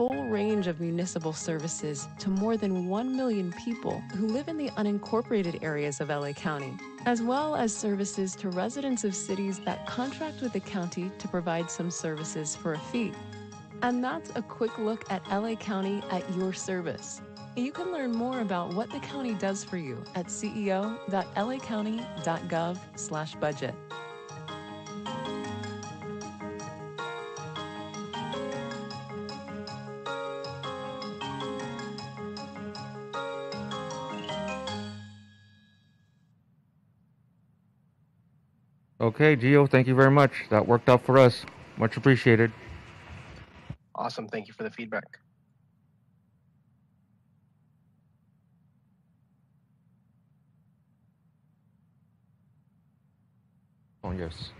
full range of municipal services to more than 1 million people who live in the unincorporated areas of LA County, as well as services to residents of cities that contract with the county to provide some services for a fee. And that's a quick look at LA County at your service. You can learn more about what the county does for you at ceo.lacounty.gov/budget. Okay, Gio, thank you very much. That worked out for us. Much appreciated. Awesome. Thank you for the feedback. Oh, yes.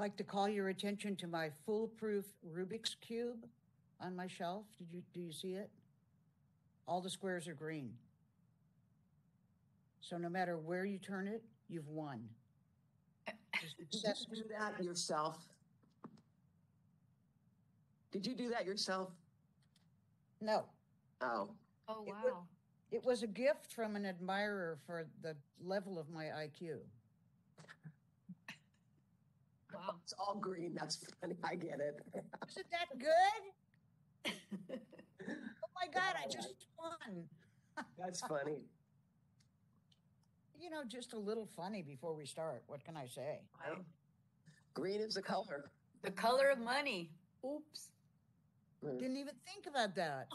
Like to call your attention to my foolproof Rubik's Cube on my shelf. Did you, do you see it? All the squares are green. So no matter where you turn it, you've won. Did you do that yourself? Did you do that yourself? No, Oh, Oh, It wa- wow. it was a gift from an admirer for the level of my IQ. Wow. It's all green. That's funny. I get it. Isn't that good? Oh my God, I just won. That's funny. You know, just a little funny before we start. What can I say? Well, Green is the color. The color of money. Oops. Mm. Didn't even think about that.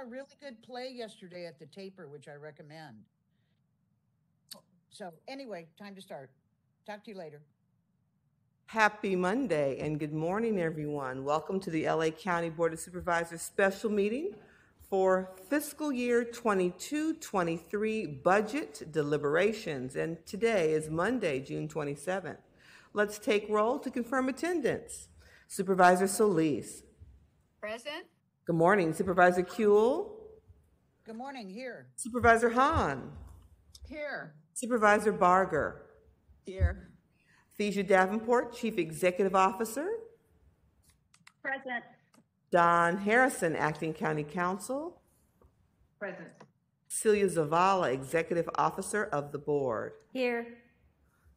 Saw a really good play yesterday at the Taper, which I recommend. So anyway, time to start. Talk to you later. Happy Monday and good morning, everyone. Welcome to the LA County Board of Supervisors special meeting for fiscal year 22-23 budget deliberations. And today is Monday, June 27th. Let's take roll to confirm attendance. Supervisor Solis. Present? Good morning. Supervisor Kuehl. Good morning, here. Supervisor Hahn. Here. Supervisor Barger. Here. Fesia Davenport, Chief Executive Officer. Present. Don Harrison, Acting County Counsel. Present. Celia Zavala, Executive Officer of the Board. Here.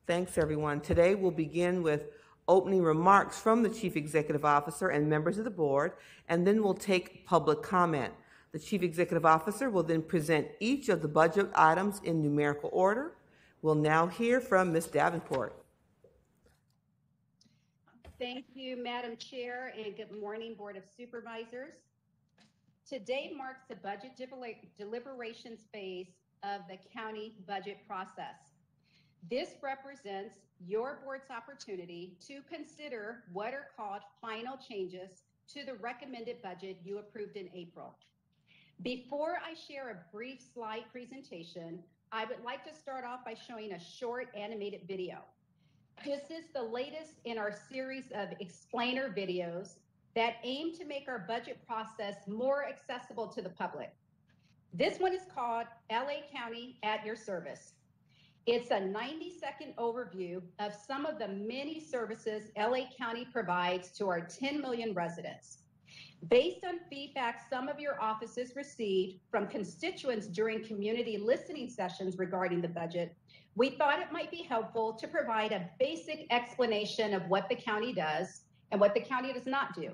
Thanks, everyone. Today we'll begin with opening remarks from the Chief Executive Officer and members of the Board, and then we'll take public comment. The Chief Executive Officer will then present each of the budget items in numerical order. We'll now hear from Ms. Davenport. Thank you, Madam Chair, and good morning, Board of Supervisors. Today marks the budget delibera- deliberations phase of the county budget process. This represents your board's opportunity to consider what are called final changes to the recommended budget you approved in April. Before I share a brief slide presentation, I would like to start off by showing a short animated video. This is the latest in our series of explainer videos that aim to make our budget process more accessible to the public. This one is called LA County at Your Service. It's a 90 second overview of some of the many services LA County provides to our 10 million residents. Based on feedback some of your offices received from constituents during community listening sessions regarding the budget, we thought it might be helpful to provide a basic explanation of what the county does and what the county does not do.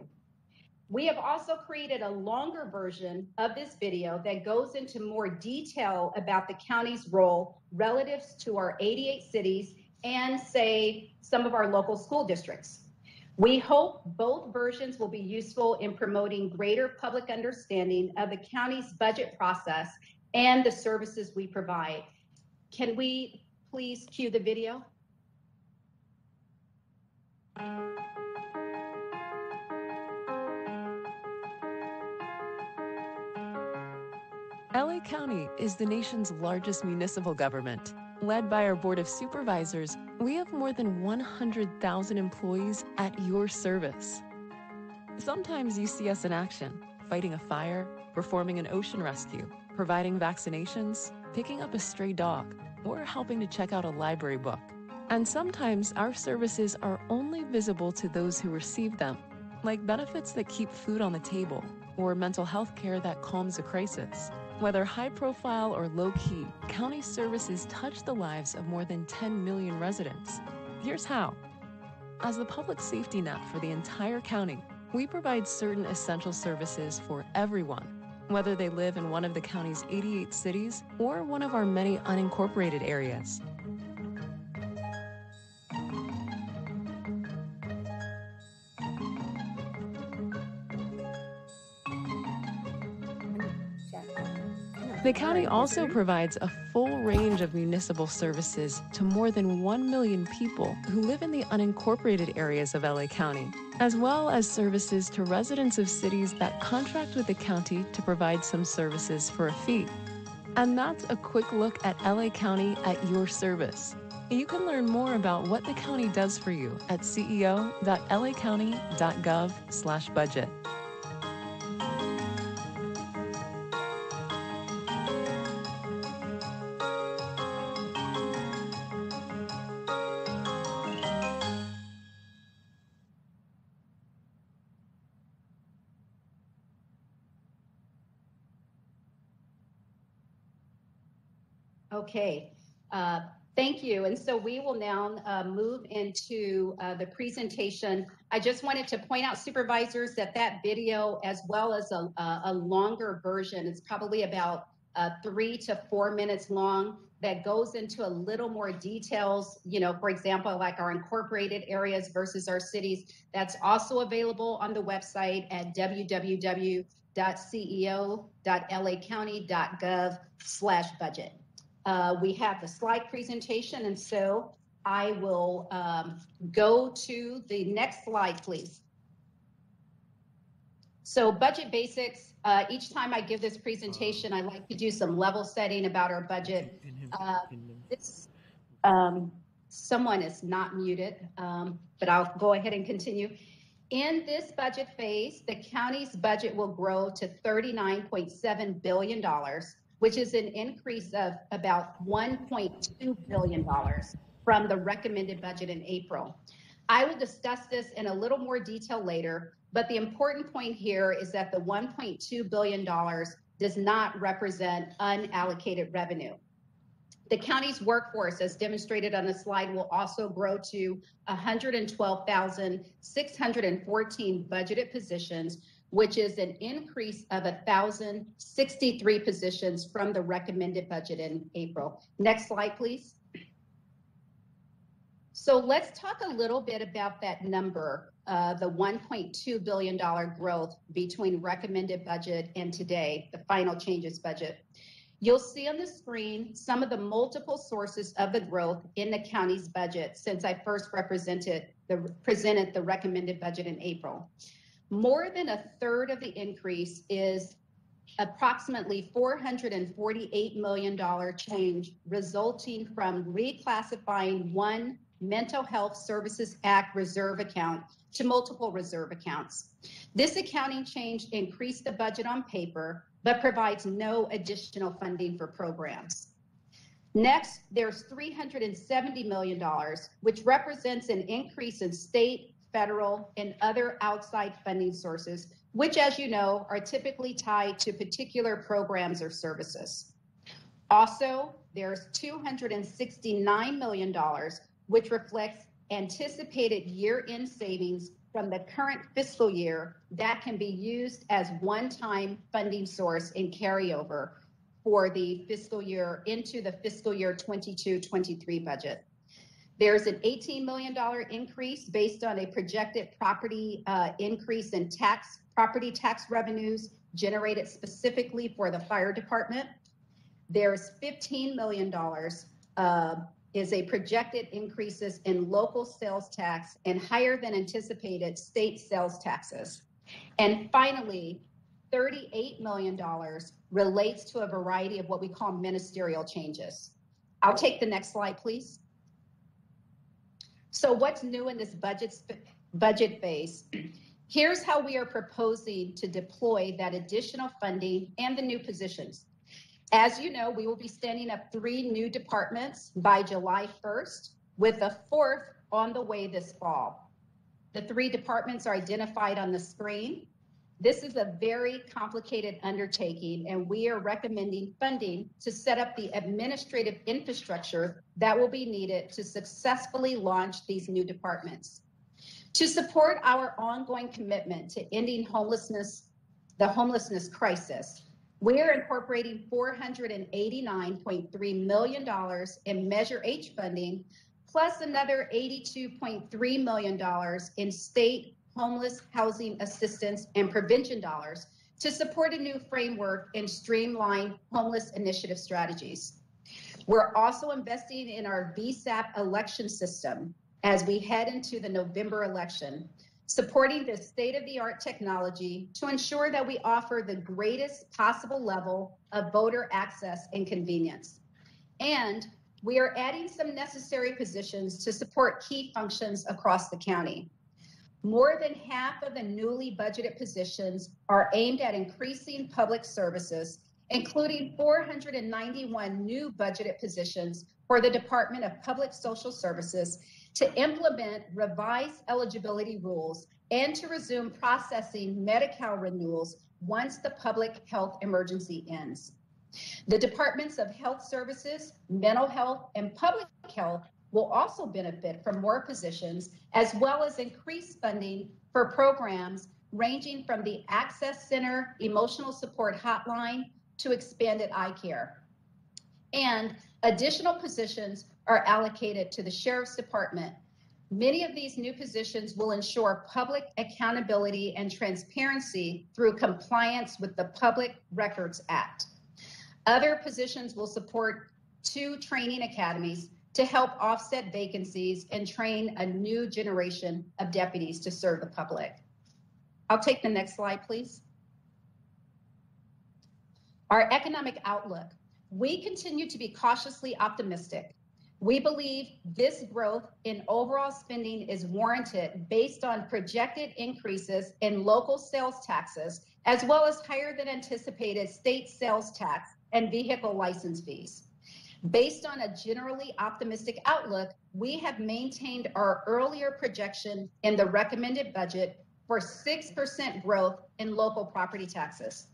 We have also created a longer version of this video that goes into more detail about the county's role relative to our 88 cities and, say, some of our local school districts. We hope both versions will be useful in promoting greater public understanding of the county's budget process and the services we provide. Can we please cue the video? LA County is the nation's largest municipal government. Led by our Board of Supervisors, we have more than 100,000 employees at your service. Sometimes you see us in action, fighting a fire, performing an ocean rescue, providing vaccinations, picking up a stray dog, or helping to check out a library book. And sometimes our services are only visible to those who receive them, like benefits that keep food on the table or mental health care that calms a crisis. Whether high profile or low key, county services touch the lives of more than 10 million residents. Here's how. As the public safety net for the entire county, we provide certain essential services for everyone, whether they live in one of the county's 88 cities or one of our many unincorporated areas. The county also provides a full range of municipal services to more than 1 million people who live in the unincorporated areas of LA County, as well as services to residents of cities that contract with the county to provide some services for a fee. And that's a quick look at LA County at your service. You can learn more about what the county does for you at ceo.lacounty.gov/budget. Okay, uh, thank you. And so we will now uh, move into uh, the presentation. I just wanted to point out supervisors that that video, as well as a, a longer version, it's probably about uh, three to four minutes long, that goes into a little more details, you know, for example, like our incorporated areas versus our cities. That's also available on the website at www.ceo.lacounty.gov slash budget. Uh, we have the slide presentation, and so I will um, go to the next slide, please. So budget basics, uh, each time I give this presentation, I like to do some level setting about our budget. Uh, this, um, someone is not muted, um, but I'll go ahead and continue. In this budget phase, the county's budget will grow to $39.7 billion, which is an increase of about $1.2 billion from the recommended budget in April. I will discuss this in a little more detail later, but the important point here is that the $1.2 billion does not represent unallocated revenue. The county's workforce, as demonstrated on the slide, will also grow to 112,614 budgeted positions, which is an increase of 1,063 positions from the recommended budget in April. Next slide, please. So let's talk a little bit about that number, uh, the $1.2 billion growth between recommended budget and today, the final changes budget. You'll see on the screen some of the multiple sources of the growth in the county's budget since I first represented the presented the recommended budget in April. More than a third of the increase is approximately $448 million change resulting from reclassifying one Mental Health Services Act reserve account to multiple reserve accounts. This accounting change increased the budget on paper, but provides no additional funding for programs. Next, there's $370 million, which represents an increase in state, federal, and other outside funding sources, which, as you know, are typically tied to particular programs or services. Also, there's $269 million, which reflects anticipated year-end savings from the current fiscal year that can be used as one-time funding source in carryover for the fiscal year into the fiscal year 22-23 budget. There's an $18 million increase based on a projected property uh, increase in tax property tax revenues generated specifically for the fire department. There's $15 million uh, is a projected increases in local sales tax and higher than anticipated state sales taxes. And finally, $38 million relates to a variety of what we call ministerial changes. I'll take the next slide, please. So what's new in this budget budget? Here's how we are proposing to deploy that additional funding and the new positions. As you know, we will be standing up three new departments by July 1st, with a fourth on the way this fall. The three departments are identified on the screen. This is a very complicated undertaking, and we are recommending funding to set up the administrative infrastructure that will be needed to successfully launch these new departments. To support our ongoing commitment to ending homelessness, the homelessness crisis, we are incorporating $489.3 million in Measure H funding, plus another $82.3 million in state homeless housing assistance and prevention dollars to support a new framework and streamline homeless initiative strategies. We're also investing in our VSAP election system as we head into the November election supporting the state of the art technology to ensure that we offer the greatest possible level of voter access and convenience. And we are adding some necessary positions to support key functions across the county. More than half of the newly budgeted positions are aimed at increasing public services, including 491 new budgeted positions for the Department of Public Social Services to implement revised eligibility rules and to resume processing Medi-Cal renewals once the public health emergency ends. The Departments of Health Services, Mental Health, and Public Health will also benefit from more positions as well as increased funding for programs ranging from the Access Center Emotional Support Hotline to expanded eye care. And additional positions are allocated to the Sheriff's Department. Many of these new positions will ensure public accountability and transparency through compliance with the Public Records Act. Other positions will support two training academies to help offset vacancies and train a new generation of deputies to serve the public. I'll take the next slide, please. Our economic outlook. We continue to be cautiously optimistic. We believe this growth in overall spending is warranted based on projected increases in local sales taxes, as well as higher than anticipated state sales tax and vehicle license fees. Based on a generally optimistic outlook, we have maintained our earlier projection in the recommended budget for 6% growth in local property taxes.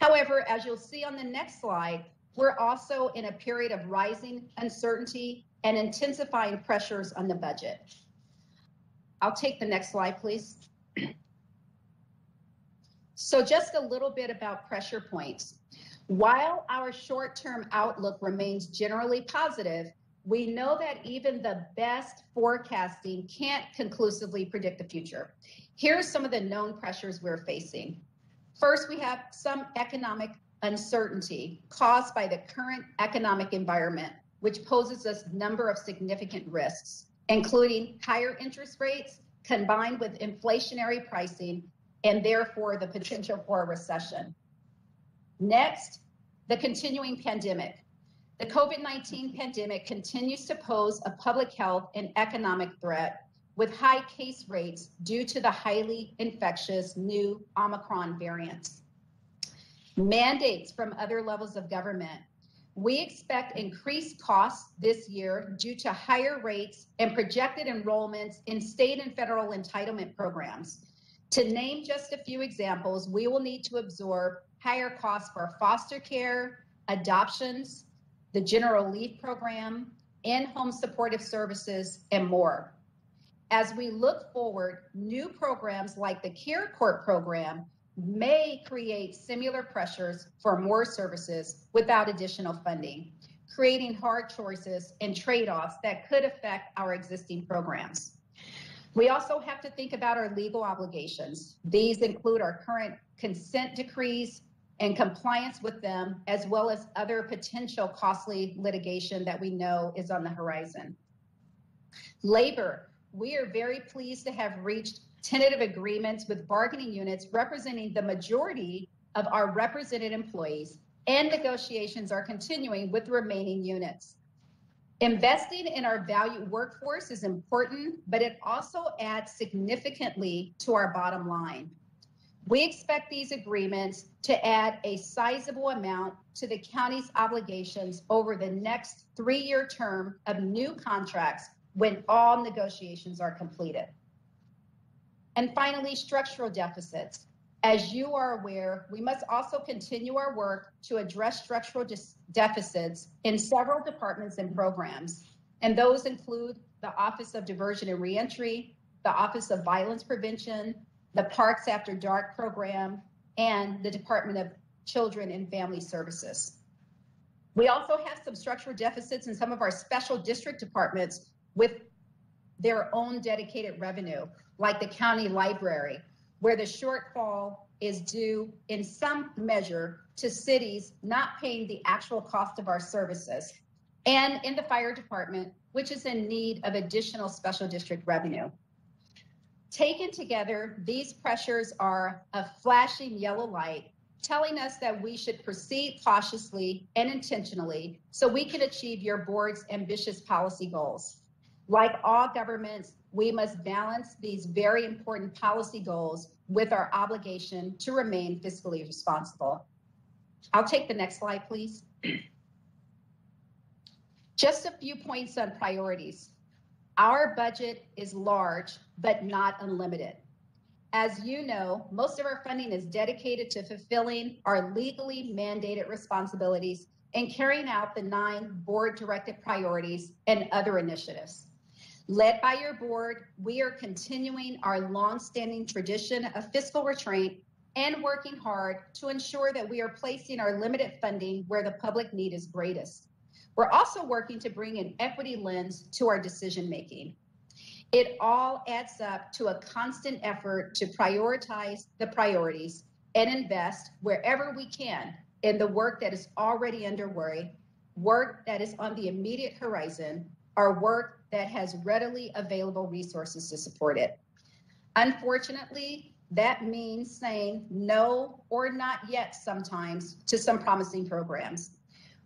However, as you'll see on the next slide, we're also in a period of rising uncertainty and intensifying pressures on the budget. I'll take the next slide, please. So just a little bit about pressure points. While our short-term outlook remains generally positive, we know that even the best forecasting can't conclusively predict the future. Here are some of the known pressures we're facing. First, we have some economic uncertainty caused by the current economic environment, which poses us a number of significant risks, including higher interest rates combined with inflationary pricing and therefore the potential for a recession. Next, the continuing pandemic. The COVID 19 pandemic continues to pose a public health and economic threat with high case rates due to the highly infectious new Omicron variants. Mandates from other levels of government. We expect increased costs this year due to higher rates and projected enrollments in state and federal entitlement programs. To name just a few examples, we will need to absorb higher costs for foster care, adoptions, the general relief program, in home supportive services, and more. As we look forward, new programs like the Care Court program may create similar pressures for more services without additional funding, creating hard choices and trade offs that could affect our existing programs. We also have to think about our legal obligations. These include our current consent decrees, and compliance with them, as well as other potential costly litigation that we know is on the horizon. Labor, we are very pleased to have reached tentative agreements with bargaining units representing the majority of our represented employees, and negotiations are continuing with the remaining units. Investing in our valued workforce is important, but it also adds significantly to our bottom line. We expect these agreements to add a sizable amount to the county's obligations over the next three-year term of new contracts when all negotiations are completed. And finally, structural deficits. As you are aware, we must also continue our work to address structural deficits in several departments and programs. And those include the Office of Diversion and Reentry, the Office of Violence Prevention, the Parks After Dark program, and the Department of Children and Family Services. We also have some structural deficits in some of our special district departments with their own dedicated revenue, like the county library, where the shortfall is due in some measure to cities not paying the actual cost of our services, and in the fire department, which is in need of additional special district revenue. Taken together, these pressures are a flashing yellow light telling us that we should proceed cautiously and intentionally so we can achieve your board's ambitious policy goals. Like all governments, we must balance these very important policy goals with our obligation to remain fiscally responsible. I'll take the next slide, please. Just a few points on priorities. Our budget is large, but not unlimited. As you know, most of our funding is dedicated to fulfilling our legally mandated responsibilities and carrying out the nine board directed priorities and other initiatives. Led by your board, we are continuing our long-standing tradition of fiscal restraint and working hard to ensure that we are placing our limited funding where the public need is greatest. We're also working to bring an equity lens to our decision making. It all adds up to a constant effort to prioritize the priorities and invest wherever we can in the work that is already underway, work that is on the immediate horizon, or work that has readily available resources to support it. Unfortunately, that means saying no or not yet sometimes to some promising programs.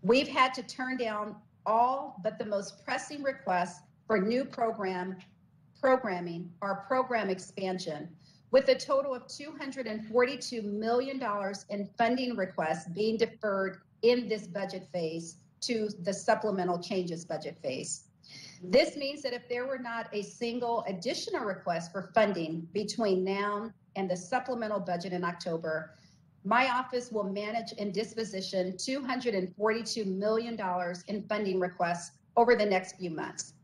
We've had to turn down all but the most pressing requests for new program programming or program expansion with a total of $242 million in funding requests being deferred in this budget phase to the supplemental changes budget phase. This means that if there were not a single additional request for funding between now and the supplemental budget in October, my office will manage and disposition $242 million in funding requests over the next few months.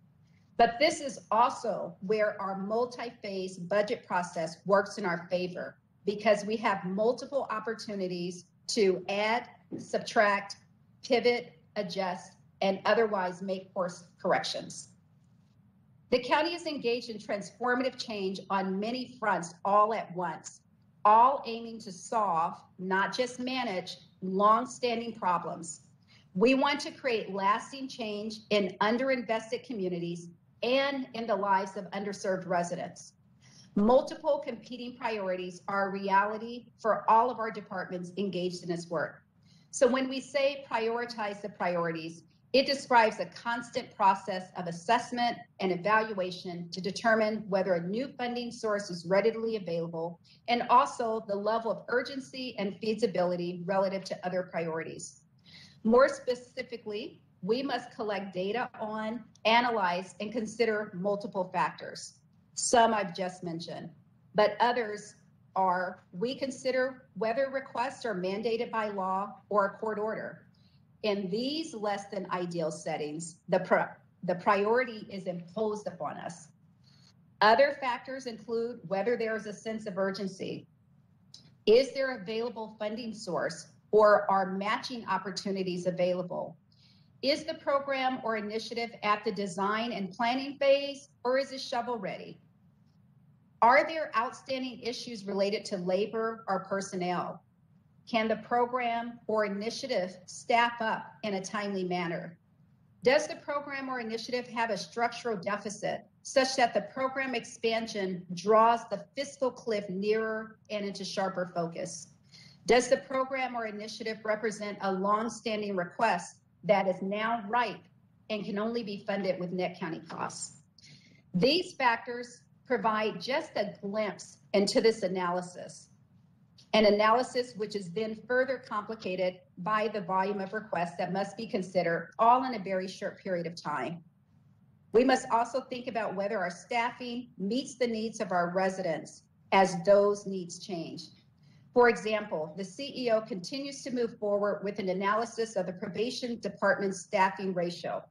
But this is also where our multi-phase budget process works in our favor because we have multiple opportunities to add, subtract, pivot, adjust, and otherwise make course corrections. The county is engaged in transformative change on many fronts all at once, all aiming to solve, not just manage, long-standing problems. We want to create lasting change in underinvested communities and in the lives of underserved residents. Multiple competing priorities are a reality for all of our departments engaged in this work. So when we say prioritize the priorities, it describes a constant process of assessment and evaluation to determine whether a new funding source is readily available and also the level of urgency and feasibility relative to other priorities. More specifically, we must collect data on, analyze, and consider multiple factors. Some I've just mentioned, but others are we consider whether requests are mandated by law or a court order. In these less than ideal settings, the, pri- the priority is imposed upon us. Other factors include whether there is a sense of urgency. Is there available funding source or are matching opportunities available? Is the program or initiative at the design and planning phase, or is it shovel ready? Are there outstanding issues related to labor or personnel? Can the program or initiative staff up in a timely manner? Does the program or initiative have a structural deficit such that the program expansion draws the fiscal cliff nearer and into sharper focus? Does the program or initiative represent a long-standing request that is now ripe and can only be funded with net county costs. These factors provide just a glimpse into this analysis, an analysis which is then further complicated by the volume of requests that must be considered all in a very short period of time. We must also think about whether our staffing meets the needs of our residents as those needs change. For example, the CEO continues to move forward with an analysis of the probation department's staffing ratio,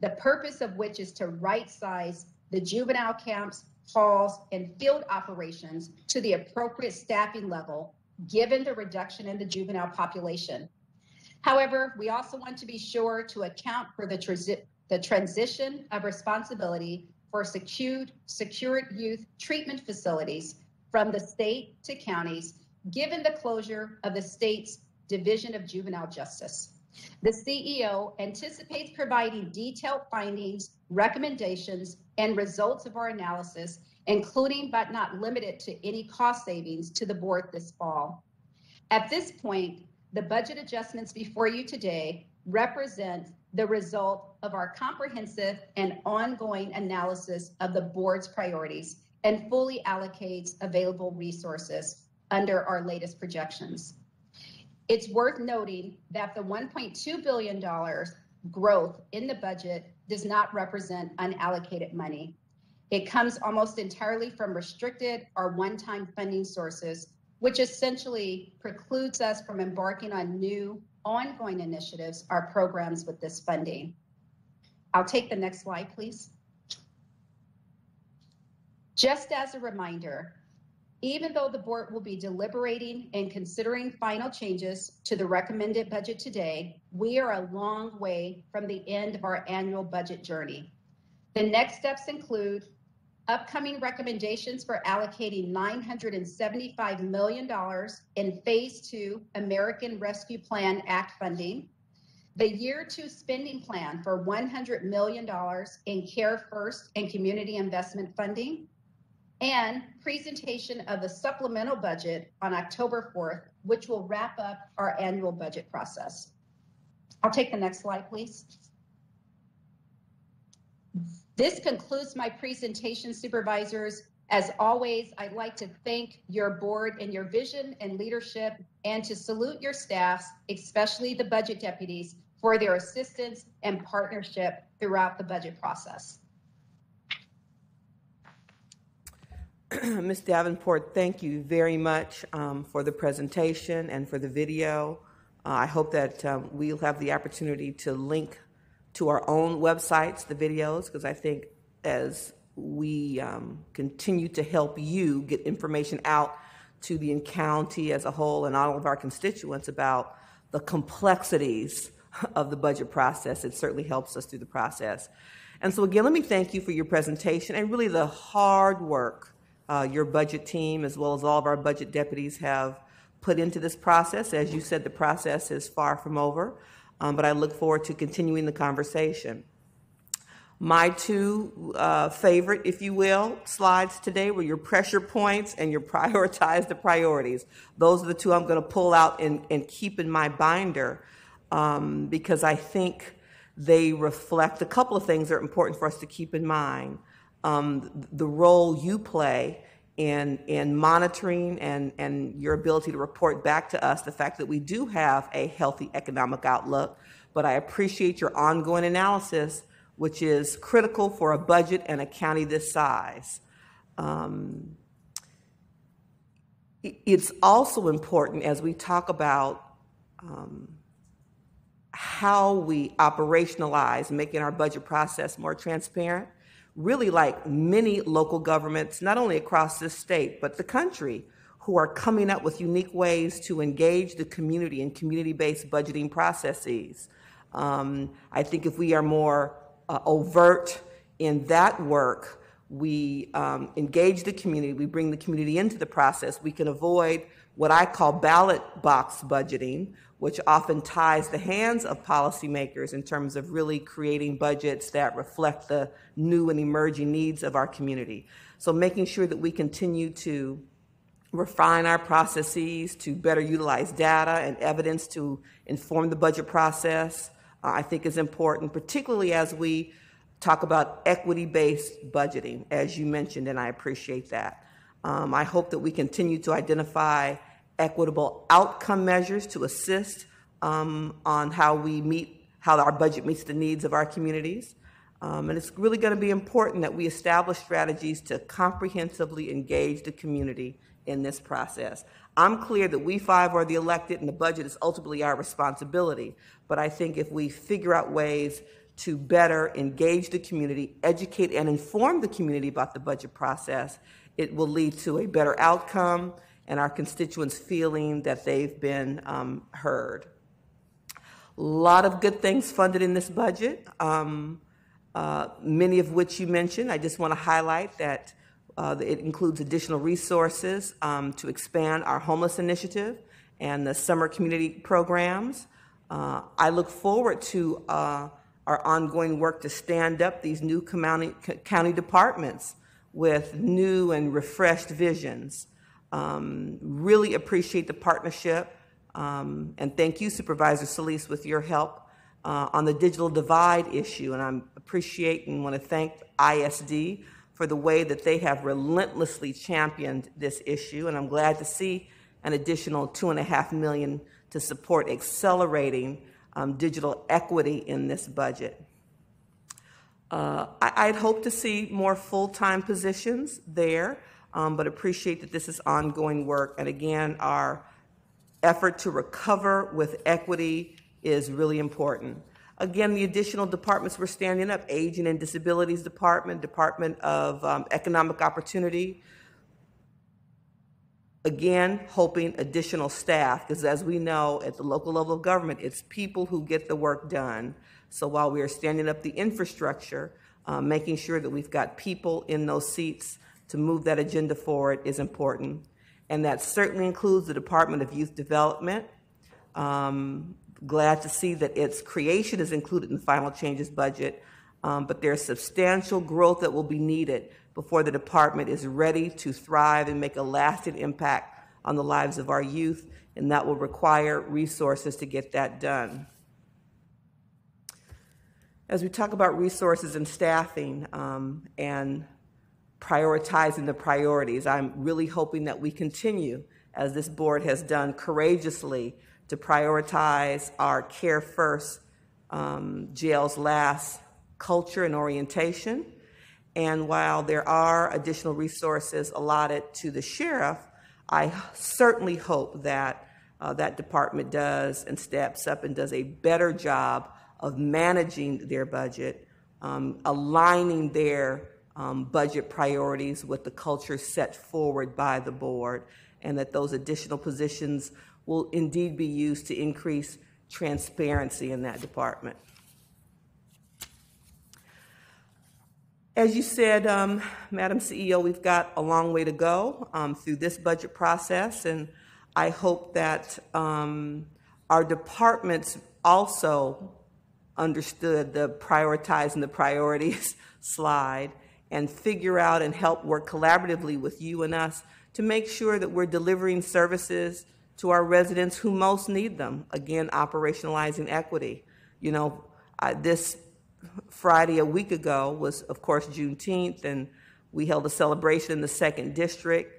the purpose of which is to right size the juvenile camps, halls, and field operations to the appropriate staffing level given the reduction in the juvenile population. However, we also want to be sure to account for the, transi- the transition of responsibility for secured, secured youth treatment facilities from the state to counties given the closure of the state's Division of Juvenile Justice. The CEO anticipates providing detailed findings, recommendations, and results of our analysis including but not limited to any cost savings to the board this fall. At this point, the budget adjustments before you today represent the result of our comprehensive and ongoing analysis of the board's priorities and fully allocates available resources under our latest projections. It's worth noting that the $1.2 billion growth in the budget does not represent unallocated money. It comes almost entirely from restricted or one-time funding sources, which essentially precludes us from embarking on new ongoing initiatives or programs with this funding. I'll take the next slide, please. Just as a reminder, even though the board will be deliberating and considering final changes to the recommended budget today, we are a long way from the end of our annual budget journey. The next steps include upcoming recommendations for allocating $975 million in Phase 2 American Rescue Plan Act funding, the Year 2 spending plan for $100 million in Care First and community investment funding, and presentation of the supplemental budget on October 4th, which will wrap up our annual budget process. I'll take the next slide, please. This concludes my presentation, supervisors. As always, I'd like to thank your board and your vision and leadership and to salute your staffs, especially the budget deputies, for their assistance and partnership throughout the budget process. Ms. Davenport, thank you very much um, for the presentation and for the video. Uh, I hope that um, we'll have the opportunity to link to our own websites the videos because I think as we um, continue to help you get information out to the county as a whole and all of our constituents about the complexities of the budget process, it certainly helps us through the process. And so, again, let me thank you for your presentation and really the hard work uh, your budget team, as well as all of our budget deputies, have put into this process. As you said, the process is far from over, um, but I look forward to continuing the conversation. My two uh, favorite, if you will, slides today were your pressure points and your prioritize the priorities. Those are the two I'm going to pull out and, and keep in my binder um, because I think they reflect a couple of things that are important for us to keep in mind um, the role you play in, in monitoring and, and your ability to report back to us the fact that we do have a healthy economic outlook. But I appreciate your ongoing analysis, which is critical for a budget and a county this size. Um, it's also important as we talk about um, how we operationalize making our budget process more transparent really like many local governments, not only across this state, but the country, who are coming up with unique ways to engage the community in community based budgeting processes. Um, I think if we are more uh, overt in that work, we um, engage the community, we bring the community into the process, we can avoid what I call ballot box budgeting, which often ties the hands of policymakers in terms of really creating budgets that reflect the new and emerging needs of our community. So, making sure that we continue to refine our processes to better utilize data and evidence to inform the budget process, uh, I think is important, particularly as we talk about equity based budgeting, as you mentioned, and I appreciate that. Um, I hope that we continue to identify equitable outcome measures to assist um, on how we meet, how our budget meets the needs of our communities. Um, and it's really going to be important that we establish strategies to comprehensively engage the community in this process. I'm clear that we five are the elected and the budget is ultimately our responsibility. But I think if we figure out ways to better engage the community, educate and inform the community about the budget process, it will lead to a better outcome and our constituents feeling that they've been um, heard. A lot of good things funded in this budget, um, uh, many of which you mentioned. I just want to highlight that uh, it includes additional resources um, to expand our homeless initiative and the summer community programs. Uh, I look forward to uh, our ongoing work to stand up these new county, county departments with new and refreshed visions. Um, really appreciate the partnership. Um, and thank you, Supervisor Solis, with your help uh, on the digital divide issue. And I appreciate and want to thank ISD for the way that they have relentlessly championed this issue. And I'm glad to see an additional two and a half million to support accelerating um, digital equity in this budget. Uh, I, would hope to see more full-time positions there, um, but appreciate that this is ongoing work. And again, our effort to recover with equity is really important. Again, the additional departments we're standing up, Aging and Disabilities Department, Department of um, Economic Opportunity. Again, hoping additional staff, because as we know, at the local level of government, it's people who get the work done. So while we are standing up the infrastructure, um, making sure that we've got people in those seats to move that agenda forward is important. And that certainly includes the Department of Youth Development. Um, glad to see that its creation is included in the final changes budget, um, but there's substantial growth that will be needed before the department is ready to thrive and make a lasting impact on the lives of our youth, and that will require resources to get that done. As we talk about resources and staffing um, and prioritizing the priorities, I'm really hoping that we continue, as this board has done courageously, to prioritize our Care First um, jails last culture and orientation. And while there are additional resources allotted to the sheriff, I certainly hope that uh, that department does and steps up and does a better job of managing their budget, um, aligning their um, budget priorities with the culture set forward by the board, and that those additional positions will indeed be used to increase transparency in that department. As you said, um, Madam CEO, we've got a long way to go um, through this budget process, and I hope that um, our departments also understood the prioritizing the priorities slide and figure out and help work collaboratively with you and us to make sure that we're delivering services to our residents who most need them. Again, operationalizing equity. You know, this Friday a week ago was, of course, Juneteenth, and we held a celebration in the second district.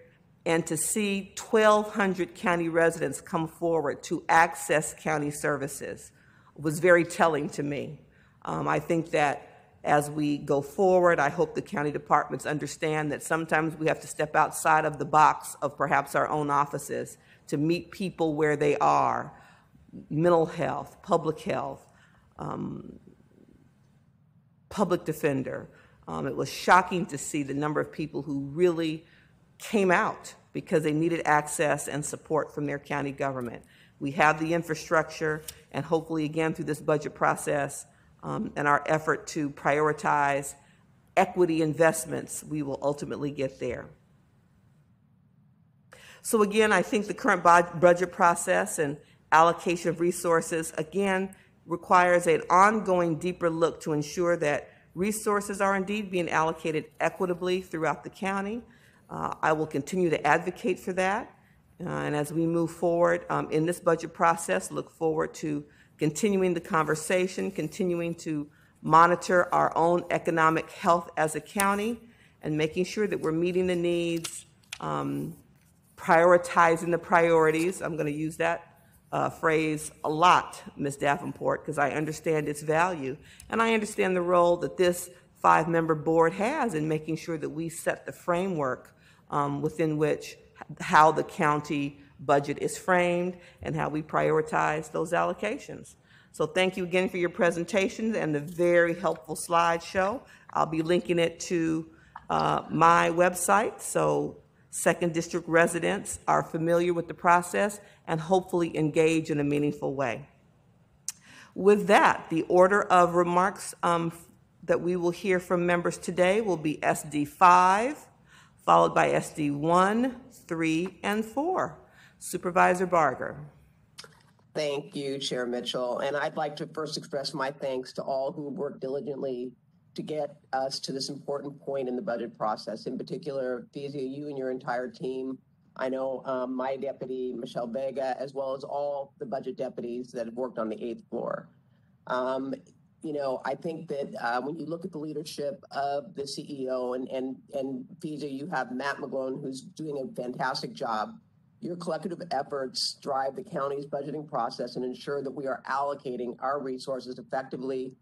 And to see 1,200 county residents come forward to access county services was very telling to me. Um, I think that as we go forward, I hope the county departments understand that sometimes we have to step outside of the box of perhaps our own offices to meet people where they are mental health, public health, um, public defender. Um, it was shocking to see the number of people who really came out because they needed access and support from their county government. We have the infrastructure, and hopefully, again, through this budget process and our effort to prioritize equity investments, we will ultimately get there. So, again, I think the current budget process and allocation of resources, again, requires an ongoing deeper look to ensure that resources are indeed being allocated equitably throughout the county. Uh, I will continue to advocate for that. Uh, and as we move forward um, in this budget process, look forward to continuing the conversation, continuing to monitor our own economic health as a county, and making sure that we're meeting the needs, um, prioritizing the priorities. I'm going to use that uh, phrase a lot, Ms. Davenport, because I understand its value. And I understand the role that this five member board has in making sure that we set the framework um, within which how the county budget is framed and how we prioritize those allocations. So thank you again for your presentation and the very helpful slideshow. I'll be linking it to uh, my website so second district residents are familiar with the process and hopefully engage in a meaningful way. With that, the order of remarks um, that we will hear from members today will be SD 5, followed by SD 1, 3, and 4. Supervisor Barger. Thank you, Chair Mitchell. And I'd like to first express my thanks to all who worked diligently to get us to this important point in the budget process. In particular, Fesia, you and your entire team. I know um, my deputy, Michelle Vega, as well as all the budget deputies that have worked on the eighth floor. Um, you know, I think that uh, when you look at the leadership of the CEO and and and Fesia, you have Matt McGlone, who's doing a fantastic job. Your collective efforts drive the county's budgeting process and ensure that we are allocating our resources effectively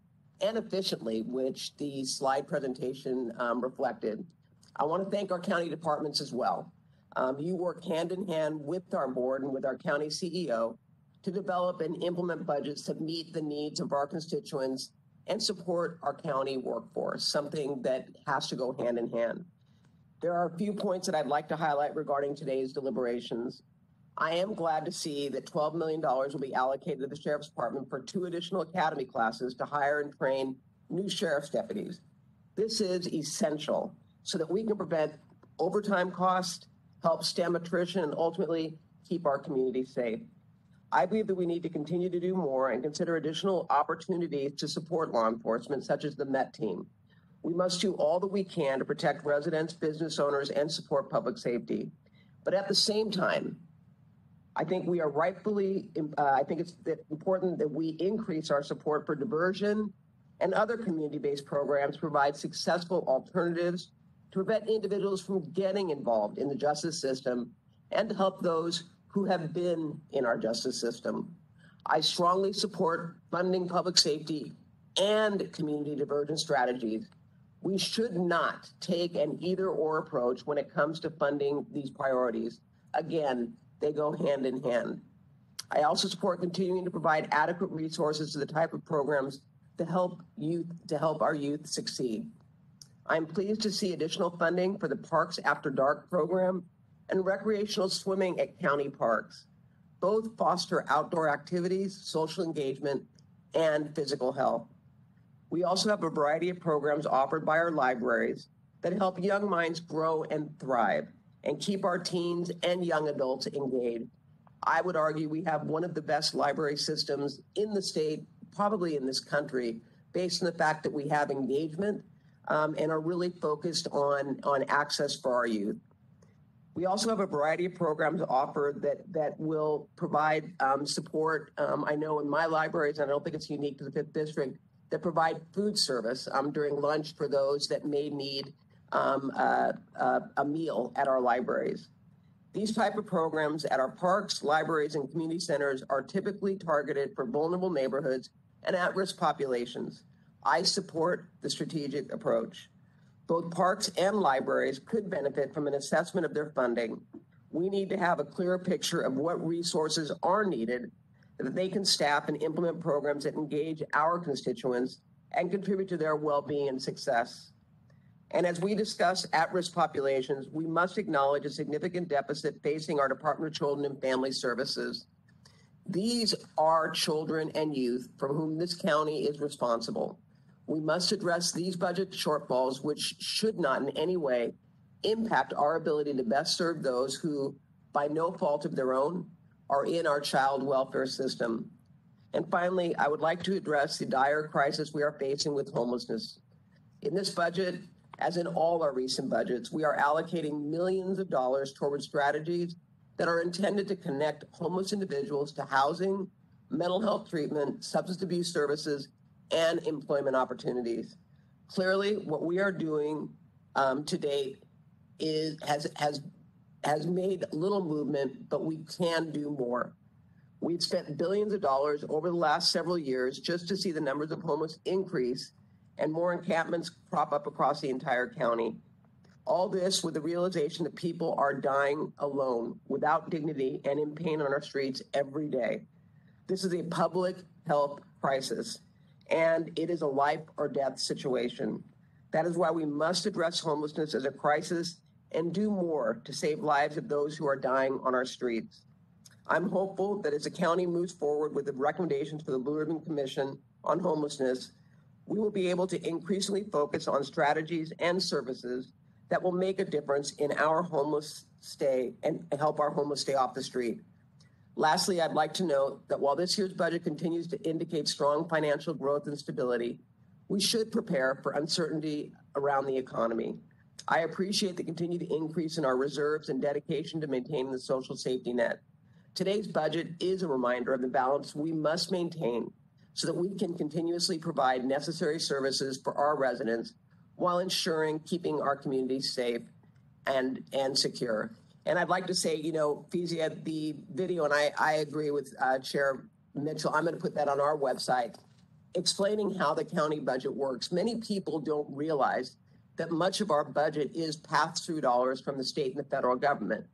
and efficiently, which the slide presentation um, reflected. I want to thank our county departments as well. Um, you work hand in hand with our board and with our county CEO to develop and implement budgets to meet the needs of our constituents and support our county workforce, something that has to go hand in hand. There are a few points that I'd like to highlight regarding today's deliberations. I am glad to see that $12 million will be allocated to the Sheriff's Department for two additional academy classes to hire and train new sheriff's deputies. This is essential so that we can prevent overtime costs, help stem attrition, and ultimately keep our community safe. I believe that we need to continue to do more and consider additional opportunities to support law enforcement, such as the MET team. We must do all that we can to protect residents, business owners, and support public safety. But at the same time, I think we are rightfully, uh, I think it's important that we increase our support for diversion and other community based programs, provide successful alternatives to prevent individuals from getting involved in the justice system and to help those who have been in our justice system. I strongly support funding public safety and community diversion strategies. We should not take an either or approach when it comes to funding these priorities. Again, they go hand in hand. I also support continuing to provide adequate resources to the type of programs to help youth to help our youth succeed. I'm pleased to see additional funding for the Parks After Dark program and recreational swimming at county parks. Both foster outdoor activities, social engagement, and physical health. We also have a variety of programs offered by our libraries that help young minds grow and thrive and keep our teens and young adults engaged. I would argue we have one of the best library systems in the state, probably in this country, based on the fact that we have engagement um, and are really focused on, on access for our youth. We also have a variety of programs offered that that will provide um, support. Um, I know in my libraries, and I don't think it's unique to the fifth district, that provide food service um, during lunch for those that may need um, a meal at our libraries. These type of programs at our parks, libraries, and community centers are typically targeted for vulnerable neighborhoods and at-risk populations. I support the strategic approach. Both parks and libraries could benefit from an assessment of their funding. We need to have a clearer picture of what resources are needed that they can staff and implement programs that engage our constituents and contribute to their well-being and success. And as we discuss at-risk populations, we must acknowledge a significant deficit facing our Department of Children and Family Services. These are children and youth for whom this county is responsible. We must address these budget shortfalls, which should not in any way impact our ability to best serve those who, by no fault of their own, are in our child welfare system. And finally, I would like to address the dire crisis we are facing with homelessness. In this budget, as in all our recent budgets, we are allocating millions of dollars towards strategies that are intended to connect homeless individuals to housing, mental health treatment, substance abuse services, and employment opportunities. Clearly, what we are doing um, to date is has has has made little movement, but we can do more. We've spent billions of dollars over the last several years just to see the numbers of homeless increase and more encampments crop up across the entire county. All this with the realization that people are dying alone, without dignity, and in pain on our streets every day. This is a public health crisis and it is a life or death situation. That is why we must address homelessness as a crisis and do more to save lives of those who are dying on our streets. I'm hopeful that as the county moves forward with the recommendations for the Blue Ribbon Commission on homelessness, we will be able to increasingly focus on strategies and services that will make a difference in our homeless stay and help our homeless stay off the street. Lastly, I'd like to note that while this year's budget continues to indicate strong financial growth and stability, we should prepare for uncertainty around the economy. I appreciate the continued increase in our reserves and dedication to maintaining the social safety net. Today's budget is a reminder of the balance we must maintain so that we can continuously provide necessary services for our residents while ensuring keeping our communities safe and, and secure. And I'd like to say, you know, Fesia, the video, and I, I agree with uh, Chair Mitchell, I'm going to put that on our website, explaining how the county budget works. Many people don't realize that much of our budget is pass through dollars from the state and the federal government.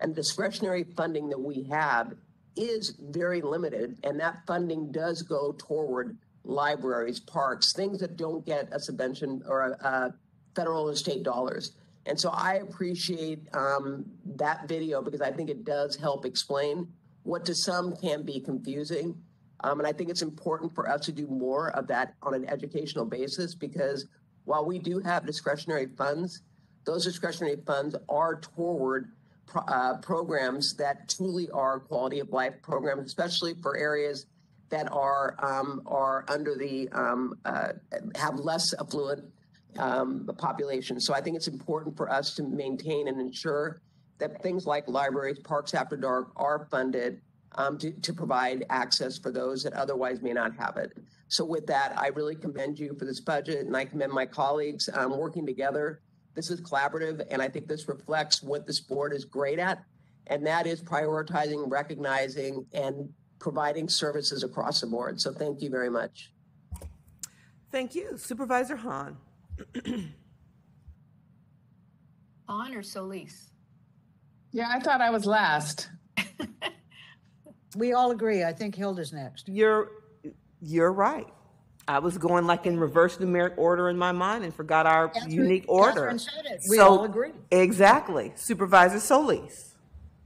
And discretionary funding that we have is very limited, and that funding does go toward libraries, parks, things that don't get a subvention or a, a federal or state dollars. And so I appreciate um, that video because I think it does help explain what to some can be confusing. Um, and I think it's important for us to do more of that on an educational basis because while we do have discretionary funds, those discretionary funds are toward pro- uh, programs that truly are quality of life programs, especially for areas that are um, are under the um, uh, have less affluent um, population. So I think it's important for us to maintain and ensure that things like libraries, parks after dark are funded um, to, to provide access for those that otherwise may not have it. So with that, I really commend you for this budget and I commend my colleagues um, working together. This is collaborative and I think this reflects what this board is great at. And that is prioritizing, recognizing, and providing services across the board. So thank you very much. Thank you. Supervisor Hahn. On or Solis? Yeah, I thought I was last. We all agree. I think Hilda's next. You're you're right. I was going like in reverse numeric order in my mind and forgot our Kathryn- unique order. Kathryn said it. We So- all agree. Exactly. Supervisor Solis.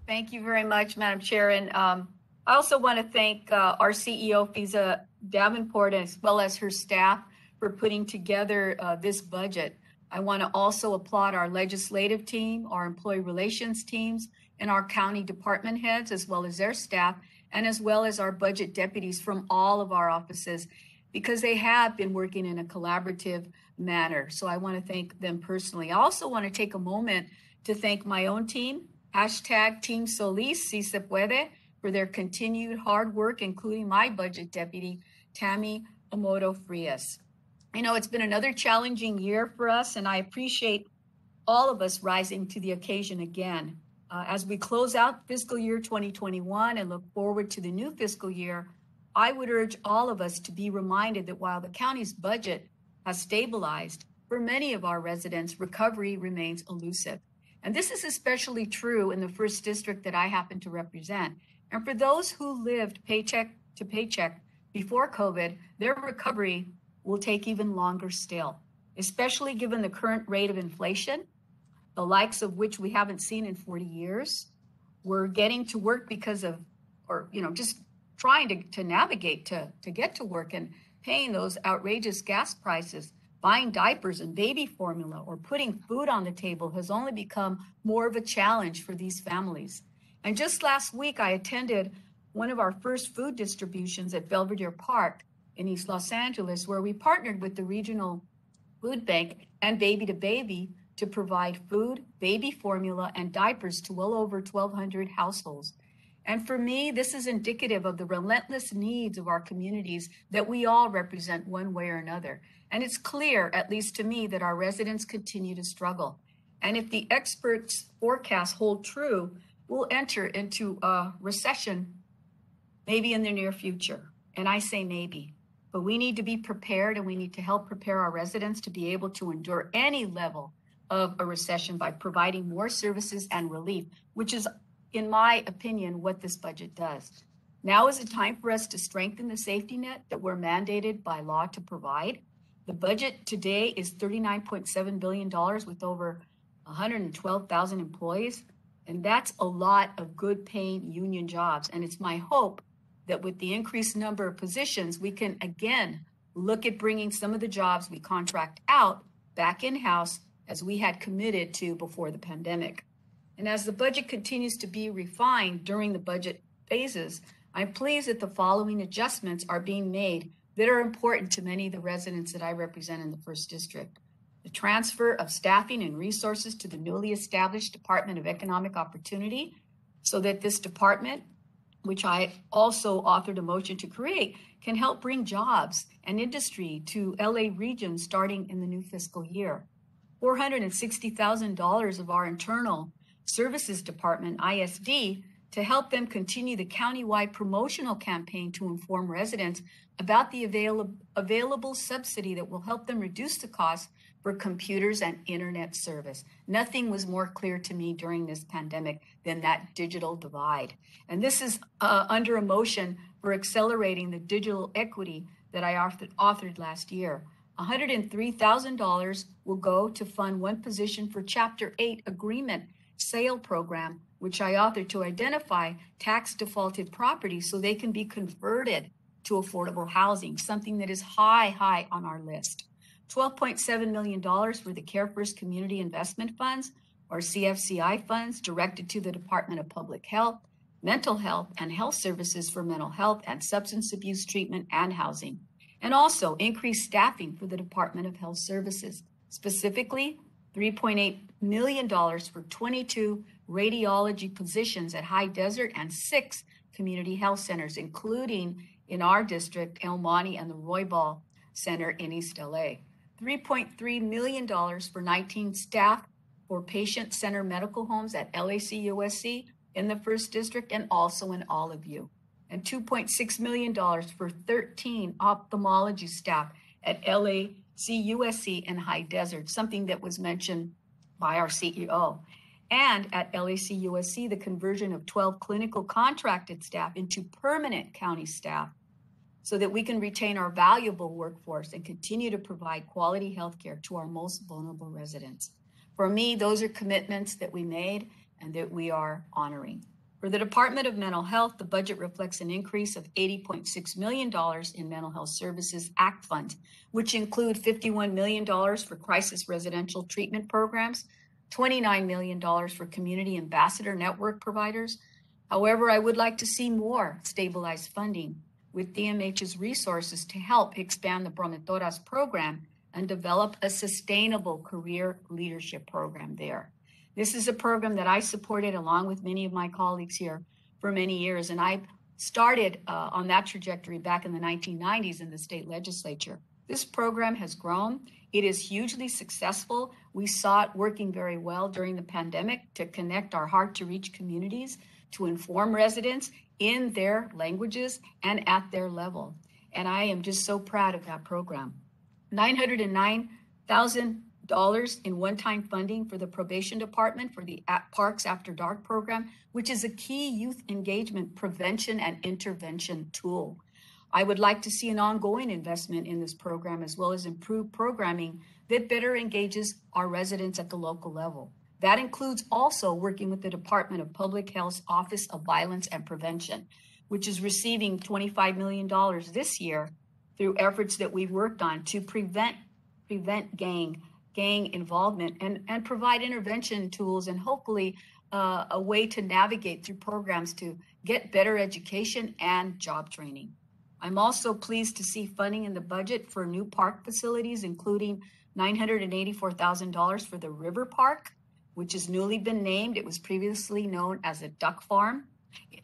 Thank you very much, Madam Chair. And um, I also want to thank uh, our CEO, Fesia Davenport, as well as her staff for putting together uh, this budget. I want to also applaud our legislative team, our employee relations teams, and our county department heads, as well as their staff, and as well as our budget deputies from all of our offices, because they have been working in a collaborative manner. So I want to thank them personally. I also want to take a moment to thank my own team, hashtag Team Solis, si se puede, for their continued hard work, including my budget deputy, Tammy Amoto Frias. You know, it's been another challenging year for us, and I appreciate all of us rising to the occasion again. Uh, as we close out fiscal year 2021 and look forward to the new fiscal year, I would urge all of us to be reminded that while the county's budget has stabilized, for many of our residents, recovery remains elusive. And this is especially true in the first district that I happen to represent. And for those who lived paycheck to paycheck before COVID, their recovery will take even longer still, especially given the current rate of inflation, the likes of which we haven't seen in 40 years. We're getting to work because of, or, you know, just trying to, to navigate to, to get to work and paying those outrageous gas prices, buying diapers and baby formula, or putting food on the table has only become more of a challenge for these families. And just last week, I attended one of our first food distributions at Belvedere Park in East Los Angeles, where we partnered with the regional food bank and Baby to Baby to provide food, baby formula, and diapers to well over 1,200 households. And for me, this is indicative of the relentless needs of our communities that we all represent one way or another. And it's clear, at least to me, that our residents continue to struggle. And if the experts' forecasts hold true, we'll enter into a recession maybe in the near future. And I say maybe. But we need to be prepared and we need to help prepare our residents to be able to endure any level of a recession by providing more services and relief, which is, in my opinion, what this budget does. Now is the time for us to strengthen the safety net that we're mandated by law to provide. The budget today is $39.7 billion with over 112,000 employees. And that's a lot of good paying union jobs. And it's my hope that with the increased number of positions, we can again look at bringing some of the jobs we contract out back in house as we had committed to before the pandemic. And as the budget continues to be refined during the budget phases, I'm pleased that the following adjustments are being made that are important to many of the residents that I represent in the first district. The transfer of staffing and resources to the newly established Department of Economic Opportunity so that this department, which I also authored a motion to create, can help bring jobs and industry to LA region starting in the new fiscal year. $460,000 of our internal services department, ISD, to help them continue the countywide promotional campaign to inform residents about the avail- available subsidy that will help them reduce the cost for computers and internet service. Nothing was more clear to me during this pandemic than that digital divide. And this is uh, under a motion for accelerating the digital equity that I authored, authored last year. $103,000 will go to fund one position for Chapter 8 agreement sale program, which I authored to identify tax defaulted properties so they can be converted to affordable housing, something that is high, high on our list. $12.7 million for the Care First Community Investment Funds, or CFCI funds, directed to the Department of Public Health, Mental Health, and Health Services for mental health and substance abuse treatment and housing. And also increased staffing for the Department of Health Services, specifically $3.8 million for 22 radiology positions at High Desert and six community health centers, including in our district, El Monte and the Roybal Center in East LA. $3.3 million for 19 staff for patient center medical homes at LAC USC in the first district and also in all of you. And $2.6 million for 13 ophthalmology staff at LAC USC and High Desert, something that was mentioned by our CEO. And at LAC USC, the conversion of 12 clinical contracted staff into permanent county staff so that we can retain our valuable workforce and continue to provide quality health care to our most vulnerable residents. For me, those are commitments that we made and that we are honoring. For the Department of Mental Health, the budget reflects an increase of $80.6 million in Mental Health Services Act Fund, which include $51 million for crisis residential treatment programs, $29 million for community ambassador network providers. However, I would like to see more stabilized funding with DMH's resources to help expand the Promotoras program and develop a sustainable career leadership program there. This is a program that I supported along with many of my colleagues here for many years, and I started uh, on that trajectory back in the 1990s in the state legislature. This program has grown. It is hugely successful. We saw it working very well during the pandemic to connect our hard to reach communities, to inform residents, in their languages and at their level. And I am just so proud of that program. $909,000 in one time funding for the probation department for the Parks After Dark program, which is a key youth engagement prevention and intervention tool. I would like to see an ongoing investment in this program as well as improved programming that better engages our residents at the local level. That includes also working with the Department of Public Health's Office of Violence and Prevention, which is receiving $25 million this year through efforts that we've worked on to prevent prevent gang gang involvement and, and provide intervention tools and hopefully uh, a way to navigate through programs to get better education and job training. I'm also pleased to see funding in the budget for new park facilities, including $984,000 for the River Park, which has newly been named. It was previously known as a duck farm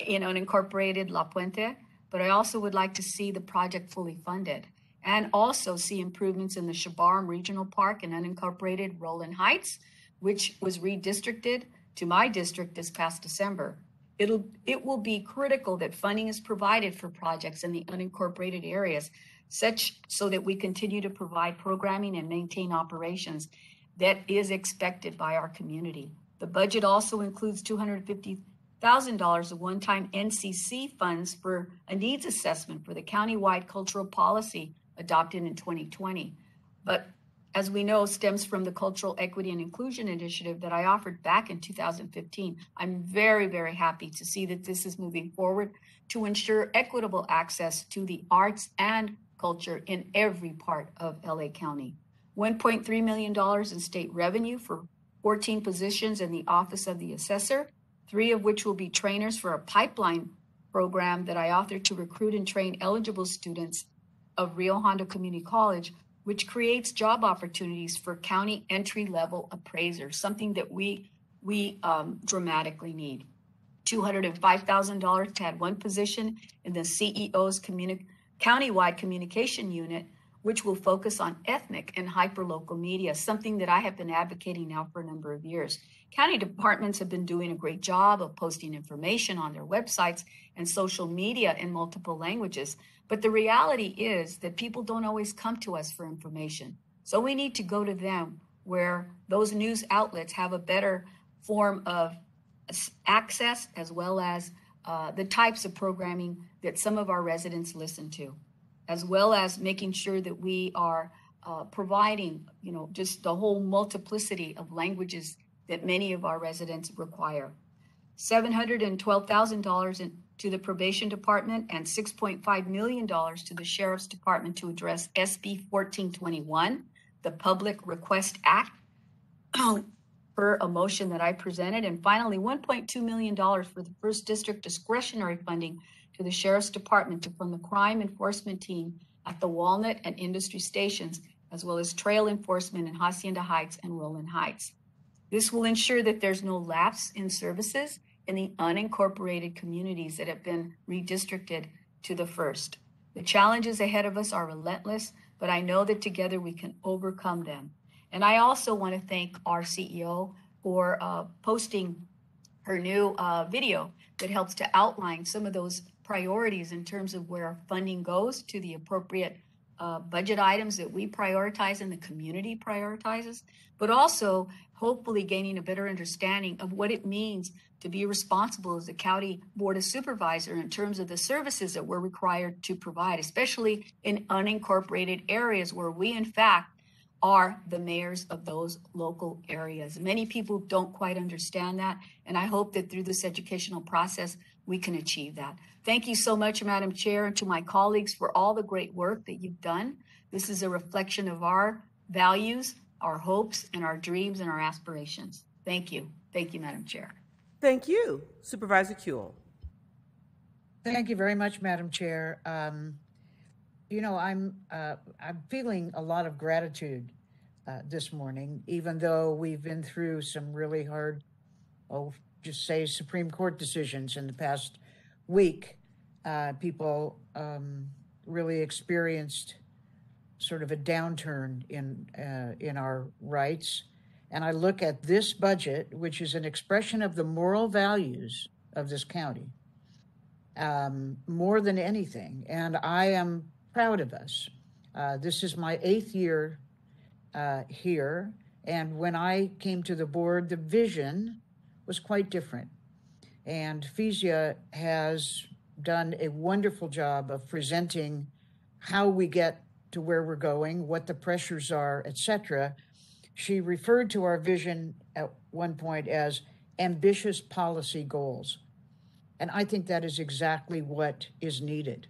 in unincorporated La Puente, but I also would like to see the project fully funded and also see improvements in the Schabarum Regional Park in unincorporated Rowland Heights, which was redistricted to my district this past December. It'll, it will be critical that funding is provided for projects in the unincorporated areas, such so that we continue to provide programming and maintain operations that is expected by our community. The budget also includes $250,000 of one time NCC funds for a needs assessment for the countywide cultural policy adopted in 2020. But as we know, stems from the Cultural Equity and Inclusion Initiative that I offered back in 2015. I'm very, very happy to see that this is moving forward to ensure equitable access to the arts and culture in every part of LA County. $1.3 million in state revenue for 14 positions in the Office of the Assessor, three of which will be trainers for a pipeline program that I authored to recruit and train eligible students of Rio Hondo Community College, which creates job opportunities for county entry level appraisers, something that we we um, dramatically need. $205,000 to add one position in the CEO's communi- countywide communication unit, which will focus on ethnic and hyperlocal media, something that I have been advocating now for a number of years. County departments have been doing a great job of posting information on their websites and social media in multiple languages. But the reality is that people don't always come to us for information. So we need to go to them where those news outlets have a better form of access as well as uh, the types of programming that some of our residents listen to, as well as making sure that we are uh, providing, you know, just the whole multiplicity of languages that many of our residents require. $712,000 to the probation department and $6.5 million to the sheriff's department to address SB 1421, the Public Request Act, per a motion that I presented. And finally, $1.2 million for the first district discretionary funding to the sheriff's department to fund the crime enforcement team at the Walnut and industry stations, as well as trail enforcement in Hacienda Heights and Rowland Heights. This will ensure that there's no lapse in services in the unincorporated communities that have been redistricted to the first. The challenges ahead of us are relentless, but I know that together we can overcome them. And I also want to thank our CEO for uh, posting her new uh, video that helps to outline some of those priorities in terms of where funding goes to the appropriate uh, budget items that we prioritize and the community prioritizes, but also hopefully gaining a better understanding of what it means to be responsible as a county board of supervisor in terms of the services that we're required to provide, especially in unincorporated areas where we, in fact, are the mayors of those local areas. Many people don't quite understand that, and I hope that through this educational process, we can achieve that. Thank you so much, Madam Chair, and to my colleagues for all the great work that you've done. This is a reflection of our values our hopes and our dreams and our aspirations. Thank you. Thank you, Madam Chair. Thank you, Supervisor Kuehl. Thank you very much, Madam Chair. Um, you know, I'm uh, I'm feeling a lot of gratitude uh, this morning, even though we've been through some really hard, oh, just say Supreme Court decisions in the past week. Uh, people um, really experienced sort of a downturn in uh, in our rights, and I look at this budget, which is an expression of the moral values of this county, um, more than anything, and I am proud of us. Uh, this is my eighth year uh, here, and when I came to the board, the vision was quite different, and Fesia has done a wonderful job of presenting how we get to where we're going, what the pressures are, etc. She referred to our vision at one point as ambitious policy goals. And I think that is exactly what is needed.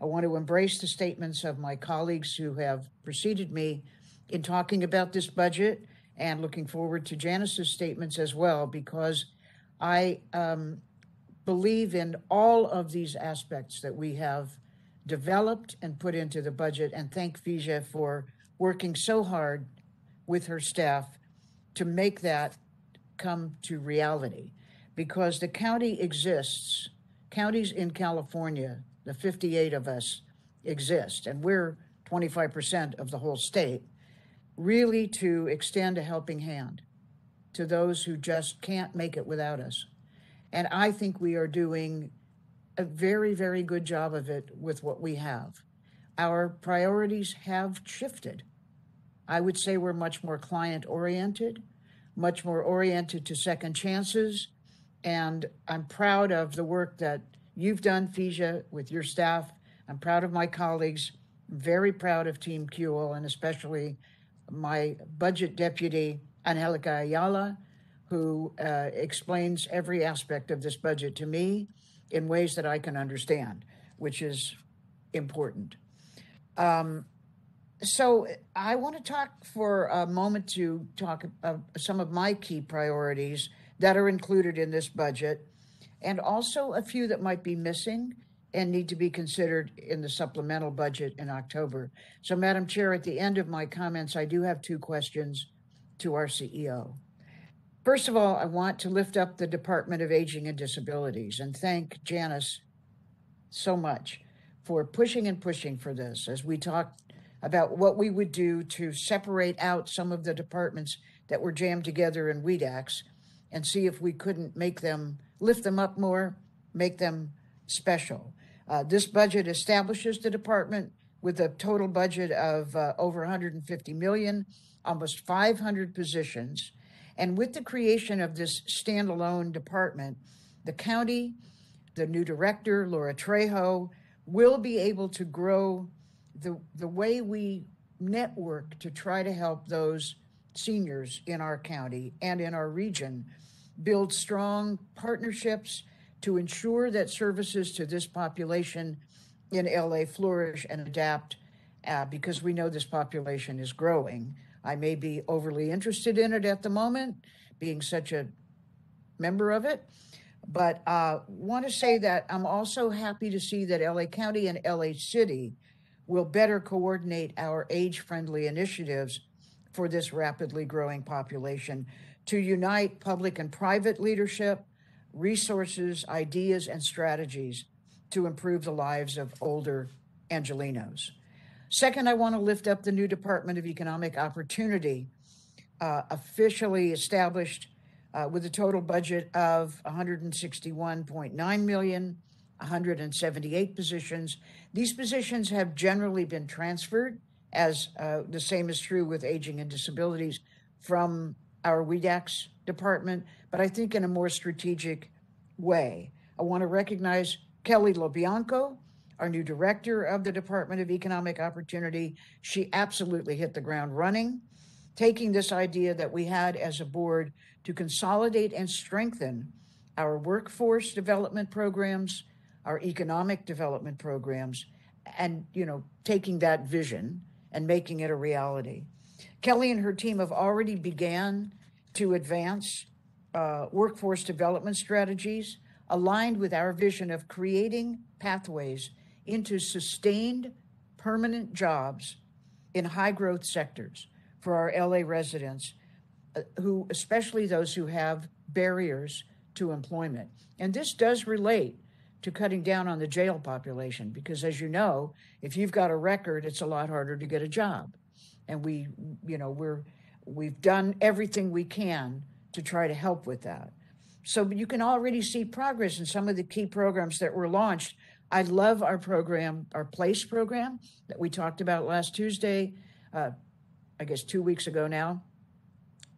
I want to embrace the statements of my colleagues who have preceded me in talking about this budget and looking forward to Janice's statements as well, because I um, believe in all of these aspects that we have developed and put into the budget, and thank Fesia for working so hard with her staff to make that come to reality. Because the county exists, counties in California, the 58 of us exist, and we're 25% of the whole state, really to extend a helping hand to those who just can't make it without us. And I think we are doing a very, very good job of it with what we have. Our priorities have shifted. I would say we're much more client oriented, much more oriented to second chances. And I'm proud of the work that you've done, Fesia, with your staff. I'm proud of my colleagues, very proud of Team Kuehl, and especially my budget deputy, Angelica Ayala, who uh, explains every aspect of this budget to me in ways that I can understand, which is important. Um, so I want to talk for a moment to talk about some of my key priorities that are included in this budget, and also a few that might be missing and need to be considered in the supplemental budget in October. So, Madam Chair, at the end of my comments, I do have two questions to our CEO. First of all, I want to lift up the Department of Aging and Disabilities and thank Janice so much for pushing and pushing for this as we talked about what we would do to separate out some of the departments that were jammed together in WDACS and see if we couldn't make them lift them up more, make them special. Uh, this budget establishes the department with a total budget of uh, over 150 million, almost 500 positions. And with the creation of this standalone department, the county, the new director, Laura Trejo, will be able to grow the, the way we network to try to help those seniors in our county and in our region build strong partnerships to ensure that services to this population in LA flourish and adapt uh, because we know this population is growing. I may be overly interested in it at the moment, being such a member of it, but uh, want to say that I'm also happy to see that LA County and LA City will better coordinate our age friendly initiatives for this rapidly growing population to unite public and private leadership, resources, ideas, and strategies to improve the lives of older Angelinos. Second, I want to lift up the new Department of Economic Opportunity, uh, officially established uh, with a total budget of 161.9 million, 178 positions. These positions have generally been transferred, as uh, the same is true with aging and disabilities, from our WDACS department, but I think in a more strategic way. I want to recognize Kelly LoBianco, our new director of the Department of Economic Opportunity. She absolutely hit the ground running, taking this idea that we had as a board to consolidate and strengthen our workforce development programs, our economic development programs, and you know, taking that vision and making it a reality. Kelly and her team have already began to advance uh, workforce development strategies aligned with our vision of creating pathways into sustained permanent jobs in high growth sectors for our LA residents uh, who especially those who have barriers to employment. And this does relate to cutting down on the jail population because as you know, if you've got a record, it's a lot harder to get a job. And we you know, we're we've done everything we can to try to help with that. So you can already see progress in some of the key programs that were launched. I love our program, our PLACE program that we talked about last Tuesday, uh, I guess two weeks ago now,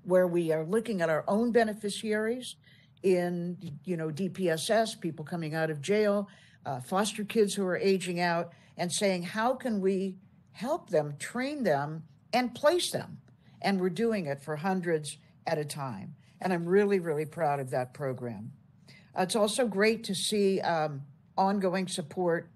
where we are looking at our own beneficiaries in, you know, DPSS, people coming out of jail, uh, foster kids who are aging out, and saying, how can we help them, train them, and place them? And we're doing it for hundreds at a time. And I'm really, really proud of that program. Uh, it's also great to see um, ongoing support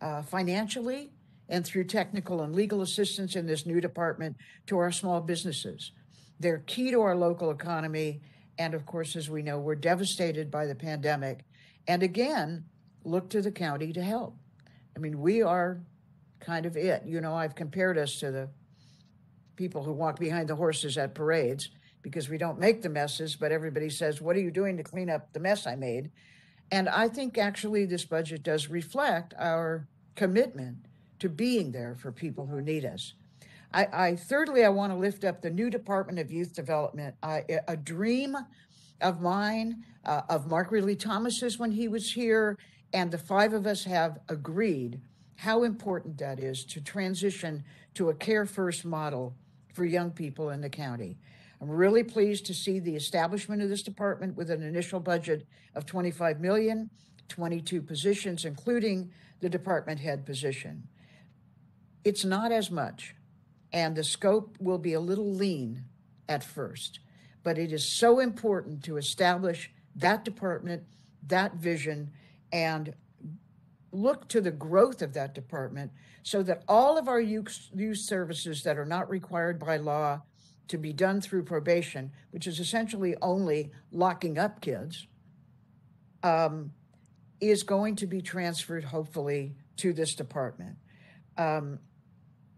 uh, financially and through technical and legal assistance in this new department to our small businesses. They're key to our local economy. And of course, as we know, we're devastated by the pandemic. And again, look to the county to help. I mean, we are kind of it. You know, I've compared us to the people who walk behind the horses at parades because we don't make the messes, but everybody says, What are you doing to clean up the mess I made? And I think actually this budget does reflect our commitment to being there for people who need us. I, I thirdly, I want to lift up the new Department of Youth Development, I, a dream of mine, uh, of Mark Ridley Thomas's when he was here, and the five of us have agreed how important that is to transition to a care first model for young people in the county. I'm really pleased to see the establishment of this department with an initial budget of 25 million, 22 positions, including the department head position. It's not as much, and the scope will be a little lean at first, but it is so important to establish that department, that vision, and look to the growth of that department so that all of our youth, youth services that are not required by law to be done through probation, which is essentially only locking up kids, um, is going to be transferred, hopefully, to this department. Um,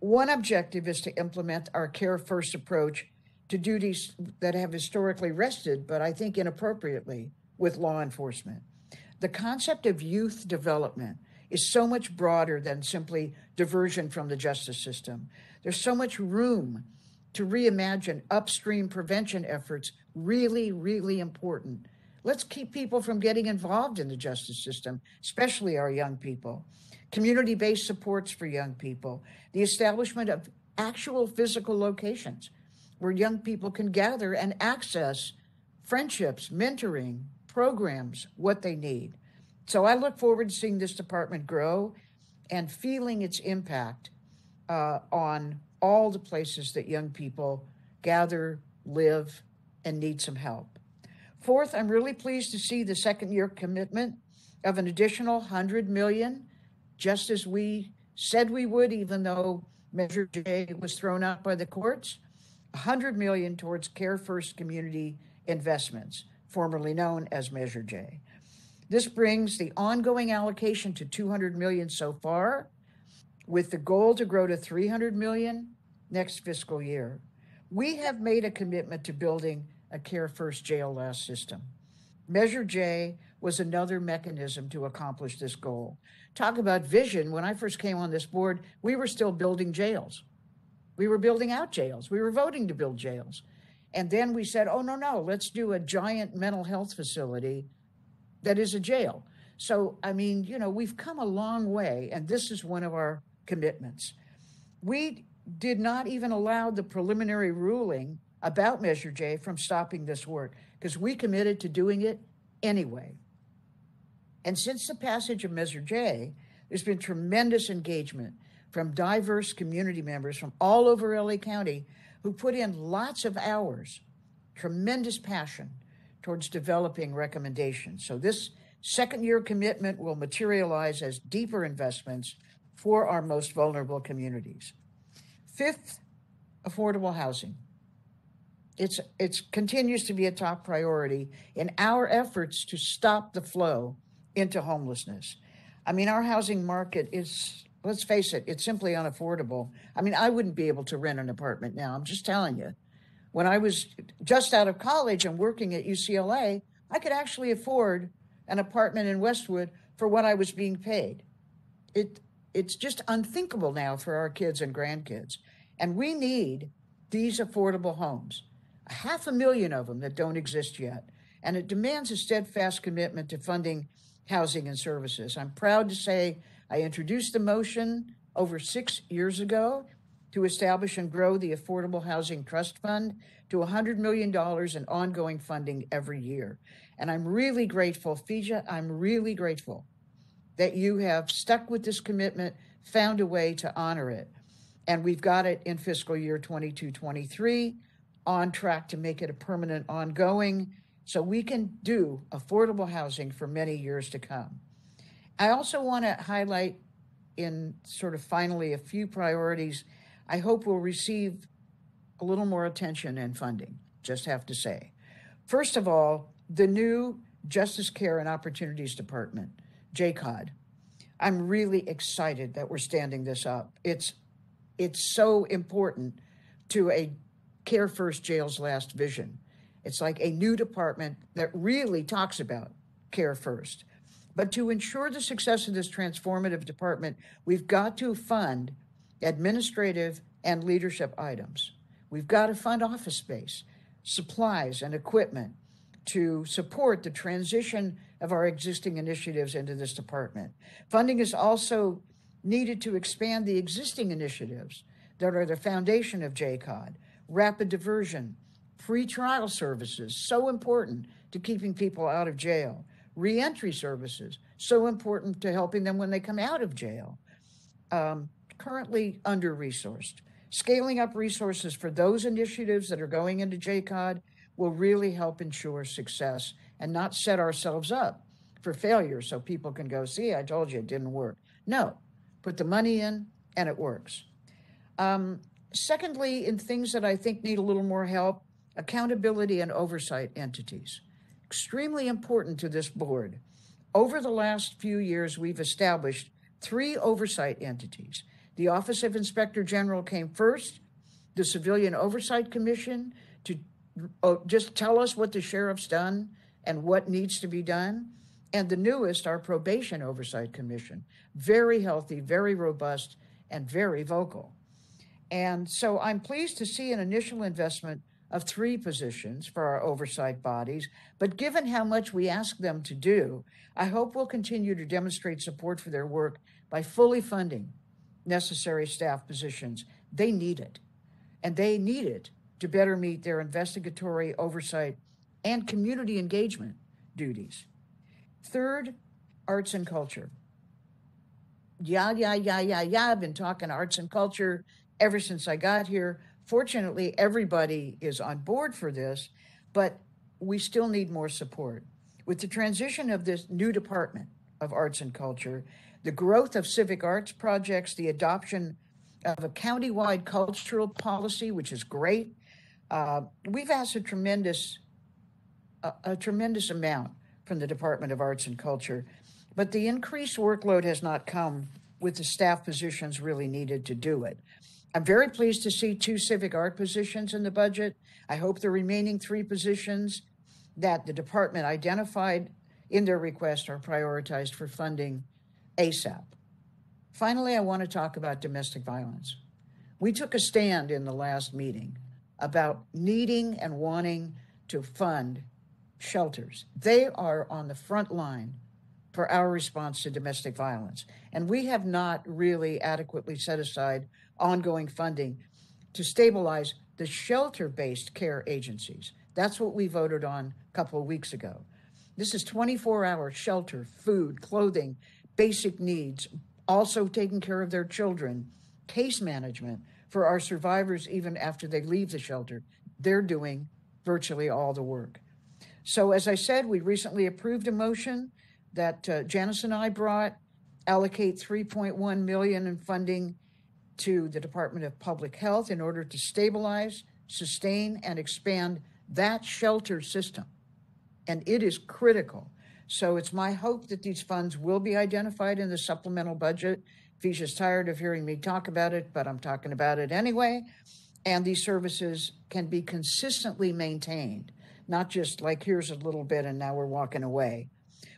one objective is to implement our care first approach to duties that have historically rested, but I think inappropriately, with law enforcement. The concept of youth development is so much broader than simply diversion from the justice system. There's so much room to reimagine upstream prevention efforts, really, really important. Let's keep people from getting involved in the justice system, especially our young people. Community based supports for young people, the establishment of actual physical locations where young people can gather and access friendships, mentoring, programs, what they need. So I look forward to seeing this department grow and feeling its impact uh, on all the places that young people gather, live, and need some help. Fourth, I'm really pleased to see the second year commitment of an additional 100 million, just as we said we would, even though Measure J was thrown out by the courts. 100 million towards Care First Community Investments, formerly known as Measure J. This brings the ongoing allocation to 200 million so far, with the goal to grow to 300 million next fiscal year. We have made a commitment to building a Care First jail last system. Measure J was another mechanism to accomplish this goal. Talk about vision. When I first came on this board, we were still building jails. We were building out jails. We were voting to build jails. And then we said, oh, no, no, let's do a giant mental health facility that is a jail. So, I mean, you know, we've come a long way, and this is one of our commitments. We did not even allow the preliminary ruling about Measure J from stopping this work because we committed to doing it anyway. And since the passage of Measure J, there's been tremendous engagement from diverse community members from all over LA County who put in lots of hours, tremendous passion towards developing recommendations. So this second year commitment will materialize as deeper investments for our most vulnerable communities. Fifth, affordable housing. It's it continues to be a top priority in our efforts to stop the flow into homelessness. I mean, our housing market is let's face it, it's simply unaffordable. I mean, I wouldn't be able to rent an apartment now. I'm just telling you when I was just out of college and working at UCLA, I could actually afford an apartment in Westwood for what I was being paid. It it's just unthinkable now for our kids and grandkids. And we need these affordable homes, a half a million of them that don't exist yet. And it demands a steadfast commitment to funding housing and services. I'm proud to say I introduced the motion over six years ago to establish and grow the Affordable Housing Trust Fund to $100 million in ongoing funding every year. And I'm really grateful, Fesia, I'm really grateful that you have stuck with this commitment, found a way to honor it. And we've got it in fiscal year 22 23, on track to make it a permanent ongoing, so we can do affordable housing for many years to come. I also want to highlight in sort of finally a few priorities I hope will receive a little more attention and funding, just have to say. First of all, the new Justice Care and Opportunities Department, JCOD. I'm really excited that we're standing this up. It's it's so important to a Care First Jail's last vision. It's like a new department that really talks about Care First. But to ensure the success of this transformative department, we've got to fund administrative, and leadership items. We've got to fund office space, supplies, and equipment to support the transition of our existing initiatives into this department. Funding is also needed to expand the existing initiatives that are the foundation of JCOD, rapid diversion, pretrial services, so important to keeping people out of jail, reentry services, so important to helping them when they come out of jail. Um, currently under resourced. Scaling up resources for those initiatives that are going into JCOD will really help ensure success and not set ourselves up for failure so people can go, see, I told you it didn't work. No, put the money in and it works. Um, secondly, in things that I think need a little more help, accountability and oversight entities. Extremely important to this board. Over the last few years, we've established three oversight entities. The Office of Inspector General came first, the Civilian Oversight Commission oh, just tell us what the sheriff's done and what needs to be done. And the newest, our Probation Oversight Commission, very healthy, very robust, and very vocal. And so I'm pleased to see an initial investment of three positions for our oversight bodies. But given how much we ask them to do, I hope we'll continue to demonstrate support for their work by fully funding necessary staff positions. They need it. And they need it to better meet their investigatory oversight and community engagement duties. Third, arts and culture. Yeah, yeah, yeah, yeah, yeah. I've been talking arts and culture ever since I got here. Fortunately, everybody is on board for this, but we still need more support. With the transition of this new department of arts and culture, the growth of civic arts projects, the adoption of a county-wide cultural policy, which is great. Uh, we've asked a tremendous, a, a tremendous amount from the Department of Arts and Culture, but the increased workload has not come with the staff positions really needed to do it. I'm very pleased to see two civic art positions in the budget. I hope the remaining three positions that the department identified in their request are prioritized for funding ASAP. Finally, I want to talk about domestic violence. We took a stand in the last meeting about needing and wanting to fund shelters. They are on the front line for our response to domestic violence. And we have not really adequately set aside ongoing funding to stabilize the shelter based care agencies. That's what we voted on a couple of weeks ago. This is 24 hour shelter, food, clothing, basic needs, also taking care of their children, case management for our survivors even after they leave the shelter. They're doing virtually all the work. So, as I said, we recently approved a motion that uh, Janice and I brought, allocate 3.1 million in funding to the Department of Public Health in order to stabilize, sustain, and expand that shelter system. And it is critical. So it's my hope that these funds will be identified in the supplemental budget. Fesia's tired of hearing me talk about it, but I'm talking about it anyway. And these services can be consistently maintained, not just like here's a little bit and now we're walking away.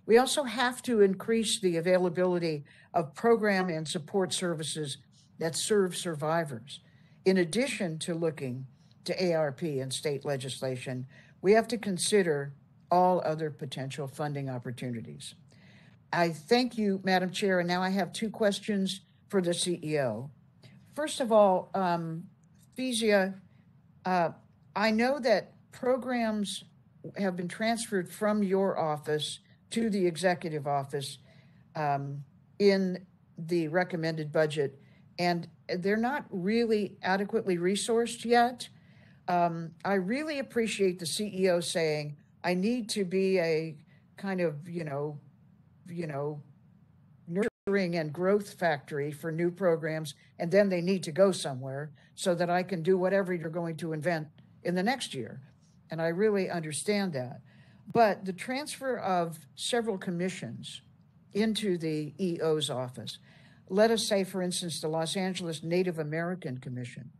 We also have to increase the availability of program and support services that serve survivors. In addition to looking to ARP and state legislation, we have to consider all other potential funding opportunities. I thank you, Madam Chair, and now I have two questions for the CEO. First of all, um, Fesia, uh, I know that programs have been transferred from your office to the executive office um, in the recommended budget, and they're not really adequately resourced yet. Um, I really appreciate the CEO saying, "I need to be a kind of you know, you know, nurturing and growth factory for new programs, and then they need to go somewhere so that I can do whatever you're going to invent in the next year." And I really understand that. But the transfer of several commissions into the EO's office, let us say, for instance, the Los Angeles Native American Commission,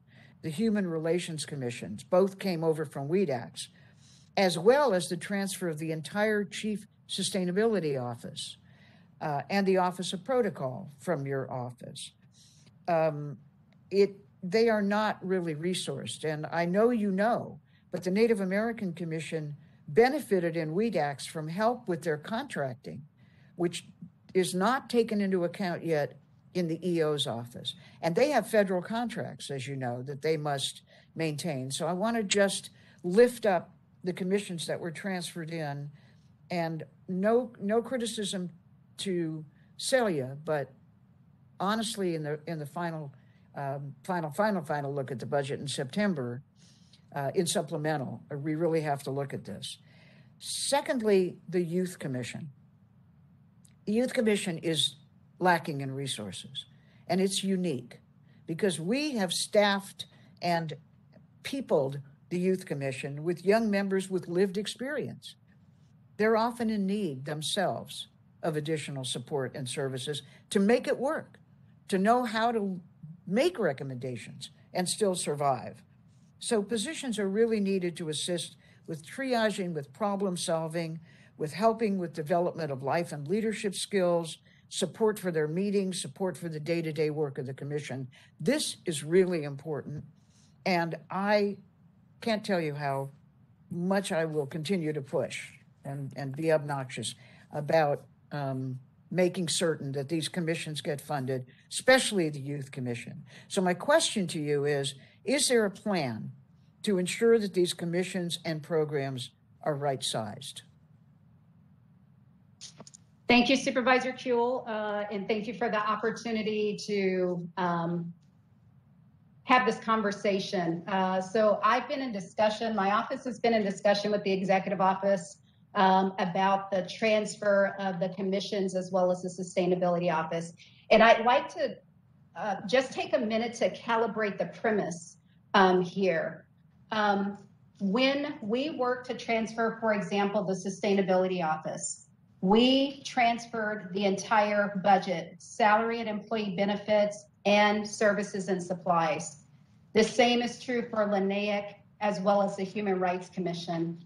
the Human Relations Commissions, both came over from WDACS, as well as the transfer of the entire Chief Sustainability Office uh, and the Office of Protocol from your office. Um, it they are not really resourced, and I know you know, but the Native American Commission benefited in WDACS from help with their contracting, which is not taken into account yet in the EO's office. And they have federal contracts, as you know, that they must maintain. So I want to just lift up the commissions that were transferred in and no no criticism to Celia, but honestly in the in the final um, final final final look at the budget in September, uh, in supplemental. We really have to look at this. Secondly, the Youth Commission. The Youth Commission is lacking in resources, and it's unique because we have staffed and peopled the Youth Commission with young members with lived experience. They're often in need themselves of additional support and services to make it work, to know how to make recommendations and still survive. So positions are really needed to assist with triaging, with problem solving, with helping with development of life and leadership skills, support for their meetings, support for the day to day work of the commission. This is really important. And I can't tell you how much I will continue to push and, and be obnoxious about um, making certain that these commissions get funded, especially the Youth Commission. So, my question to you is Is there a plan to ensure that these commissions and programs are right sized? Thank you, Supervisor Kuehl, uh, and thank you for the opportunity to um, have this conversation. Uh, so I've been in discussion, my office has been in discussion with the executive office um, about the transfer of the commissions as well as the sustainability office. And I'd like to uh, just take a minute to calibrate the premise um, here. Um, when we work to transfer, for example, the sustainability office, we transferred the entire budget, salary and employee benefits, and services and supplies. The same is true for LNAIC as well as the Human Rights Commission.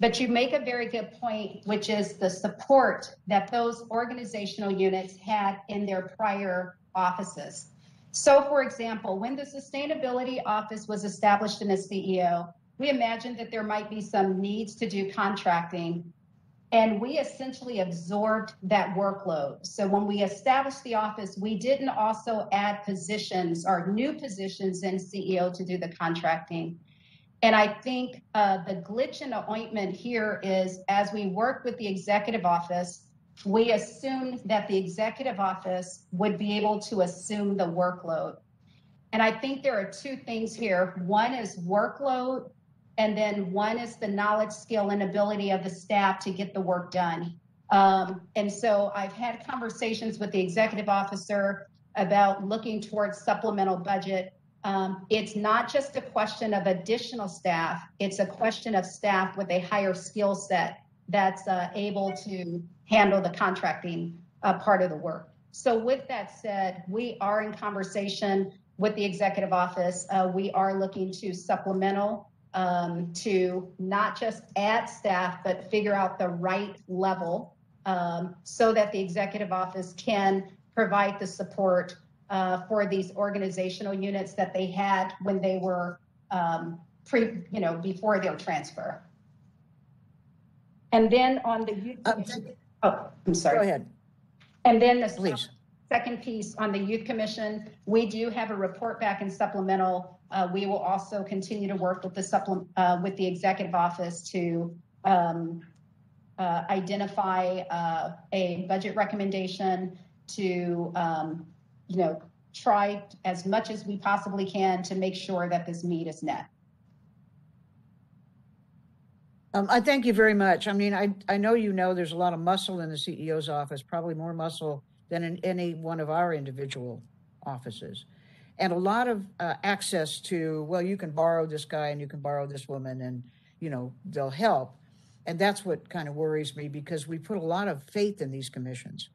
But you make a very good point, which is the support that those organizational units had in their prior offices. So, for example, when the Sustainability Office was established in a CEO, we imagined that there might be some needs to do contracting and we essentially absorbed that workload. So when we established the office, we didn't also add positions or new positions in CEO to do the contracting. And I think uh, the glitch in the ointment here is as we work with the executive office, we assumed that the executive office would be able to assume the workload. And I think there are two things here. One is workload and then one is the knowledge, skill, and ability of the staff to get the work done. Um, and so I've had conversations with the executive officer about looking towards supplemental budget. Um, it's not just a question of additional staff, it's a question of staff with a higher skill set that's uh, able to handle the contracting uh, part of the work. So, with that said, we are in conversation with the executive office. Uh, we are looking to supplemental um, to not just add staff, but figure out the right level um, so that the executive office can provide the support uh, for these organizational units that they had when they were um, pre, you know, before their transfer. And then on the youth, Um, oh, I'm sorry. Go ahead, And then the please. second piece on the youth commission, we do have a report back in supplemental uh, we will also continue to work with the supplement uh, with the executive office to um, uh, identify uh, a budget recommendation to um, you know try as much as we possibly can to make sure that this need is met. Um, I thank you very much. I mean, I, I know you know there's a lot of muscle in the CEO's office, probably more muscle than in any one of our individual offices and a lot of uh, access to well you can borrow this guy and you can borrow this woman and you know they'll help and that's what kind of worries me because we put a lot of faith in these commissions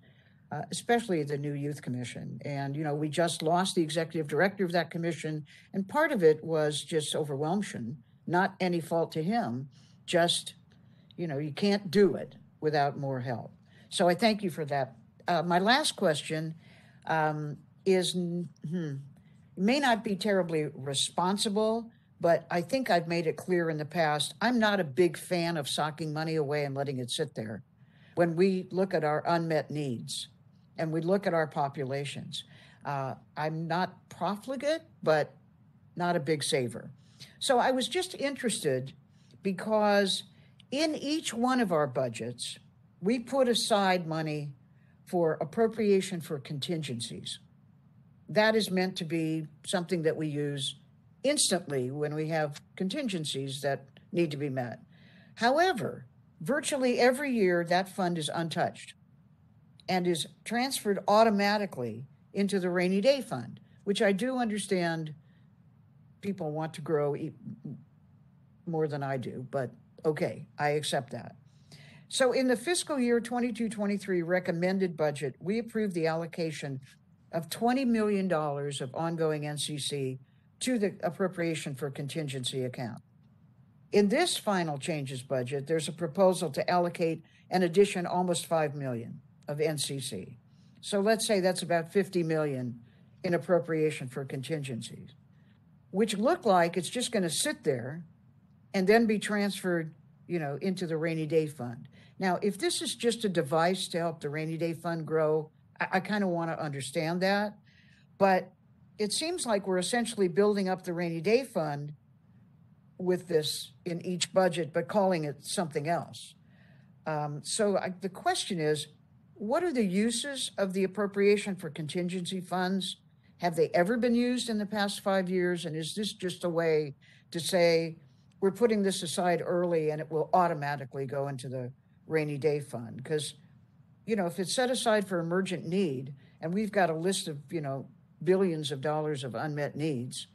uh, especially the new youth commission. And you know we just lost the executive director of that commission and part of it was just overwhelmation not any fault to him just you know you can't do it without more help. So i thank you for that. Uh, my last question um, is hmm, may not be terribly responsible, but I think I've made it clear in the past I'm not a big fan of socking money away and letting it sit there. When we look at our unmet needs and we look at our populations, uh, I'm not profligate, but not a big saver. So I was just interested because in each one of our budgets, we put aside money for appropriation for contingencies that is meant to be something that we use instantly when we have contingencies that need to be met. However, virtually every year that fund is untouched and is transferred automatically into the rainy day fund, which I do understand people want to grow more than I do, but okay, I accept that. So in the fiscal year 22-23 recommended budget, we approved the allocation of $20 million of ongoing NCC to the appropriation for contingency account. In this final changes budget, there's a proposal to allocate an addition almost 5 million of NCC. So let's say that's about 50 million in appropriation for contingencies, which look like it's just going to sit there and then be transferred, you know, into the rainy day fund. Now, if this is just a device to help the rainy day fund grow, I, I kind of want to understand that. But it seems like we're essentially building up the rainy day fund with this in each budget, but calling it something else. Um, so I, the question is, what are the uses of the appropriation for contingency funds? Have they ever been used in the past five years? And is this just a way to say we're putting this aside early and it will automatically go into the rainy day fund? Because, you know, if it's set aside for emergent need and we've got a list of, you know, billions of dollars of unmet needs,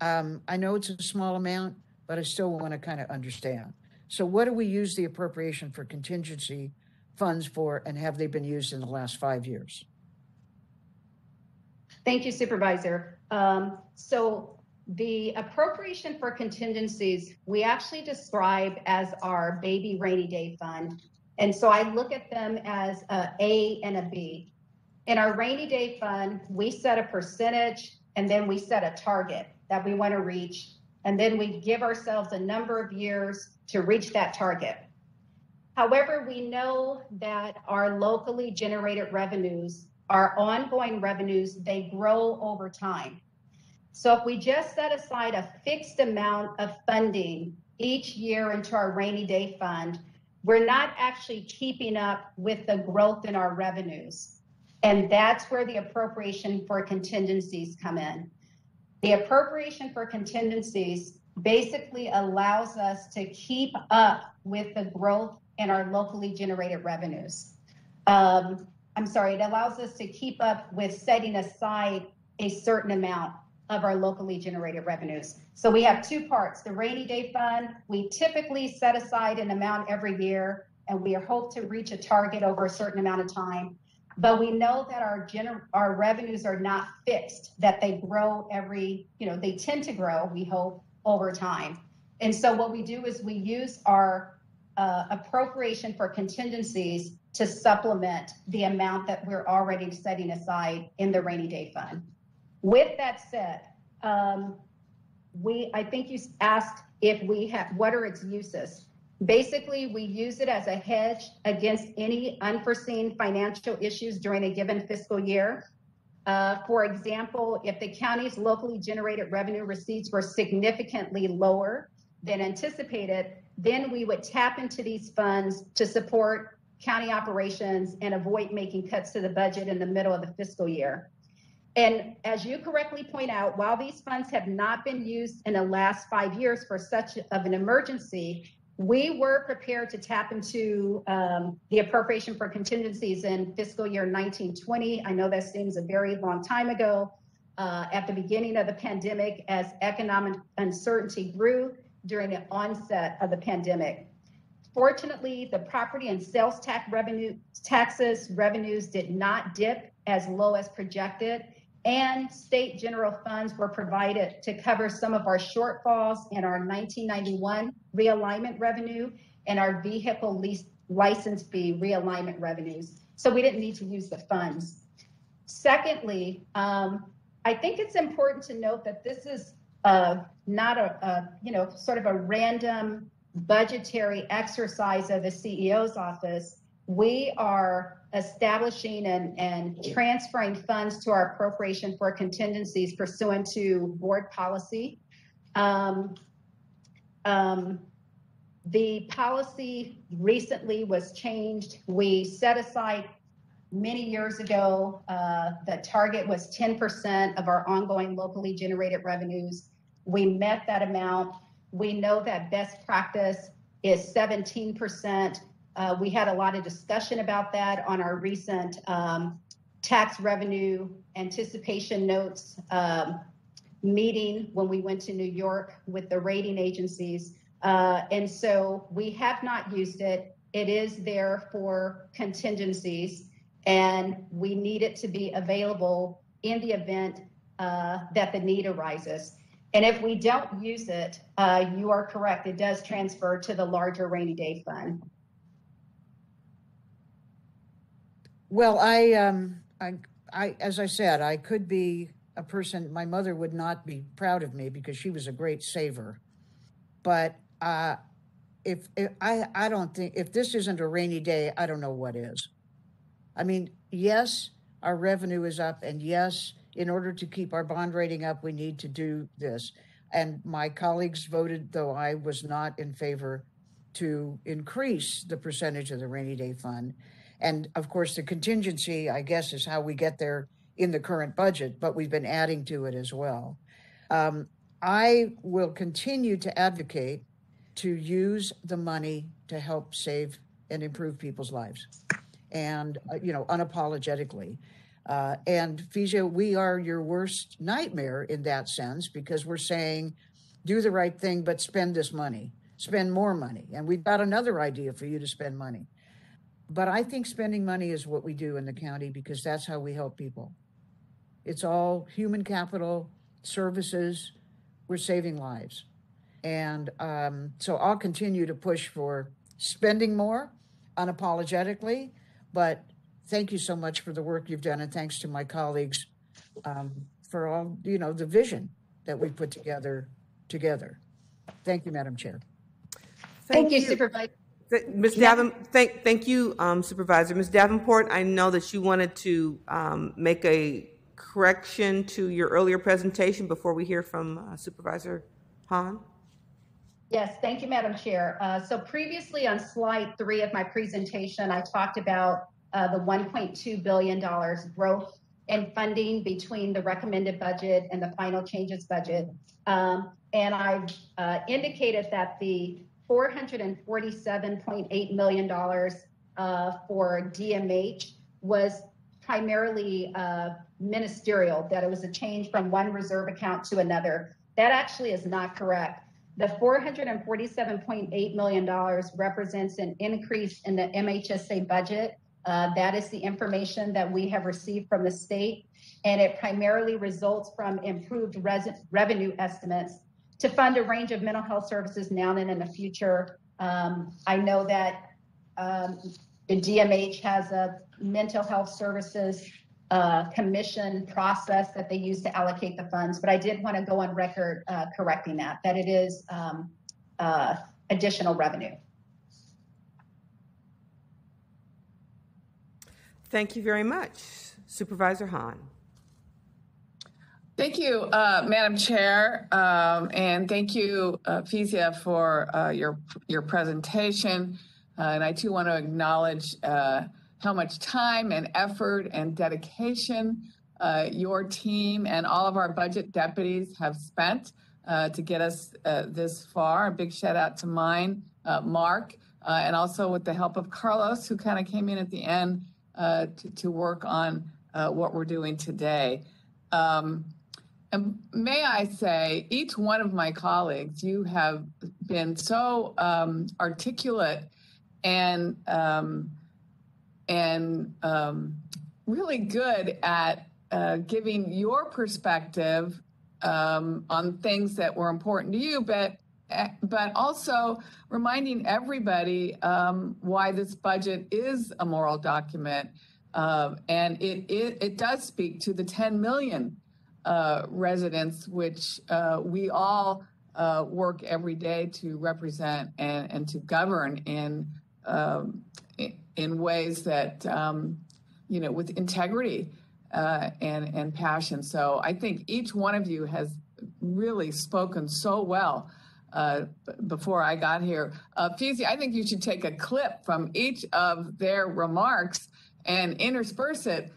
um, I know it's a small amount, but I still want to kind of understand. So, what do we use the appropriation for contingency funds for, and have they been used in the last five years? Thank you, Supervisor. Um, so, the appropriation for contingencies we actually describe as our baby rainy day fund. And so I look at them as a A and a B. In our rainy day fund, we set a percentage and then we set a target that we want to reach. And then we give ourselves a number of years to reach that target. However, we know that our locally generated revenues, our ongoing revenues, they grow over time. So if we just set aside a fixed amount of funding each year into our rainy day fund, we're not actually keeping up with the growth in our revenues. And that's where the appropriation for contingencies come in. The appropriation for contingencies basically allows us to keep up with the growth in our locally generated revenues. Um, I'm sorry, it allows us to keep up with setting aside a certain amount of our locally generated revenues. So we have two parts. The rainy day fund, we typically set aside an amount every year and we hope to reach a target over a certain amount of time. But we know that our gener- our revenues are not fixed, that they grow every, you know, they tend to grow, we hope, over time. And so what we do is we use our uh, appropriation for contingencies to supplement the amount that we're already setting aside in the rainy day fund. With that said, um, we I think you asked if we have what are its uses. Basically, we use it as a hedge against any unforeseen financial issues during a given fiscal year. Uh, for example, if the county's locally generated revenue receipts were significantly lower than anticipated, then we would tap into these funds to support county operations and avoid making cuts to the budget in the middle of the fiscal year. And as you correctly point out, while these funds have not been used in the last five years for such of an emergency, we were prepared to tap into um, the appropriation for contingencies in fiscal year 1920. I know that seems a very long time ago. Uh, at the beginning of the pandemic, as economic uncertainty grew during the onset of the pandemic. Fortunately, the property and sales tax revenue taxes revenues did not dip as low as projected, and state general funds were provided to cover some of our shortfalls in our 1991 realignment revenue and our vehicle lease license fee realignment revenues. So we didn't need to use the funds. Secondly, um, I think it's important to note that this is uh, not a, a, you know, sort of a random budgetary exercise of the CEO's office. We are establishing and, and transferring funds to our appropriation for contingencies pursuant to board policy. Um, um, the policy recently was changed. We set aside many years ago, uh, the target was 10% of our ongoing locally generated revenues. We met that amount. We know that best practice is 17%. Uh, we had a lot of discussion about that on our recent um, tax revenue anticipation notes um, meeting when we went to New York with the rating agencies. Uh, and so we have not used it. it is there for contingencies, and we need it to be available in the event uh, that the need arises. And if we don't use it, uh, you are correct, it does transfer to the larger rainy day fund. Well, I, um, I, I, as I said, I could be a person, my mother would not be proud of me because she was a great saver. But, uh, if, if I, I don't think, if this isn't a rainy day, I don't know what is. I mean, yes, our revenue is up and yes, in order to keep our bond rating up, we need to do this. And my colleagues voted, though I was not in favor, to increase the percentage of the rainy day fund. And of course, the contingency, I guess, is how we get there in the current budget, but we've been adding to it as well. Um, I will continue to advocate to use the money to help save and improve people's lives, and uh, you know, unapologetically. Uh, and Fesia, we are your worst nightmare in that sense because we're saying, do the right thing, but spend this money, spend more money, and we've got another idea for you to spend money. But I think spending money is what we do in the county because that's how we help people. It's all human capital, services. We're saving lives. And um, so I'll continue to push for spending more unapologetically. But thank you so much for the work you've done. And thanks to my colleagues um, for all, you know, the vision that we put together together. Thank you, Madam Chair. Thank you, Supervisor. Th- Ms. Davenport, thank, thank you, um, Supervisor. Ms. Davenport, I know that you wanted to um, make a correction to your earlier presentation before we hear from uh, Supervisor Hahn. Yes, thank you, Madam Chair. Uh, so previously on slide three of my presentation, I talked about uh, the $1.2 billion growth in funding between the recommended budget and the final changes budget. Um, and I've uh, indicated that the $447.8 million uh, for DMH was primarily uh, ministerial, that it was a change from one reserve account to another. That actually is not correct. The $447.8 million represents an increase in the MHSA budget. Uh, that is the information that we have received from the state, and it primarily results from improved res- revenue estimates to fund a range of mental health services now and in the future. Um, I know that um, the DMH has a mental health services uh, commission process that they use to allocate the funds, but I did want to go on record uh, correcting that, that it is um, uh, additional revenue. Thank you very much. Supervisor Hahn. Thank you, uh, Madam Chair, um, and thank you, uh, Fesia, for uh, your your presentation. Uh, and I too want to acknowledge uh, how much time and effort and dedication uh, your team and all of our budget deputies have spent to get us this far. A big shout out to mine, Mark, and also with the help of Carlos, who kind of came in at the end to, to work on what we're doing today. Um, and may I say, each one of my colleagues, you have been so um, articulate and um, and um, really good at uh, giving your perspective um, on things that were important to you, but but also reminding everybody um, why this budget is a moral document, uh, and it, it it does speak to the 10 million uh, residents, which uh, we all uh, work every day to represent and, and to govern in um, in ways that um, you know with integrity uh, and and passion. So I think each one of you has really spoken so well. Uh, before I got here, uh, Fesia, I think you should take a clip from each of their remarks and intersperse it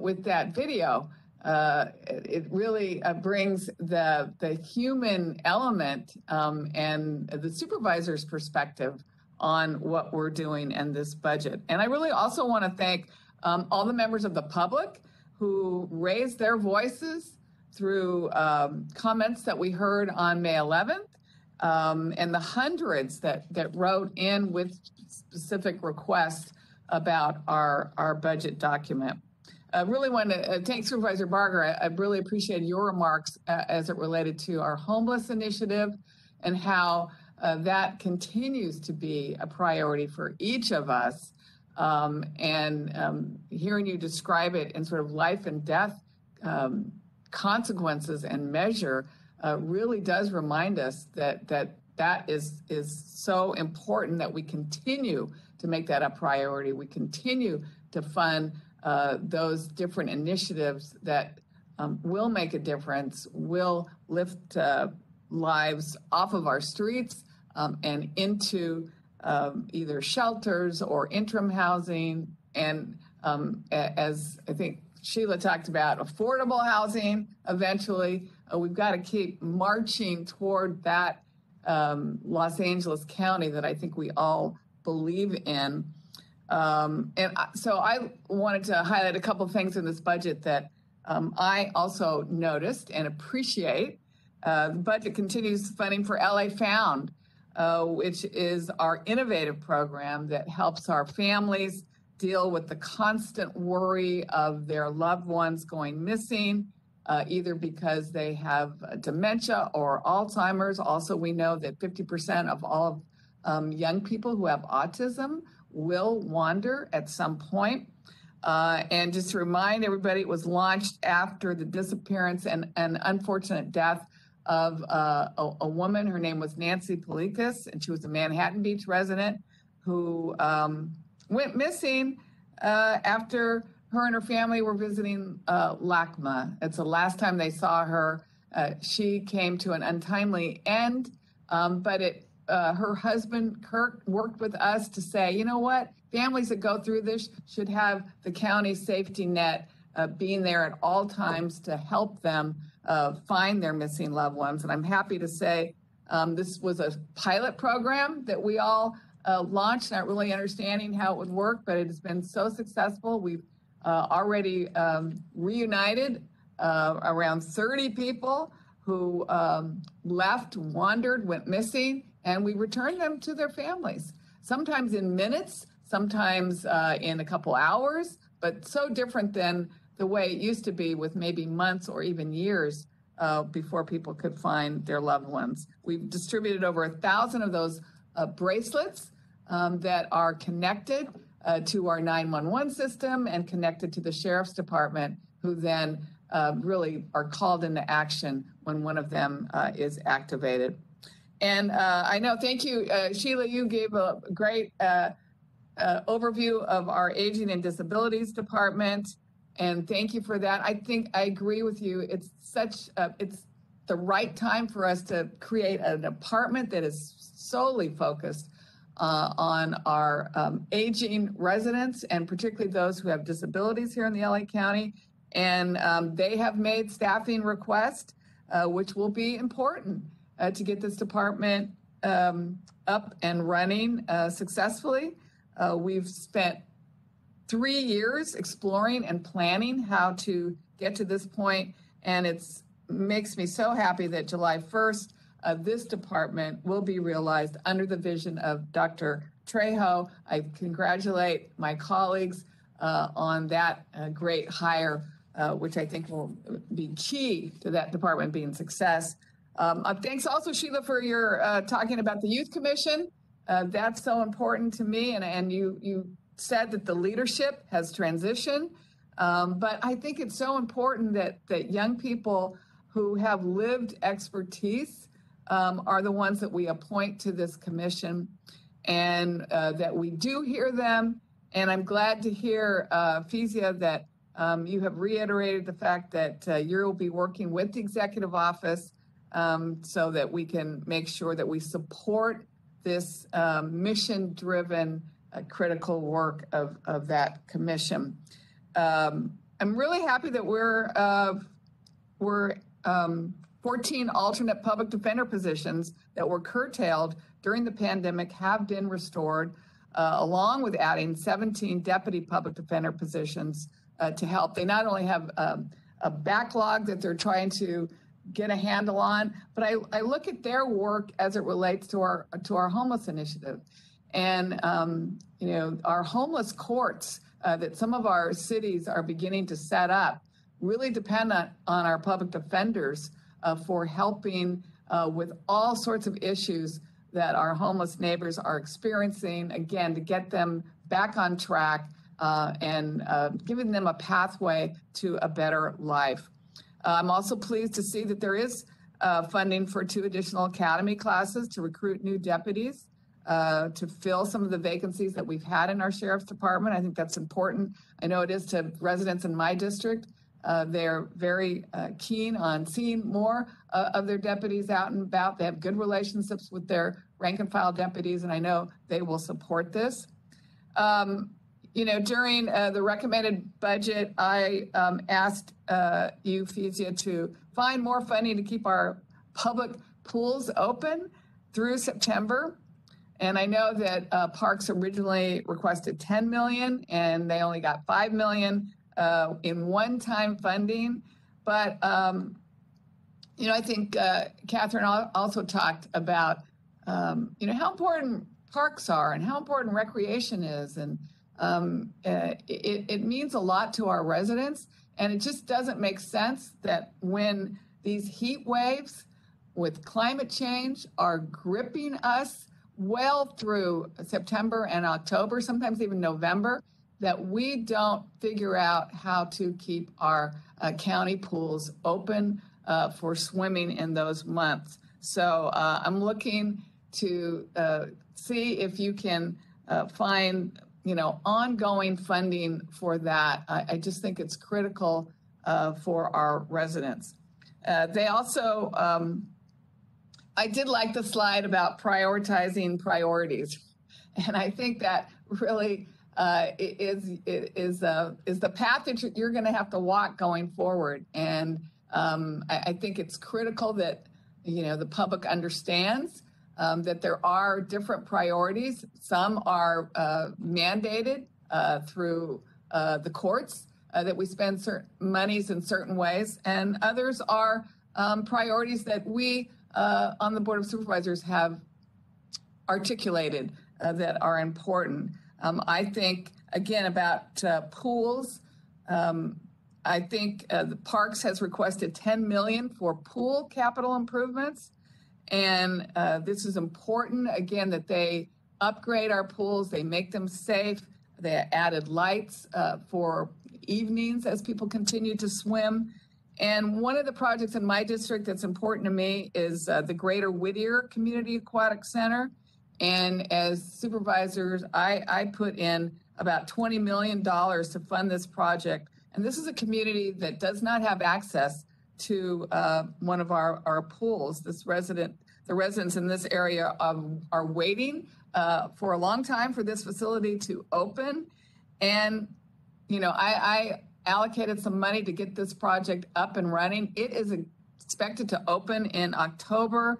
with that video uh, it really uh, brings the the human element um, and the supervisor's perspective on what we're doing and this budget. And I really also want to thank um, all the members of the public who raised their voices through um, comments that we heard on May 11th. Um, and the hundreds that, that wrote in with specific requests about our, our budget document. I really want to uh, thank Supervisor Barger. I, I really appreciate your remarks uh, as it related to our homeless initiative and how uh, that continues to be a priority for each of us. Um, and um, hearing you describe it in sort of life and death um, consequences and measure uh, really does remind us that that that is is so important that we continue to make that a priority. We continue to fund uh, those different initiatives that um, will make a difference, will lift uh, lives off of our streets um, and into um, either shelters or interim housing. And um, as I think Sheila talked about, affordable housing eventually. Uh, we've got to keep marching toward that um, Los Angeles County that I think we all believe in. Um, and so I wanted to highlight a couple of things in this budget that um, I also noticed and appreciate. Uh, the budget continues funding for LA Found, uh, which is our innovative program that helps our families deal with the constant worry of their loved ones going missing, uh, either because they have dementia or Alzheimer's. Also, we know that 50% of all um, young people who have autism will wander at some point. Uh, and just to remind everybody, it was launched after the disappearance and, and unfortunate death of uh, a, a, woman. Her name was Nancy Paulikas, and she was a Manhattan Beach resident who um, went missing uh, after her and her family were visiting uh, LACMA. It's the last time they saw her. Uh, she came to an untimely end, um, but it uh, her husband Kirk worked with us to say, you know what, families that go through this should have the county safety net uh, being there at all times to help them uh, find their missing loved ones. And I'm happy to say um, this was a pilot program that we all uh, launched, not really understanding how it would work, but it has been so successful. We've already um, reunited uh, around 30 people who um, left, wandered, went missing, and we returned them to their families, sometimes in minutes, sometimes uh, in a couple hours, but so different than the way it used to be with maybe months or even years uh, before people could find their loved ones. We've distributed over a thousand of those uh, bracelets um, that are connected uh, to our 911 system and connected to the sheriff's department, who then uh, really are called into action when one of them uh, is activated. And uh, I know, thank you, uh, Sheila, you gave a great uh, overview of our Aging and Disabilities Department. And thank you for that. I think I agree with you. It's such, it's the right time for us to create an department that is solely focused uh, on our um, aging residents and particularly those who have disabilities here in the LA County. And um, they have made staffing requests, uh, which will be important uh, to get this department um, up and running uh, successfully. Uh, we've spent three years exploring and planning how to get to this point, and it makes me so happy that July 1st, uh, this department will be realized under the vision of Dr. Trejo. I congratulate my colleagues uh, on that uh, great hire, uh, which I think will be key to that department being success. Um, uh, thanks also, Sheila, for your uh, talking about the Youth Commission. that's so important to me, and, and you, you said that the leadership has transitioned. Um, but I think it's so important that, that young people who have lived expertise um, are the ones that we appoint to this commission and uh, that we do hear them. And I'm glad to hear, uh, Fesia, that um, you have reiterated the fact that uh, you'll be working with the executive office um, so that we can make sure that we support this um, mission driven uh, critical work of, of that commission. Um, I'm really happy that we're, uh, we're um, 14 alternate public defender positions that were curtailed during the pandemic have been restored, uh, along with adding 17 deputy public defender positions uh, to help. They not only have um, a backlog that they're trying to get a handle on. But I, I look at their work as it relates to our to our homeless initiative, and um, you know our homeless courts uh, that some of our cities are beginning to set up really depend on, on our public defenders uh, for helping uh, with all sorts of issues that our homeless neighbors are experiencing. Again, to get them back on track uh, and uh, giving them a pathway to a better life. Uh, I'm also pleased to see that there is uh, funding for two additional academy classes to recruit new deputies. Uh, to fill some of the vacancies that we've had in our sheriff's department. I think that's important. I know it is to residents in my district. Uh, they're very uh, keen on seeing more uh, of their deputies out and about. They have good relationships with their rank and file deputies, and I know they will support this. Um, you know, during uh, the recommended budget, I um, asked uh, you, Fesia, to find more funding to keep our public pools open through September. And I know that uh, Parks originally requested 10 million, and they only got 5 million uh, in one-time funding. But um, you know, I think uh, Kathryn also talked about um, you know how important parks are and how important recreation is, and um, uh, it, it means a lot to our residents, and it just doesn't make sense that when these heat waves with climate change are gripping us well through September and October, sometimes even November, that we don't figure out how to keep our uh, county pools open uh, for swimming in those months. So uh, I'm looking to uh, see if you can uh, find you know, ongoing funding for that. I, I just think it's critical uh, for our residents. They also, um, I did like the slide about prioritizing priorities, and I think that really uh, is is uh, is the path that you're going to have to walk going forward. And um, I, I think it's critical that you know the public understands um, that there are different priorities. Some are uh, mandated uh, through uh, the courts that we spend certain monies in certain ways, and others are um, priorities that we on the Board of Supervisors have articulated that are important. Um, I think, again, about pools. Um, I think the Parks has requested 10 million for pool capital improvements. And uh, this is important, again, that they upgrade our pools, they make them safe. They added lights uh, for evenings as people continue to swim. And one of the projects in my district that's important to me is uh, the Greater Whittier Community Aquatic Center. And as supervisors, I, I put in about $20 million to fund this project. And this is a community that does not have access to uh, one of our, our pools. This resident, the residents in this area um, are waiting uh, for a long time for this facility to open. And, you know, I, I allocated some money to get this project up and running. It is expected to open in October,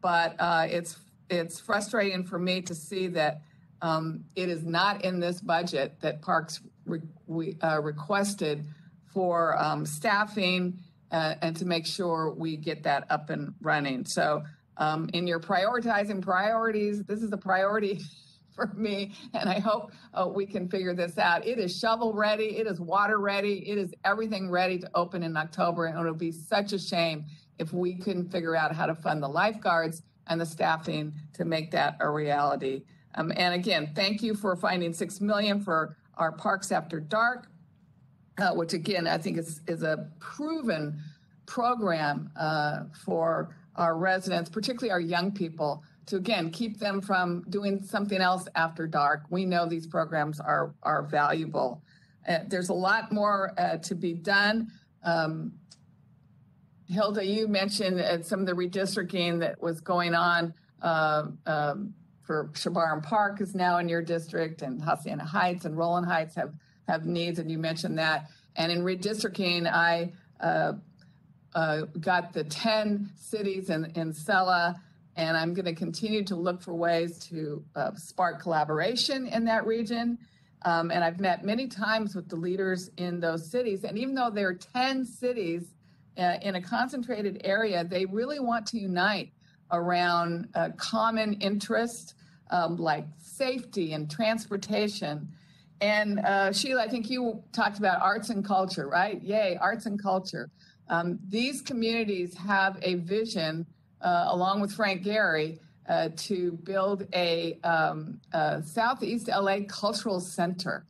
but uh, it's it's frustrating for me to see that um, it is not in this budget that Parks re- we, uh, requested for um, staffing uh, and to make sure we get that up and running. So, um, in your prioritizing priorities, this is a priority for me, and I hope uh, we can figure this out. It is shovel ready, it is water ready, it is everything ready to open in October, and it'll be such a shame if we couldn't figure out how to fund the lifeguards and the staffing to make that a reality. Um, and again, thank you for finding six million for our parks after dark uh, which again I think is is a proven program uh, for our residents, particularly our young people, to again keep them from doing something else after dark. We know these programs are are valuable. Uh, there's a lot more uh, to be done. Um, Hilda, you mentioned uh, some of the redistricting that was going on uh, um, for Schabarum Park is now in your district, and Hacienda Heights and Rowland Heights have have needs, and you mentioned that. And in redistricting, I uh, uh, got the 10 cities in, in Cella, and I'm going to continue to look for ways to uh, spark collaboration in that region. Um, and I've met many times with the leaders in those cities. And even though there are 10 cities uh, in a concentrated area, they really want to unite around uh, common interests um, like safety and transportation. And uh, Sheila, I think you talked about arts and culture, right? Yay, arts and culture. Um, these communities have a vision, uh, along with Frank Gehry, uh, to build a, um, a Southeast LA cultural center.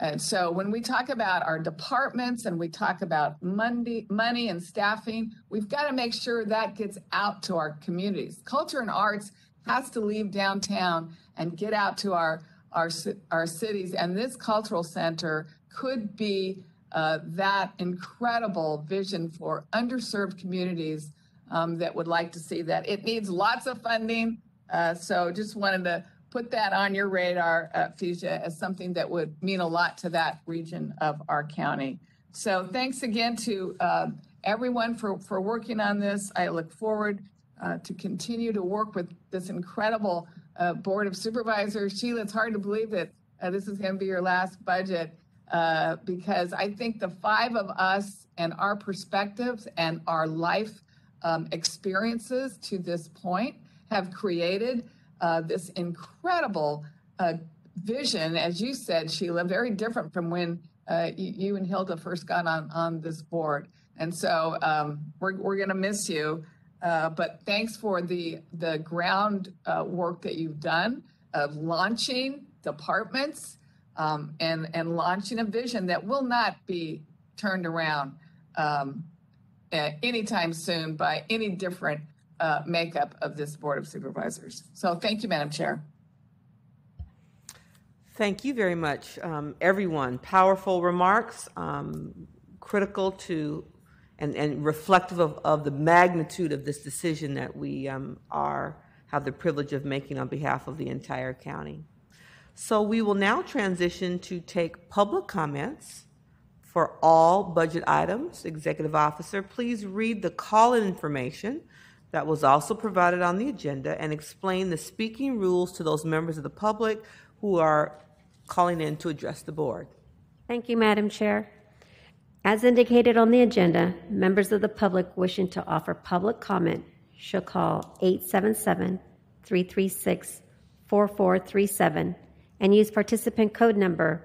And so when we talk about our departments and we talk about money, money and staffing, we've got to make sure that gets out to our communities. Culture and arts has to leave downtown and get out to our our, our cities. And this cultural center could be uh, that incredible vision for underserved communities um, that would like to see that. It needs lots of funding. Uh, so just wanted to put that on your radar, uh, Fesia, as something that would mean a lot to that region of our county. So thanks again to uh, everyone for, for working on this. I look forward uh, to continue to work with this incredible uh, Board of Supervisors. Sheila, it's hard to believe that uh, this is going to be your last budget uh, because I think the five of us and our perspectives and our life um, experiences to this point have created uh, this incredible uh, vision, as you said, Sheila, very different from when uh, you, you, and Hilda first got on, on this board. And so um, we're, we're going to miss you. Uh, but thanks for the the ground uh, work that you've done of launching departments um, and and launching a vision that will not be turned around um, anytime soon by any different uh, makeup of this board of supervisors. So thank you, Madam Chair. Thank you very much, um, everyone. Powerful remarks, um, critical to and, and reflective of, of the magnitude of this decision that we um, are have the privilege of making on behalf of the entire county. So we will now transition to take public comments for all budget items. Executive Officer, please read the call-in information that was also provided on the agenda and explain the speaking rules to those members of the public who are calling in to address the board. Thank you, Madam Chair. As indicated on the agenda, members of the public wishing to offer public comment should call 877 336 4437 and use participant code number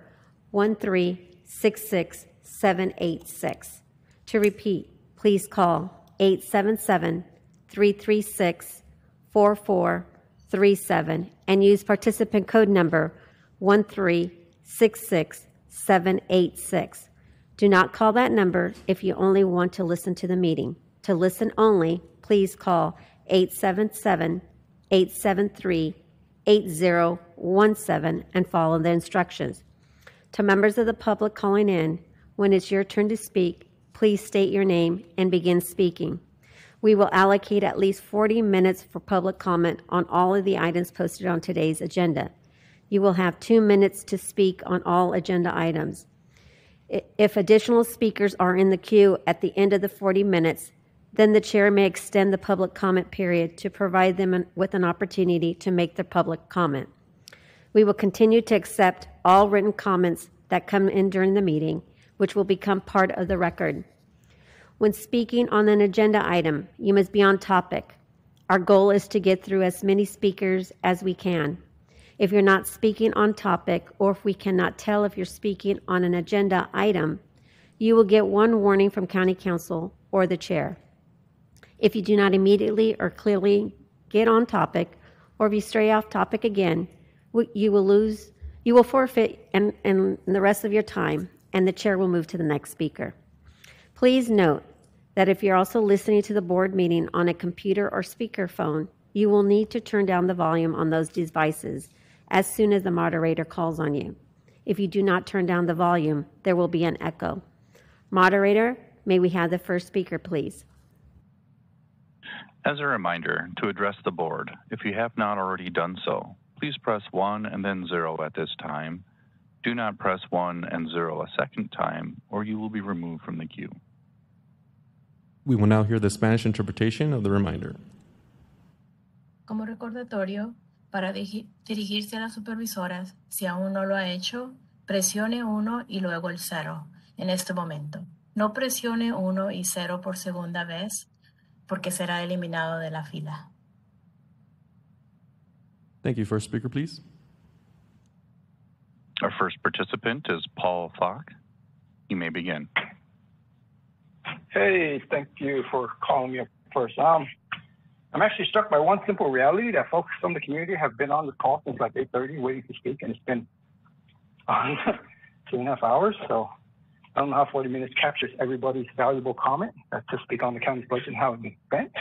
1366786. To repeat, please call 877 336 4437 and use participant code number 1366786. Do not call that number if you only want to listen to the meeting. To listen only, please call 877 873 8017 and follow the instructions. To members of the public calling in, when it's your turn to speak, please state your name and begin speaking. We will allocate at least 40 minutes for public comment on all of the items posted on today's agenda. You will have two minutes to speak on all agenda items. If additional speakers are in the queue at the end of the 40 minutes, then the chair may extend the public comment period to provide them with an opportunity to make their public comment. We will continue to accept all written comments that come in during the meeting, which will become part of the record. When speaking on an agenda item, you must be on topic. Our goal is to get through as many speakers as we can. If you're not speaking on topic, or if we cannot tell if you're speaking on an agenda item, you will get one warning from County Counsel or the chair. If you do not immediately or clearly get on topic, or if you stray off topic again, you will lose, you will forfeit and, and the rest of your time, and the chair will move to the next speaker. Please note that if you're also listening to the board meeting on a computer or speakerphone, you will need to turn down the volume on those devices as soon as the moderator calls on you. If you do not turn down the volume, there will be an echo. Moderator, may we have the first speaker, please? As a reminder, to address the board, if you have not already done so, please press 1 and then 0 at this time. Do not press 1 and 0 a second time, or you will be removed from the queue. We will now hear the Spanish interpretation of the reminder. Como recordatorio, Para dirigirse a las supervisoras, si aún no lo ha hecho, presione 1 y luego el 0 en este momento. no presione 1 y 0 por segunda vez porque será eliminado de la fila. Thank you. First speaker, please. Our first participant is Paul Falk. You may begin. Hey, thank you for calling me up first. Um, I'm actually struck by one simple reality that folks from the community have been on the call since like 8:30, waiting to speak, and it's been um, two and a half hours. So I don't know how 40 minutes captures everybody's valuable comment uh, to speak on the county's budget and how it's been spent.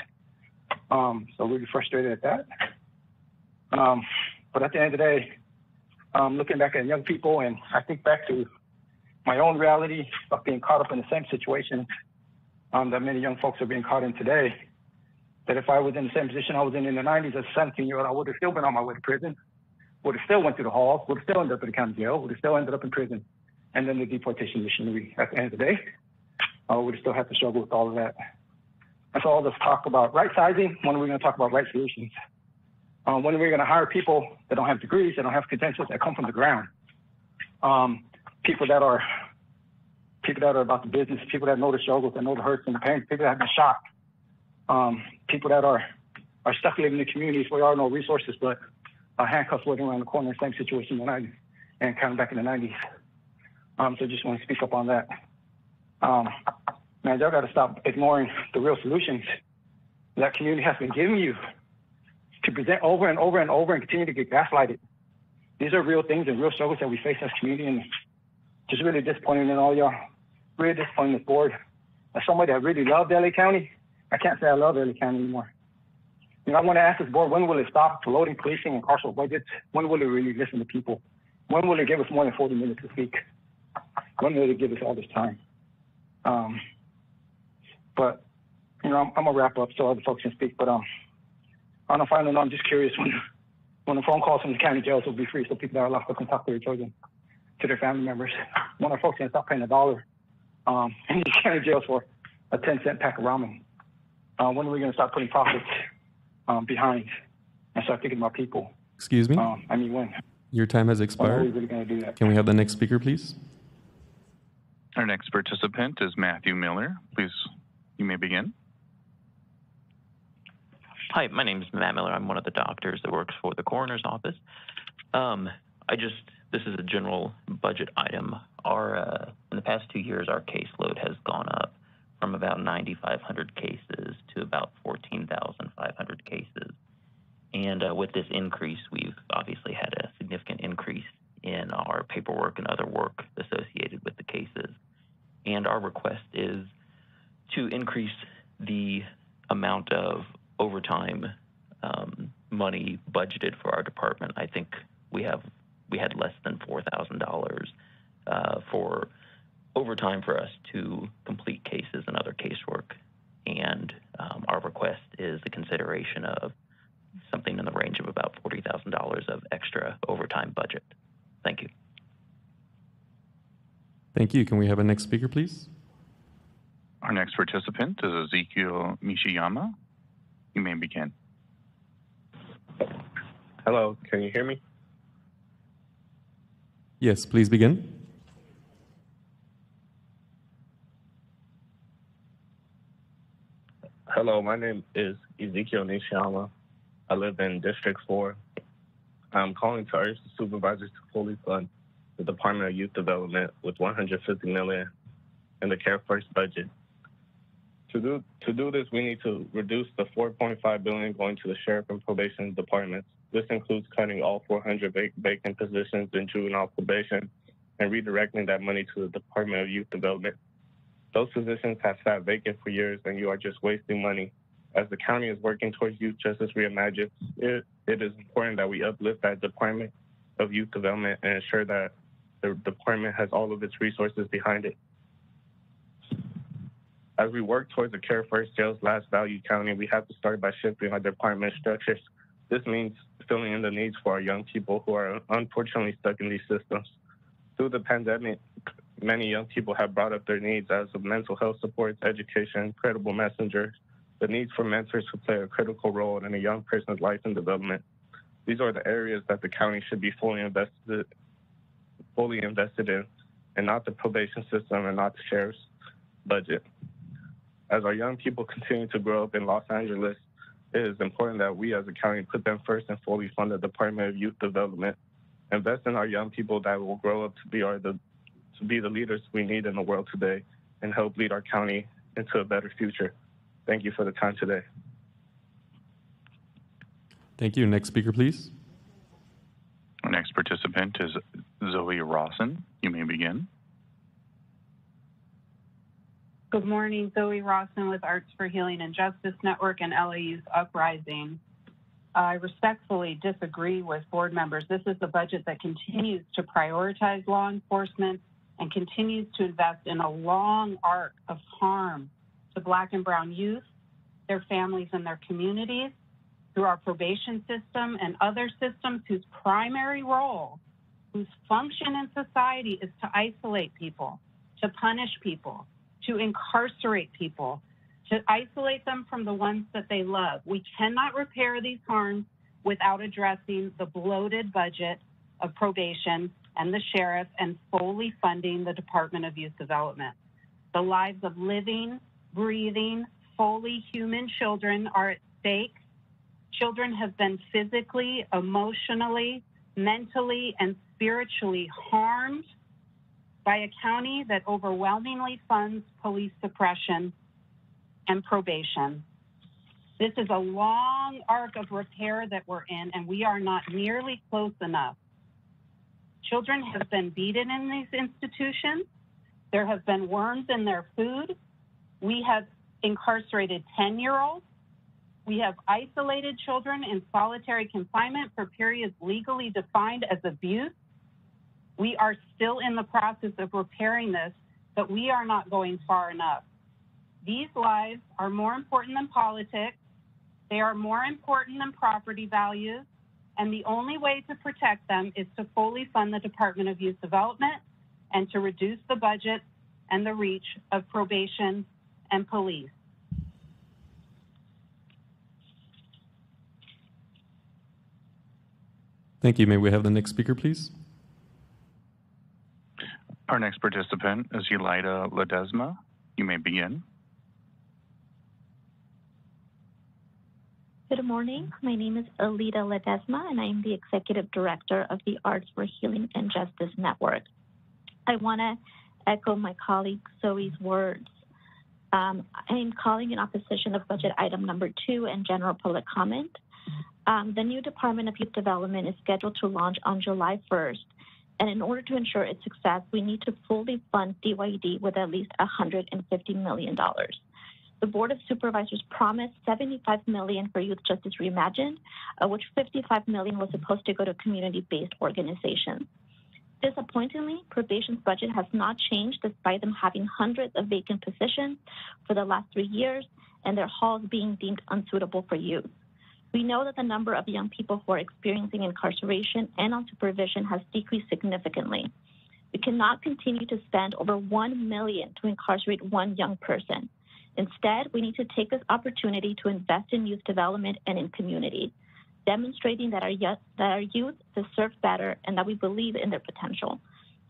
Um, so really frustrated at that. Um, but at the end of the day, um, looking back at young people, and I think back to my own reality of being caught up in the same situation um, that many young folks are being caught in today. That if I was in the same position I was in in the 90s as a 17 year old, I would have still been on my way to prison, would have still went to the halls, would have still ended up in the county jail, would have still ended up in prison and then the deportation machinery at the end of the day. Uh, would still have to struggle with all of that. And so all this talk about right sizing, when are we going to talk about right solutions? Um, when are we going to hire people that don't have degrees, that don't have credentials, that come from the ground? Um, people that are people that are about the business, people that know the struggles, that know the hurts and the pains, people that have been shot, um, people that are are stuck living in the communities where there are no resources, but uh, handcuffs waiting around the corner, same situation in the 90s and kind of back in the 90s. Um, so just want to speak up on that. Um, man, y'all got to stop ignoring the real solutions that community has been giving you to present over and over and over and continue to get gaslighted. These are real things and real struggles that we face as community and just really disappointing in all y'all. Really disappointing this board. As somebody that really loved LA County, I can't say I love LA County anymore. You know, I want to ask this board, when will it stop loading policing and carceral budgets? When will it really listen to people? When will it give us more than 40 minutes to speak? When will it give us all this time? Um, but you know, I'm, I'm, gonna wrap up so other folks can speak. But um, on a final note, I'm just curious when when the phone calls from the county jails will be free, so people that are locked up can talk to their children, to their family members. When our folks can stop paying a dollar um, in the county jails for a 10 cent pack of ramen. Uh, when are we gonna start putting profits um, behind and start thinking about people? Excuse me. Um, I mean, when? Your time has expired. When are we really gonna do that? Can we have the next speaker, please? Our next participant is Matthew Miller. Please, you may begin. Hi, my name is Matt Miller. I'm one of the doctors that works for the coroner's office. Um, I just, this is a general budget item. Our, uh, in the past two years, our caseload has gone up from about 9,500 cases to about 14,500 cases. And uh, with this increase, we've obviously had a significant increase in our paperwork and other work associated with the cases. And our request is to increase the amount of overtime um, money budgeted for our department. I think we have we had less than four thousand uh, dollars for overtime for us to complete cases and other casework. And um, our request is the consideration of something in the range of about forty thousand dollars of extra overtime budget. Thank you. Thank you. Can we have a next speaker, please? Our next participant is Ezekiel Nishiyama. You may begin. Hello, can you hear me? Yes, please begin. Hello, my name is Ezekiel Nishiyama. I live in District 4. I'm calling to urge the supervisors to fully fund the Department of Youth Development with 150 million in the Care First budget. To do to do this, we need to reduce the 4.5 billion going to the sheriff and probation departments. This includes cutting all 400 vacant positions in juvenile probation and redirecting that money to the Department of Youth Development. Those positions have sat vacant for years, and you are just wasting money. As the county is working towards Youth Justice Reimagined, it, it is important that we uplift that Department of Youth Development and ensure that the department has all of its resources behind it. As we work towards a Care First Jails Last Value County, we have to start by shifting our department structures. This means filling in the needs for our young people who are unfortunately stuck in these systems. Through the pandemic, many young people have brought up their needs as of mental health supports, education, credible messengers, the needs for mentors who play a critical role in a young person's life and development. These are the areas that the county should be fully invested fully invested in, and not the probation system and not the sheriffs. budget. As our young people continue to grow up in Los Angeles, it is important that we as a county put them first and fully fund the Department of Youth Development, invest in our young people that will grow up to be our the to be the leaders we need in the world today, and help lead our county into a better future. Thank you for the time today. Thank you. Next speaker, please. Our next participant is Zoe Rawson. You may begin. Good morning, Zoe Rawson with Arts for Healing and Justice Network and LA Youth Uprising. I respectfully disagree with board members. This is a budget that continues to prioritize law enforcement and continues to invest in a long arc of harm to Black and Brown youth, their families, and their communities through our probation system and other systems whose primary role, whose function in society is to isolate people, to punish people, to incarcerate people, to isolate them from the ones that they love. We cannot repair these harms without addressing the bloated budget of probation and the sheriff and fully funding the Department of Youth Development. The lives of living, breathing, fully human children are at stake. Children have been physically, emotionally, mentally, and spiritually harmed by a county that overwhelmingly funds police suppression and probation. This is a long arc of repair that we're in, and we are not nearly close enough. Children have been beaten in these institutions. There have been worms in their food. We have incarcerated 10 year olds. We have isolated children in solitary confinement for periods legally defined as abuse. We are still in the process of repairing this, but we are not going far enough. These lives are more important than politics. They are more important than property values. And the only way to protect them is to fully fund the Department of Youth Development and to reduce the budget and the reach of probation and police. Thank you. May we have the next speaker, please? Our next participant is Elida Ledesma. You may begin. Good morning. My name is Alida Ledesma, and I am the Executive Director of the Arts for Healing and Justice Network. I want to echo my colleague Zoe's words. Um, I am calling in opposition of budget item number two and general public comment. Um, the new Department of Youth Development is scheduled to launch on July 1st, and in order to ensure its success, we need to fully fund DYD with at least $150 million. The Board of Supervisors promised 75 million for Youth Justice Reimagined, of which 55 million was supposed to go to community-based organizations. Disappointingly, probation's budget has not changed despite them having hundreds of vacant positions for the last three years and their halls being deemed unsuitable for youth. We know that the number of young people who are experiencing incarceration and on supervision has decreased significantly. We cannot continue to spend over 1 million to incarcerate one young person. Instead, we need to take this opportunity to invest in youth development and in community, demonstrating that our, youth, that our youth deserve better and that we believe in their potential.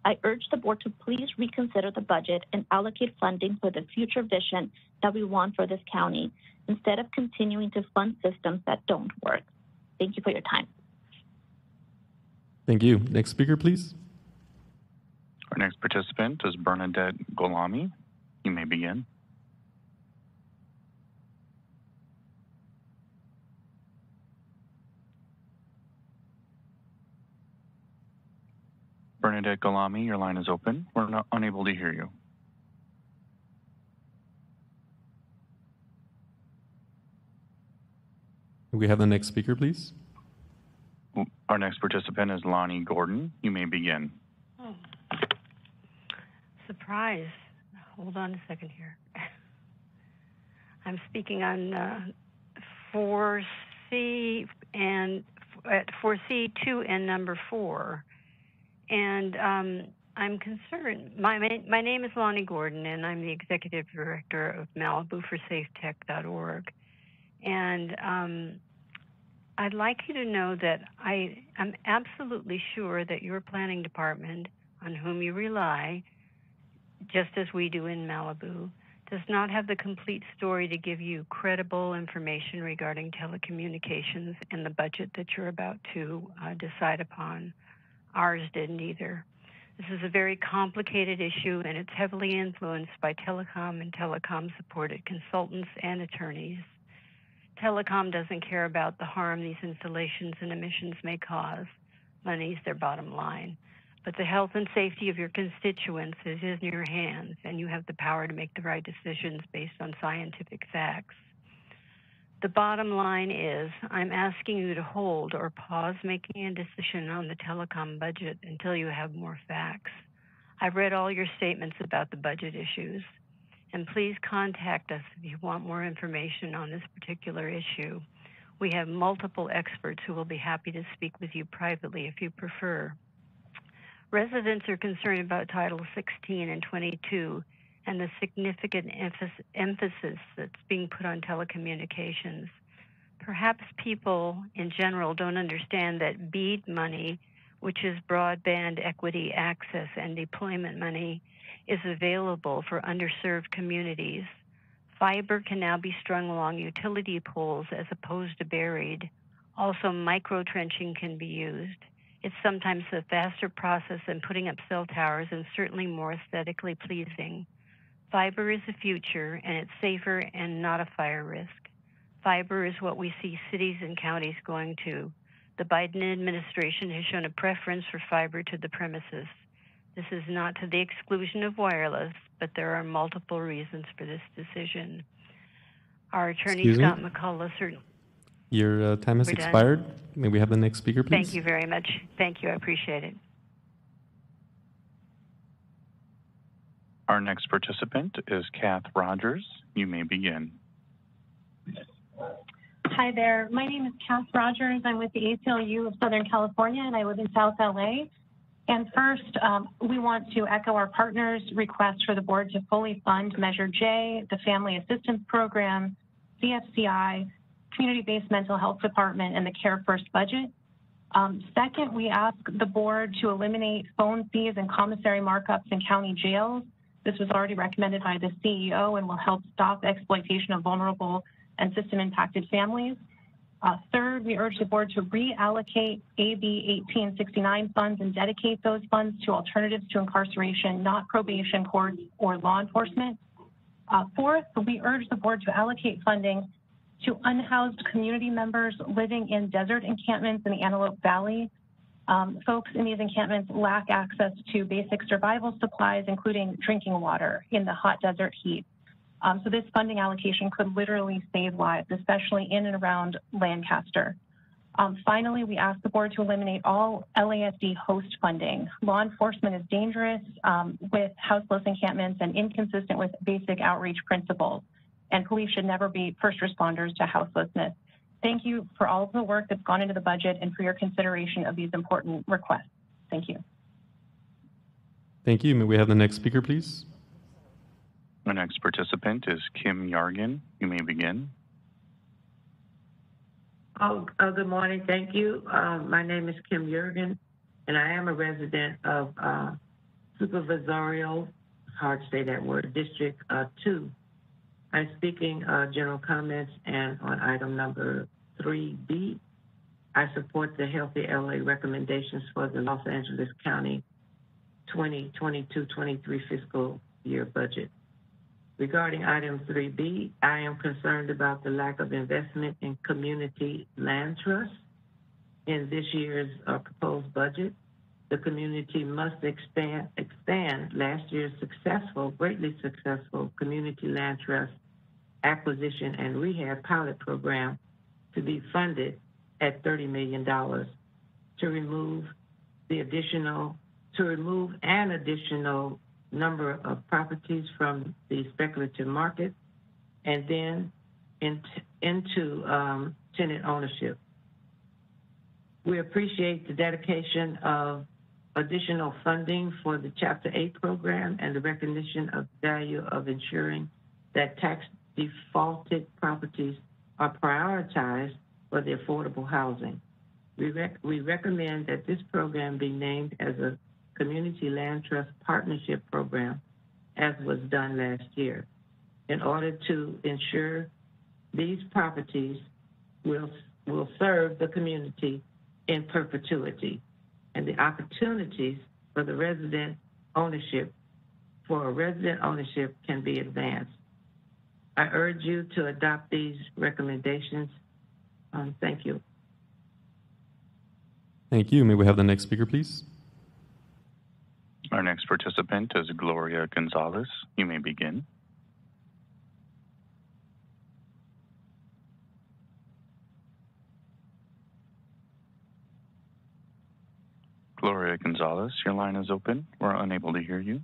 I urge the board to please reconsider the budget and allocate funding for the future vision that we want for this county instead of continuing to fund systems that don't work. Thank you for your time. Thank you. Next speaker, please. Our next participant is Bernadette Golami. You may begin. Bernadette Galami, your line is open. We're not unable to hear you. We have the next speaker, please. Our next participant is Lonnie Gordon. You may begin. Oh. Surprise. Hold on a second here. I'm speaking on uh, 4C and at 4C2 and number 4. And um, I'm concerned. My, my name is Lonnie Gordon, and I'm the executive director of Malibu for SafeTech.org. And um, I'd like you to know that I am absolutely sure that your planning department, on whom you rely, just as we do in Malibu, does not have the complete story to give you credible information regarding telecommunications and the budget that you're about to uh, decide upon. Ours didn't either. This is a very complicated issue and it's heavily influenced by telecom and telecom supported consultants and attorneys. Telecom doesn't care about the harm these installations and emissions may cause. Money's their bottom line. But the health and safety of your constituents is in your hands, and you have the power to make the right decisions based on scientific facts. The bottom line is I'm asking you to hold or pause making a decision on the telecom budget until you have more facts. I've read all your statements about the budget issues, and please contact us if you want more information on this particular issue. We have multiple experts who will be happy to speak with you privately if you prefer. Residents are concerned about Title 16 and 22 and the significant emphasis that's being put on telecommunications. Perhaps people in general don't understand that BEAD money, which is broadband equity access and deployment money, is available for underserved communities. Fiber can now be strung along utility poles as opposed to buried. Also, micro trenching can be used. It's sometimes a faster process than putting up cell towers and certainly more aesthetically pleasing. Fiber is the future and it's safer and not a fire risk. Fiber is what we see cities and counties going to. The Biden administration has shown a preference for fiber to the premises. This is not to the exclusion of wireless, but there are multiple reasons for this decision. Our attorney, Excuse me? Scott McCollough, certainly. Your uh, time has We're done. expired. May we have the next speaker, please? Thank you very much. Thank you. I appreciate it. Our next participant is Kath Rogers. You may begin. Hi there. My name is Kath Rogers. I'm with the ACLU of Southern California, and I live in South LA. And first, um, we want to echo our partners' request for the board to fully fund Measure J, the Family Assistance Program, CFCI, Community-Based Mental Health Department, and the Care First budget. Um, second, we ask the board to eliminate phone fees and commissary markups in county jails. This was already recommended by the CEO and will help stop exploitation of vulnerable and system-impacted families. Uh, third, we urge the board to reallocate AB 1869 funds and dedicate those funds to alternatives to incarceration, not probation courts or law enforcement. Uh, fourth, we urge the board to allocate funding to unhoused community members living in desert encampments in the Antelope Valley. Um, folks in these encampments lack access to basic survival supplies, including drinking water in the hot desert heat. Um, so this funding allocation could literally save lives, especially in and around Lancaster. Um, finally, we ask the board to eliminate all LASD host funding. Law enforcement is dangerous um, with houseless encampments and inconsistent with basic outreach principles. And police should never be first responders to houselessness. Thank you for all of the work that's gone into the budget and for your consideration of these important requests. Thank you. Thank you. May we have the next speaker, please? The next participant is Kim Yargan. You may begin. Oh, uh, good morning. Thank you. Uh, my name is Kim Jurgen, and I am a resident of uh, Supervisorial, hard to say that word, District uh, 2. I'm speaking uh, general comments, and on item number 3B, I support the Healthy LA recommendations for the Los Angeles County 2022-23 fiscal year budget. Regarding item 3B, I am concerned about the lack of investment in community land trust in this year's uh, proposed budget. The community must expand, expand last year's successful, greatly successful community land trust acquisition and rehab pilot program to be funded at $30 million to remove the additional, to remove an additional number of properties from the speculative market and then in, into um, tenant ownership. We appreciate the dedication of additional funding for the Chapter 8 program and the recognition of the value of ensuring that tax defaulted properties are prioritized for the affordable housing. We, rec- we recommend that this program be named as a Community Land Trust Partnership Program, as was done last year. in order to ensure these properties will, will serve the community in perpetuity and the opportunities for the resident ownership for a resident ownership can be advanced. I urge you to adopt these recommendations. Um, thank you. Thank you. May we have the next speaker, please? Our next participant is Gloria Gonzalez. You may begin. Gloria Gonzalez, your line is open. We're unable to hear you.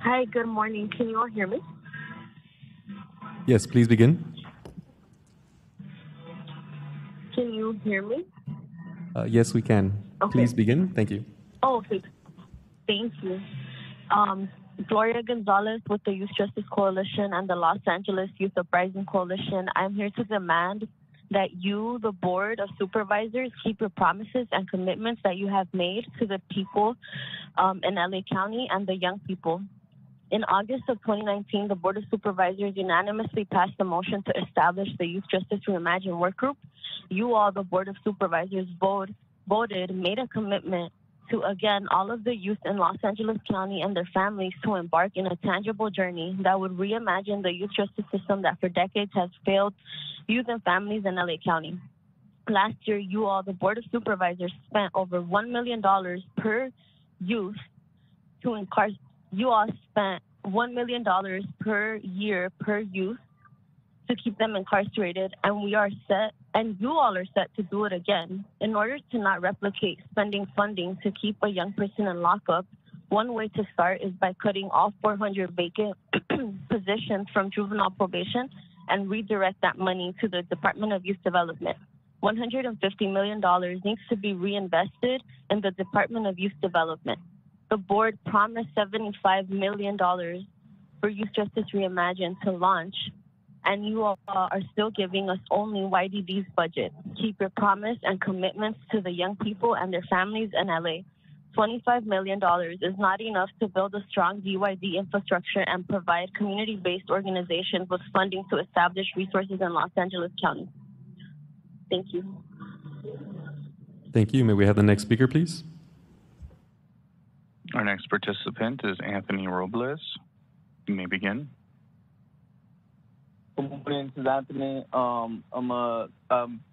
Hi, good morning. Can you all hear me? Yes, please begin. Can you hear me? Uh, yes, we can. Okay. Please begin. Thank you. Oh, okay. Thank you. Um, Gloria Gonzalez with the Youth Justice Coalition and the Los Angeles Youth Uprising Coalition. I'm here to demand that you, the Board of Supervisors, keep your promises and commitments that you have made to the people um, in LA County and the young people. In August of 2019, the Board of Supervisors unanimously passed a motion to establish the Youth Justice Reimagine Work Group. You all, the Board of Supervisors, vote, voted, made a commitment to, again, all of the youth in Los Angeles County and their families to embark in a tangible journey that would reimagine the youth justice system that for decades has failed youth and families in LA County. Last year, you all, the Board of Supervisors, spent over $1 million per youth to incarcerate. You all spent $1 million per year per youth to keep them incarcerated, and we are set, and you all are set to do it again. In order to not replicate spending funding to keep a young person in lockup, one way to start is by cutting all 400 vacant positions from juvenile probation and redirect that money to the Department of Youth Development. $150 million needs to be reinvested in the Department of Youth Development. The board promised $75 million for Youth Justice Reimagined to launch, and you all are still giving us only YDD's budget. Keep your promise and commitments to the young people and their families in LA. $25 million is not enough to build a strong DYD infrastructure and provide community based organizations with funding to establish resources in Los Angeles County. Thank you. Thank you. May we have the next speaker, please? Our next participant is Anthony Robles. You may begin. Good morning, this is Anthony. Um, I'm uh,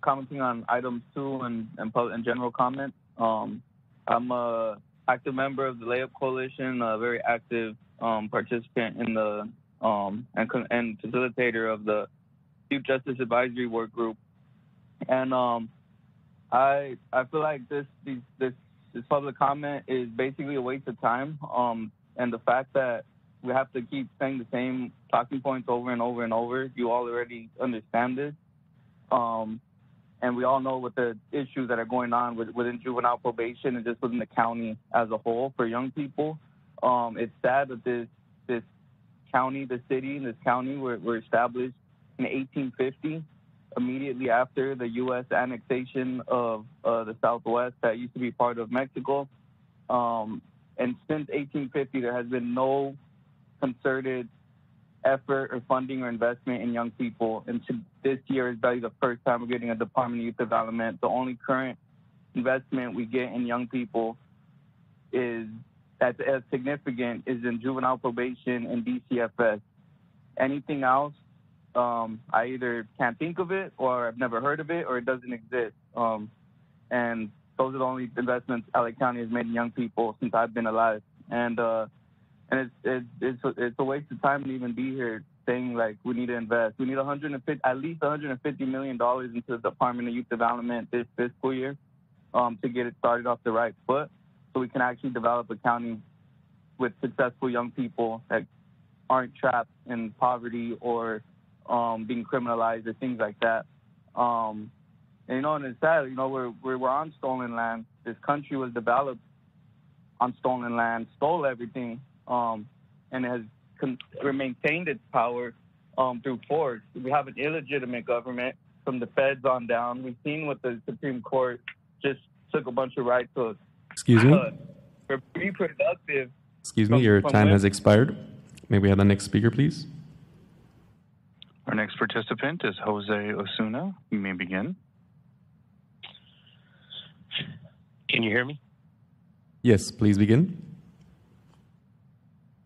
commenting on items two and and, and general comment. Um, I'm a active member of the Layup Coalition, a very active um, participant in the um, and and facilitator of the Youth Justice Advisory Work Group. And um, I I feel like this this this public comment is basically a waste of time. And the fact that we have to keep saying the same talking points over and over and over, you all already understand this. Um, and we all know what the issues that are going on with, within juvenile probation and just within the county as a whole for young people. Um, it's sad that this this county, the city, and this county were, were established in 1850, immediately after the U.S. annexation of uh, the Southwest that used to be part of Mexico. Um, and since 1850, there has been no concerted effort or funding or investment in young people. And this year is probably the first time we're getting a Department of Youth Development. The only current investment we get in young people is that's as significant is in juvenile probation and DCFS. Anything else, um, I either can't think of it or I've never heard of it or it doesn't exist. Um, and those are the only investments LA County has made in young people since I've been alive. And uh, and it's it's it's a, it's a waste of time to even be here saying like we need to invest. We need 150 at least 150 million dollars into the Department of Youth Development this fiscal year um, to get it started off the right foot, so we can actually develop a county with successful young people that aren't trapped in poverty or um, being criminalized or things like that. Um, and you know, and it's sad. You know, we're, we're we're on stolen land. This country was developed on stolen land, stole everything, um, and has con- maintained its power um, through force. We have an illegitimate government from the feds on down. We've seen what the Supreme Court just took a bunch of rights to. Excuse me? Uh, for reproductive. Excuse me, from- your from time women. has expired. May we have the next speaker, please? Our next participant is Jose Osuna. You may begin. Can you hear me? Yes, please begin.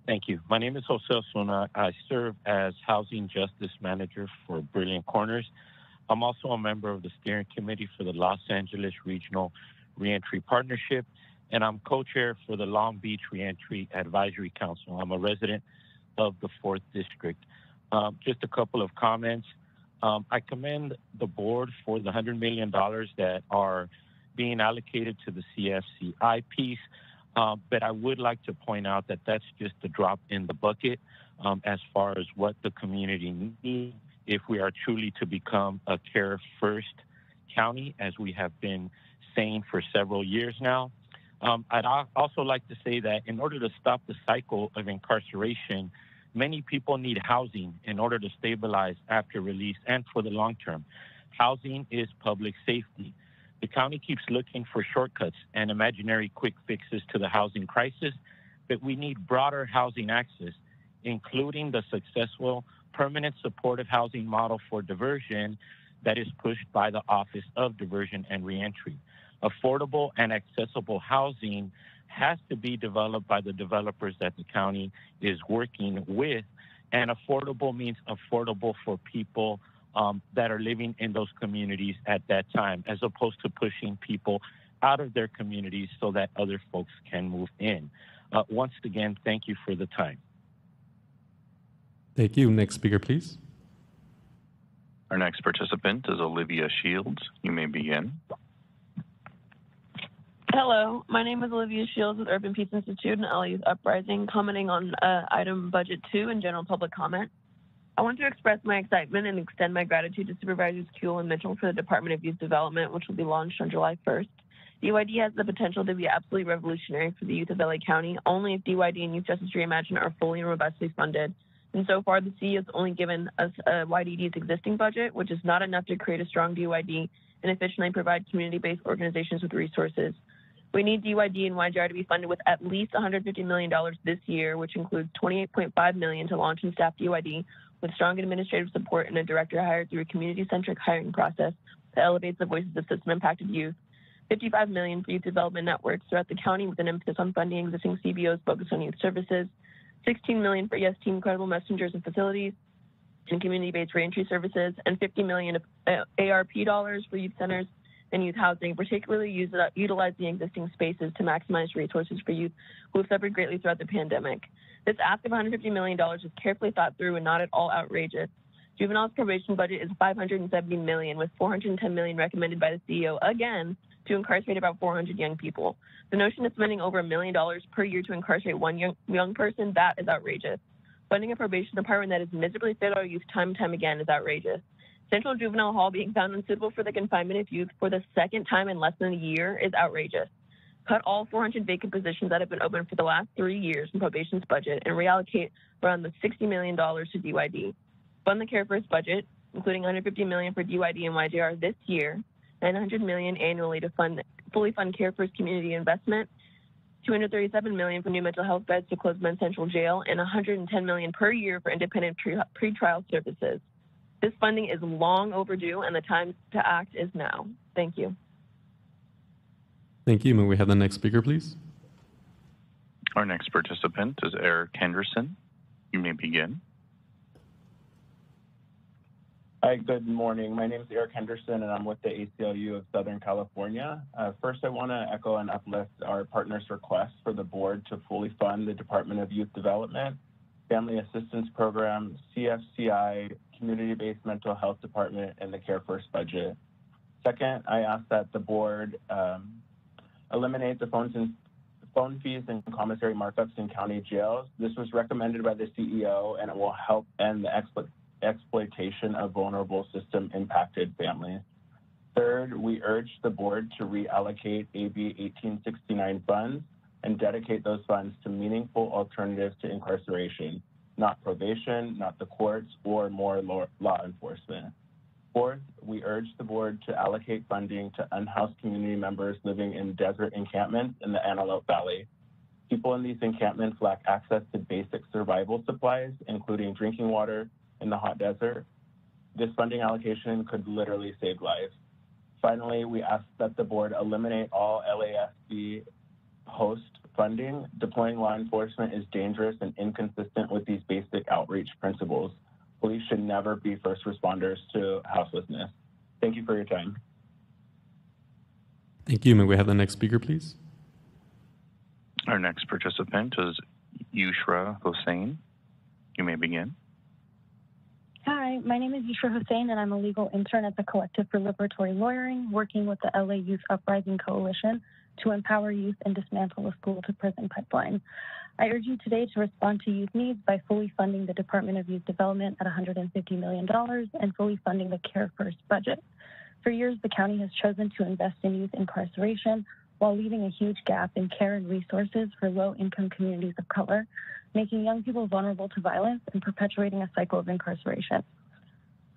Thank you. My name is Jose Osuna. I serve as Housing Justice Manager for Brilliant Corners. I'm also a member of the steering committee for the Los Angeles Regional Reentry Partnership, and I'm co-chair for the Long Beach Reentry Advisory Council. I'm a resident of the 4th District. Um, just a couple of comments. Um, I commend the board for the $100 million that are being allocated to the CFCI piece. Um, but I would like to point out that that's just a drop in the bucket um, as far as what the community needs if we are truly to become a care first county, as we have been saying for several years now. Um, I'd also like to say that in order to stop the cycle of incarceration, many people need housing in order to stabilize after release and for the long term. Housing is public safety. The county keeps looking for shortcuts and imaginary quick fixes to the housing crisis, but we need broader housing access, including the successful permanent supportive housing model for diversion that is pushed by the Office of Diversion and Reentry. Affordable and accessible housing has to be developed by the developers that the county is working with, and affordable means affordable for people um, that are living in those communities at that time, as opposed to pushing people out of their communities so that other folks can move in. Uh, once again, thank you for the time. Thank you. Next speaker, please. Our next participant is Olivia Shields. You may begin. Hello, my name is Olivia Shields with Urban Peace Institute and LA's Uprising, commenting on uh, item budget two and general public comment. I want to express my excitement and extend my gratitude to Supervisors Kuehl and Mitchell for the Department of Youth Development, which will be launched on July 1st. DYD has the potential to be absolutely revolutionary for the youth of LA County only if DYD and Youth Justice Reimagine are fully and robustly funded. And so far, the city has only given us uh, a YDD's existing budget, which is not enough to create a strong DYD and efficiently provide community-based organizations with resources. We need DYD and YJR to be funded with at least $150 million this year, which includes 28.5 million to launch and staff DYD, with strong administrative support and a director hired through a community-centric hiring process that elevates the voices of system-impacted youth. 55 million for youth development networks throughout the county with an emphasis on funding existing CBOs focused on youth services. 16 million for ES Team Credible Messengers and facilities and community-based reentry services, and 50 million of uh, ARP dollars for youth centers and youth housing, particularly use, uh, utilizing existing spaces to maximize resources for youth who have suffered greatly throughout the pandemic. This ask of $150 million is carefully thought through and not at all outrageous. Juvenile's probation budget is 570 million, with 410 million recommended by the CEO again to incarcerate about 400 young people. The notion of spending over a million dollars per year to incarcerate one young, young person, that is outrageous. Funding a probation department that has miserably failed our youth time and time again is outrageous. Central Juvenile Hall being found unsuitable for the confinement of youth for the second time in less than a year is outrageous cut all 400 vacant positions that have been open for the last three years from probation's budget and reallocate around the $60 million to DYD. Fund the Care First budget, including 150 million for DYD and YJR this year, and 100 million annually to fund fully fund Care First community investment, 237 million for new mental health beds to close Men's Central Jail, and 110 million per year for independent pretrial services. This funding is long overdue, and the time to act is now. Thank you. Thank you. May we have the next speaker, please? Our next participant is Eric Henderson. You may begin. Hi, good morning. My name is Eric Henderson, and I'm with the ACLU of Southern California. Uh, first, I want to echo and uplift our partners' request for the board to fully fund the Department of Youth Development, Family Assistance Program, CFCI, Community-Based Mental Health Department, and the Care First budget. Second, I ask that the board um, eliminate the phones and phone fees and commissary markups in county jails. This was recommended by the CEO and it will help end the explo exploitation of vulnerable system impacted families. Third, we urge the board to reallocate AB 1869 funds and dedicate those funds to meaningful alternatives to incarceration, not probation, not the courts, or more law enforcement. Fourth, we urge the board to allocate funding to unhoused community members living in desert encampments in the Antelope Valley. People in these encampments lack access to basic survival supplies, including drinking water in the hot desert. This funding allocation could literally save lives. Finally, we ask that the board eliminate all LASD host funding. Deploying law enforcement is dangerous and inconsistent with these basic outreach principles. Police should never be first responders to houselessness. Thank you for your time. Thank you. May we have the next speaker, please? Our next participant is Yushra Hossein. You may begin. Hi, my name is Yushra Hussein, and I'm a legal intern at the Collective for Liberatory Lawyering, working with the LA Youth Uprising Coalition to empower youth and dismantle the school to prison pipeline. I urge you today to respond to youth needs by fully funding the Department of Youth Development at $150 million and fully funding the Care First budget. For years, the county has chosen to invest in youth incarceration while leaving a huge gap in care and resources for low income communities of color, making young people vulnerable to violence and perpetuating a cycle of incarceration.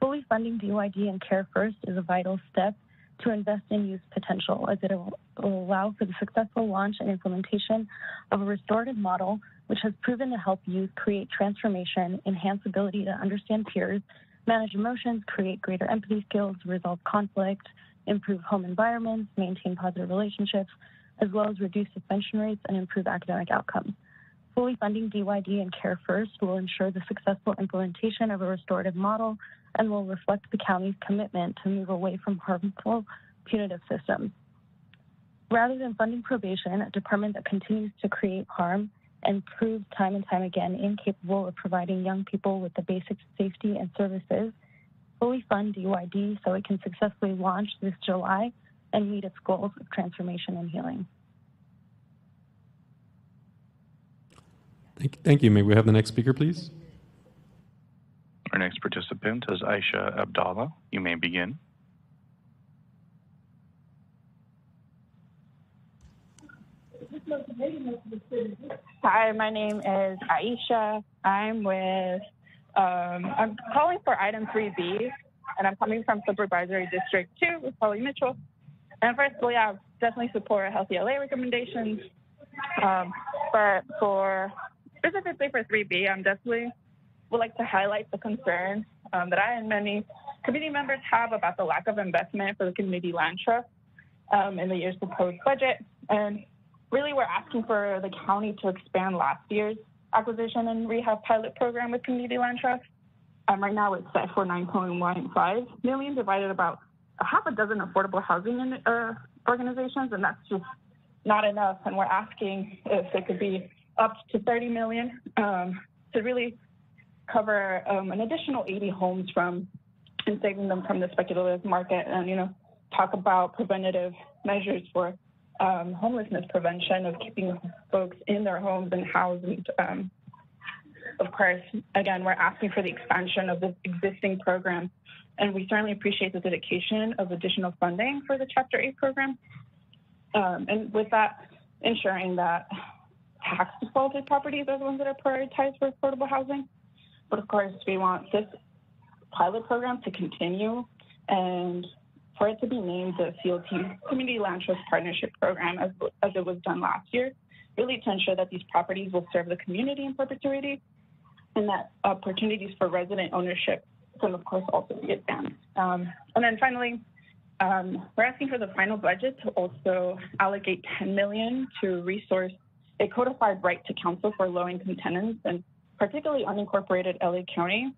Fully funding DYD and Care First is a vital step to invest in youth potential as it will allow for the successful launch and implementation of a restorative model which has proven to help youth create transformation, enhance ability to understand peers, manage emotions, create greater empathy skills, resolve conflict, improve home environments, maintain positive relationships, as well as reduce suspension rates and improve academic outcomes. Fully funding DYD and Care First will ensure the successful implementation of a restorative model and will reflect the county's commitment to move away from harmful punitive systems. Rather than funding probation, a department that continues to create harm and proves time and time again incapable of providing young people with the basic safety and services, fully fund DYD so it can successfully launch this July and meet its goals of transformation and healing. Thank, thank you. May we have the next speaker, please? Our next participant is Aisha Abdallah. You may begin. Hi, my name is Aisha. I'm with, um, I'm calling for item 3B, and I'm coming from Supervisory District 2 with Holly Mitchell. And first, firstly, I definitely support Healthy LA recommendations. Um, but for specifically for 3B, I'm definitely would like to highlight the concern um, that I and many committee members have about the lack of investment for the community land trust um, in the year's proposed budget. And really, we're asking for the county to expand last year's acquisition and rehab pilot program with community land trust. Um, right now, it's set for 9.15 million, divided about a half a dozen affordable housing uh, organizations, and that's just not enough. And we're asking if it could be up to 30 million um, to really cover um, an additional 80 homes from and saving them from the speculative market and, you know, talk about preventative measures for um, homelessness prevention of keeping folks in their homes and housed. Um, of course, again, we're asking for the expansion of the existing program, and we certainly appreciate the dedication of additional funding for the Chapter 8 program. Um, and with that, ensuring that tax defaulted properties are the ones that are prioritized for affordable housing. But of course, we want this pilot program to continue and for it to be named the CLT Community Land Trust Partnership Program as, as it was done last year, really to ensure that these properties will serve the community in perpetuity and that opportunities for resident ownership can, of course, also be advanced. Um, and then finally, um, we're asking for the final budget to also allocate 10 million to resource a codified right to counsel for low-income tenants and particularly unincorporated LA County,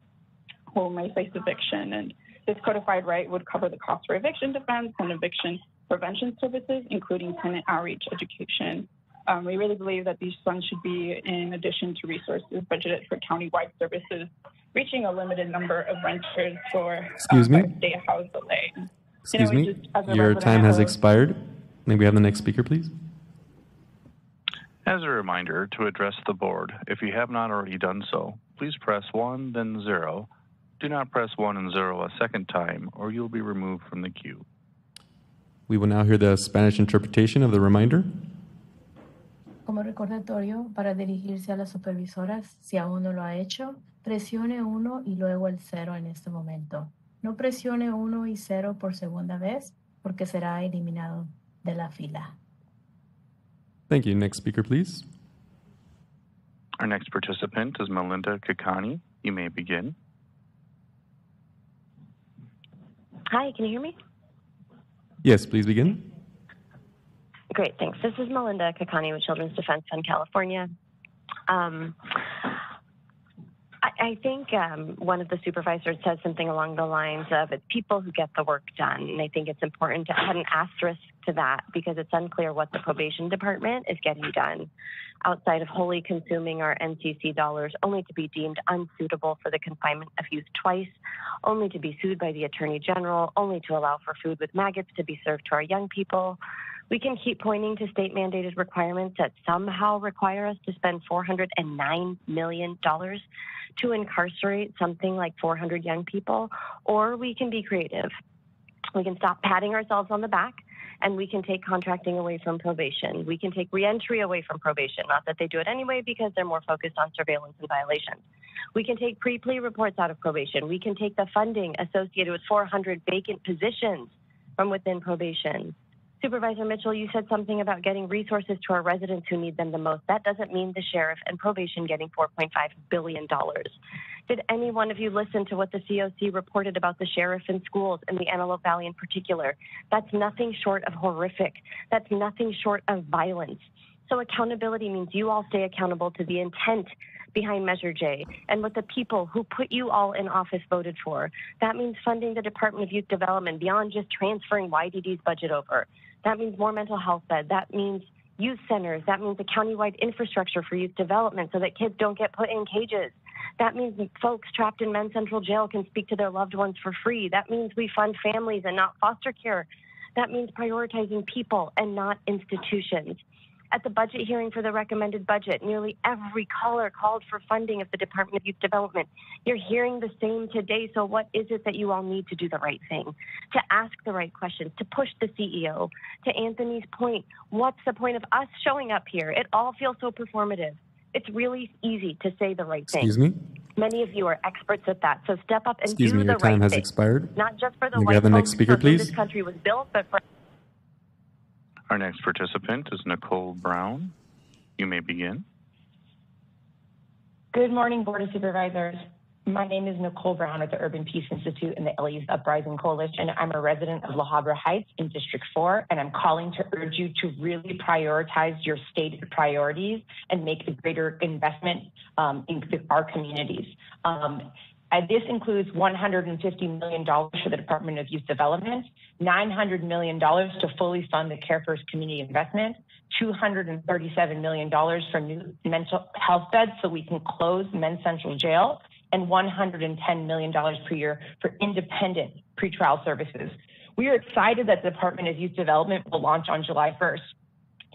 who may face eviction. And this codified right would cover the cost for eviction defense and eviction prevention services, including tenant outreach education. Um, we really believe that these funds should be in addition to resources budgeted for countywide services, reaching a limited number of renters for Excuse uh, me? Stay Housed LA. Excuse you know, me. just Your time has expired. May we have the next speaker, please? As a reminder to address the board, if you have not already done so, please press 1, then 0. Do not press 1 and 0 a second time, or you'll be removed from the queue. We will now hear the Spanish interpretation of the reminder. Como recordatorio, para dirigirse a las supervisoras, si aún no lo ha hecho, presione 1 y luego el 0 en este momento. No presione 1 y 0 por segunda vez porque será eliminado de la fila. Thank you. Next speaker, please. Our next participant is Melinda Kakani. You may begin. Hi, can you hear me? Yes, please begin. Great, thanks. This is Melinda Kakani with Children's Defense Fund California. Um, I, I think um, one of the supervisors said something along the lines of it's people who get the work done. And I think it's important to add an asterisk to that because it's unclear what the probation department is getting done outside of wholly consuming our NCC dollars only to be deemed unsuitable for the confinement of youth twice, only to be sued by the Attorney General, only to allow for food with maggots to be served to our young people. We can keep pointing to state mandated requirements that somehow require us to spend $409 million to incarcerate something like 400 young people, or we can be creative. We can stop patting ourselves on the back and we can take contracting away from probation. We can take reentry away from probation, not that they do it anyway because they're more focused on surveillance and violations. We can take pre plea reports out of probation. We can take the funding associated with 400 vacant positions from within probation. Supervisor Mitchell, you said something about getting resources to our residents who need them the most. That doesn't mean the sheriff and probation getting $4.5 billion. Did any one of you listen to what the COC reported about the sheriff and schools and the Antelope Valley in particular? That's nothing short of horrific. That's nothing short of violence. So accountability means you all stay accountable to the intent behind Measure J and what the people who put you all in office voted for. That means funding the Department of Youth Development beyond just transferring YDD's budget over. That means more mental health beds. That means youth centers. That means a countywide infrastructure for youth development so that kids don't get put in cages. That means folks trapped in Men's Central Jail can speak to their loved ones for free. That means we fund families and not foster care. That means prioritizing people and not institutions. At the budget hearing for the recommended budget, nearly every caller called for funding of the Department of Youth Development. You're hearing the same today. So, what is it that you all need to do the right thing? To ask the right questions, to push the CEO. To Anthony's point, what's the point of us showing up here? It all feels so performative. It's really easy to say the right thing. Excuse me? Many of you are experts at that. So step up and Excuse do me, the your time right has thing. expired. Not just for the we white have the next speaker, please? this country was built, but for Our next participant is Nicole Brown. You may begin. Good morning, Board of Supervisors. My name is Nicole Brown at the Urban Peace Institute and the LA Youth Uprising Coalition. I'm a resident of La Habra Heights in District 4, and I'm calling to urge you to really prioritize your stated priorities and make a greater investment um, in our communities. Um, Uh, this includes $150 million for the Department of Youth Development, $900 million to fully fund the Care First Community Investment, $237 million for new mental health beds so we can close Men's Central Jail, and $110 million per year for independent pretrial services. We are excited that the Department of Youth Development will launch on July 1st.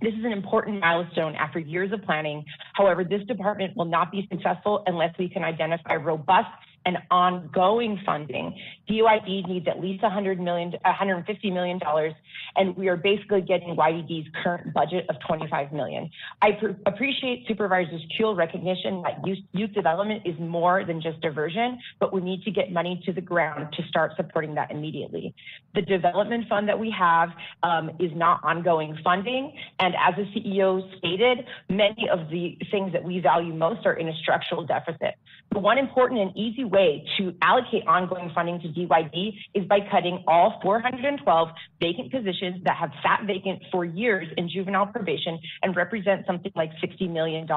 This is an important milestone after years of planning. However, this department will not be successful unless we can identify robust and ongoing funding. DYD needs at least 100 million, 150 million dollars, and we are basically getting YDD's current budget of 25 million. I pr- appreciate Supervisor Kuehl recognition that youth, youth development is more than just diversion, but we need to get money to the ground to start supporting that immediately. The development fund that we have um, is not ongoing funding, and as the CEO stated, many of the things that we value most are in a structural deficit. The one important and easy way to allocate ongoing funding to DYD is by cutting all 412 vacant positions that have sat vacant for years in juvenile probation and represent something like $60 million.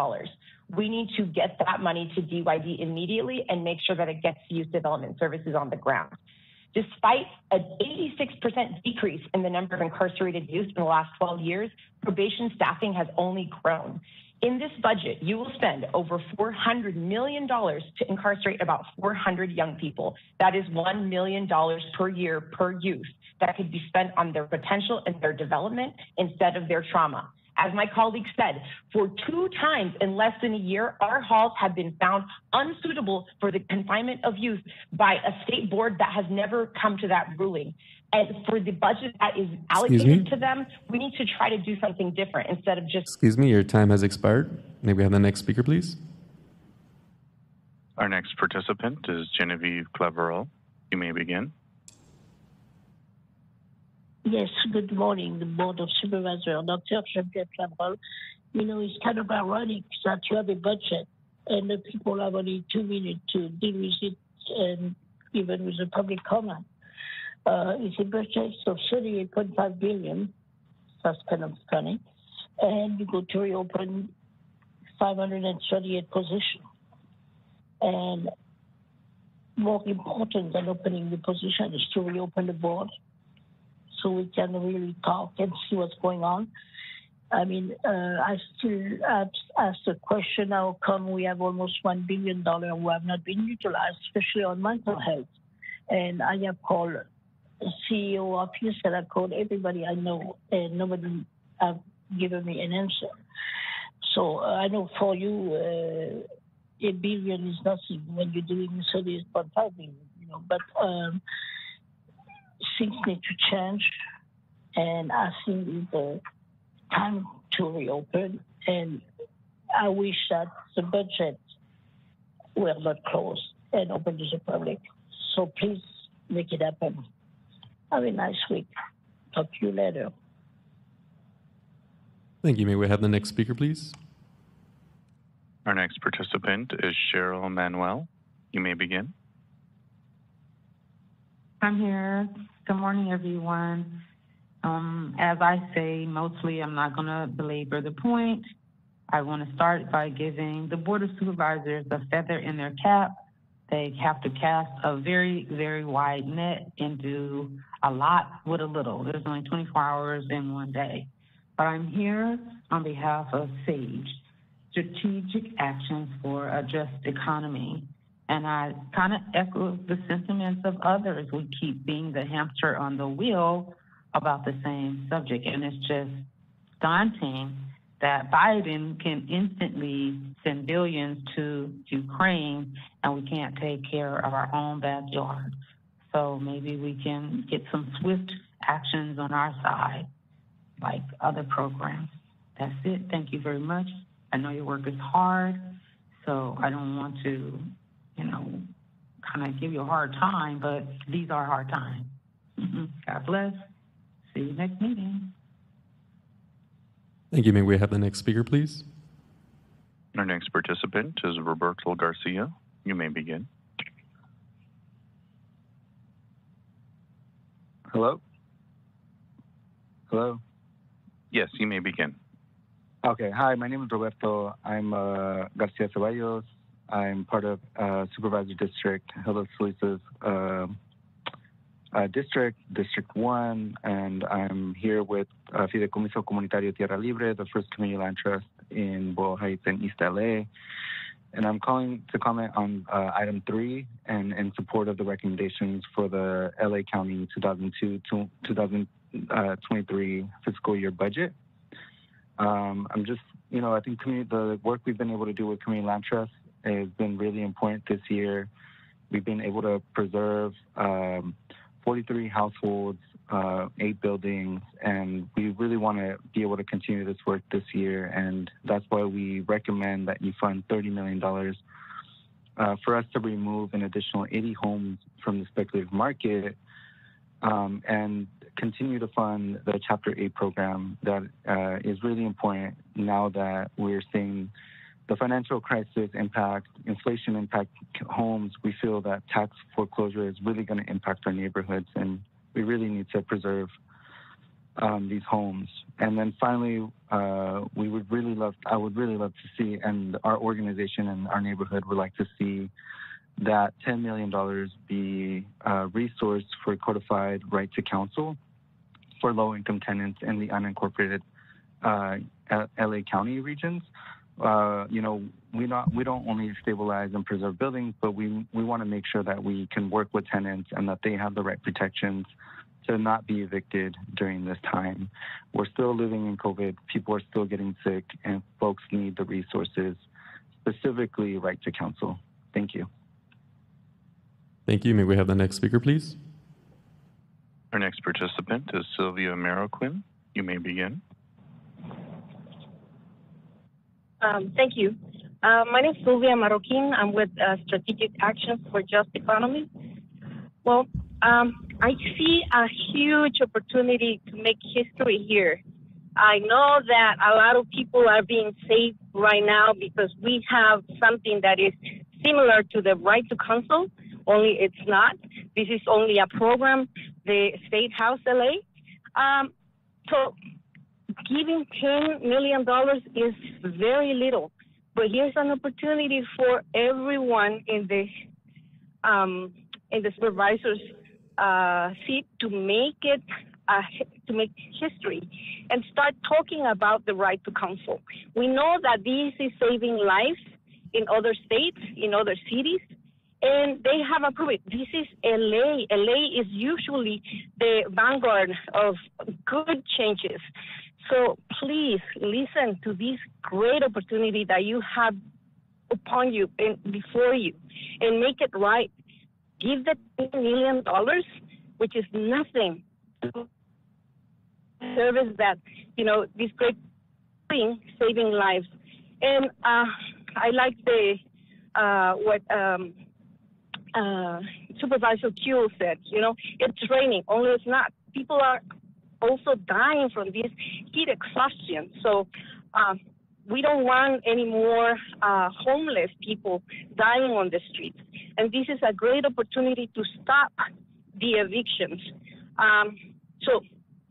We need to get that money to DYD immediately and make sure that it gets youth development services on the ground. Despite an 86% decrease in the number of incarcerated youth in the last 12 years, probation staffing has only grown. In this budget, you will spend over $400 million to incarcerate about 400 young people. That is $1 million per year per youth that could be spent on their potential and their development instead of their trauma. As my colleague said, for two times in less than a year, our halls have been found unsuitable for the confinement of youth by a state board that has never come to that ruling. And for the budget that is allocated to them, we need to try to do something different instead of just Excuse me, your time has expired. May we have the next speaker, please? Our next participant is Genevieve Clavreul. You may begin. Yes, good morning, the Board of Supervisors, Dr. Genevieve Clavreul. You know, it's kind of ironic that you have a budget and the people have only two minutes to deal with it, and even with the public comment. Uh, it's a budget of 38.5 billion. That's kind of funny. And you go to reopen 538 positions. And more important than opening the position is to reopen the board so we can really talk and see what's going on. I mean, uh, I still ask the question how come we have almost $1 billion who have not been utilized, especially on mental health. And I have called CEO of UCL, I called everybody I know, and nobody have given me an answer. So uh, I know for you, uh, a billion is nothing when you're doing 38.5 billion, you know, but um, things need to change. And I think it's the time to reopen. And I wish that the budget were not closed and open to the public. So please make it happen. Have a nice week. Talk to you later. Thank you. May we have the next speaker, please? Our next participant is Cheryl Manuel. You may begin. I'm here. Good morning, everyone. Um, as I say, mostly I'm not going to belabor the point. I want to start by giving the Board of Supervisors a feather in their cap. They have to cast a very, very wide net and do a lot with a little. There's only 24 hours in one day. But I'm here on behalf of SAJE, Strategic Actions for a Just Economy. And I kind of echo the sentiments of others. We keep being the hamster on the wheel about the same subject. And it's just daunting that Biden can instantly send billions to Ukraine and we can't take care of our own backyard. So maybe we can get some swift actions on our side, like other programs. That's it. Thank you very much. I know your work is hard, so I don't want to you know, kind of give you a hard time, but these are hard times. Mm-hmm. God bless. See you next meeting. Thank you. May we have the next speaker, please? Our next participant is Roberto Garcia. You may begin. Hello? Hello? Yes, you may begin. Okay. Hi, my name is Roberto. I'm uh, Garcia Ceballos. I'm part of uh, Supervisor District, Hilda Solis's uh, uh, district, District 1, and I'm here with uh, Fideicomiso Comunitario Tierra Libre, the first community land trust in Boyle Heights and East LA. And I'm calling to comment on uh, item three and in support of the recommendations for the LA County 2002 2023 fiscal year budget. Um, I'm just, you know, I think the work we've been able to do with Community Land Trust has been really important this year. We've been able to preserve um, 43 households, uh, eight buildings, and we really want to be able to continue this work this year. And that's why we recommend that you fund $30 million uh, for us to remove an additional 80 homes from the speculative market um, and continue to fund the Chapter 8 program that uh, is really important now that we're seeing the financial crisis impact, inflation impact homes, we feel that tax foreclosure is really going to impact our neighborhoods, and we really need to preserve um, these homes. And then finally, uh, we would really love, I would really love to see, and our organization and our neighborhood would like to see that $10 million be uh, resourced for codified right to counsel for low income tenants in the unincorporated uh, LA County regions uh, you know, we not we don't only stabilize and preserve buildings, but we we want to make sure that we can work with tenants and that they have the right protections to not be evicted during this time. We're still living in COVID. People are still getting sick, and folks need the resources, specifically right to counsel. Thank you. Thank you. May we have the next speaker, please? Our next participant is Sylvia Marroquin. You may begin. Um, thank you. Uh, my name is Sylvia Marroquin. I'm with uh, Strategic Actions for Just Economy. Well, um, I see a huge opportunity to make history here. I know that a lot of people are being saved right now because we have something that is similar to the right to counsel, only it's not. This is only a program, the Stay Housed LA. Um, so giving $10 million is very little, but here's an opportunity for everyone in the um, in the supervisor's uh, seat to make it uh, to make history and start talking about the right to counsel. We know that this is saving lives in other states, in other cities, and they have approved it. This is LA. LA is usually the vanguard of good changes. So please listen to this great opportunity that you have upon you and before you and make it right. Give the $10 million, which is nothing, service that, you know, this great thing, saving lives. And uh, I like the, uh, what um, uh, Supervisor Q said, you know, it's raining, only it's not. People are also dying from this heat exhaustion. So um, we don't want any more uh, homeless people dying on the streets. And this is a great opportunity to stop the evictions. Um, so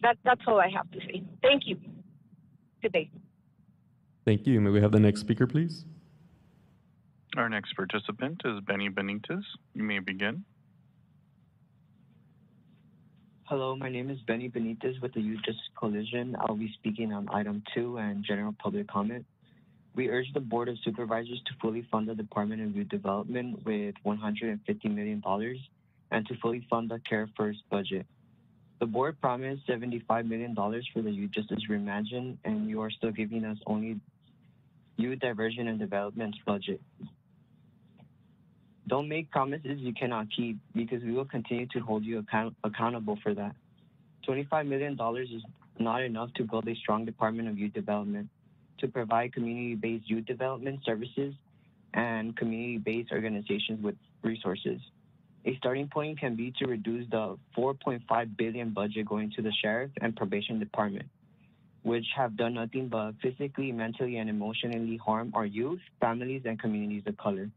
that, that's all I have to say. Thank you. Good day. Thank you. May we have the next speaker, please? Our next participant is Benny Benitez. You may begin. Hello, my name is Benny Benitez with the Youth Justice Coalition. I'll be speaking on item two and general public comment. We urge the Board of Supervisors to fully fund the Department of Youth Development with $150 million and to fully fund the Care First budget. The board promised $75 million for the Youth Justice Reimagine, and you are still giving us only Youth Diversion and Development budget. Don't make promises you cannot keep because we will continue to hold you account- accountable for that. $25 million is not enough to build a strong Department of Youth Development, to provide community based youth development services and community based organizations with resources. A starting point can be to reduce the 4.5 billion budget going to the sheriff and probation department, which have done nothing but physically, mentally, and emotionally harm our youth, families, and communities of color.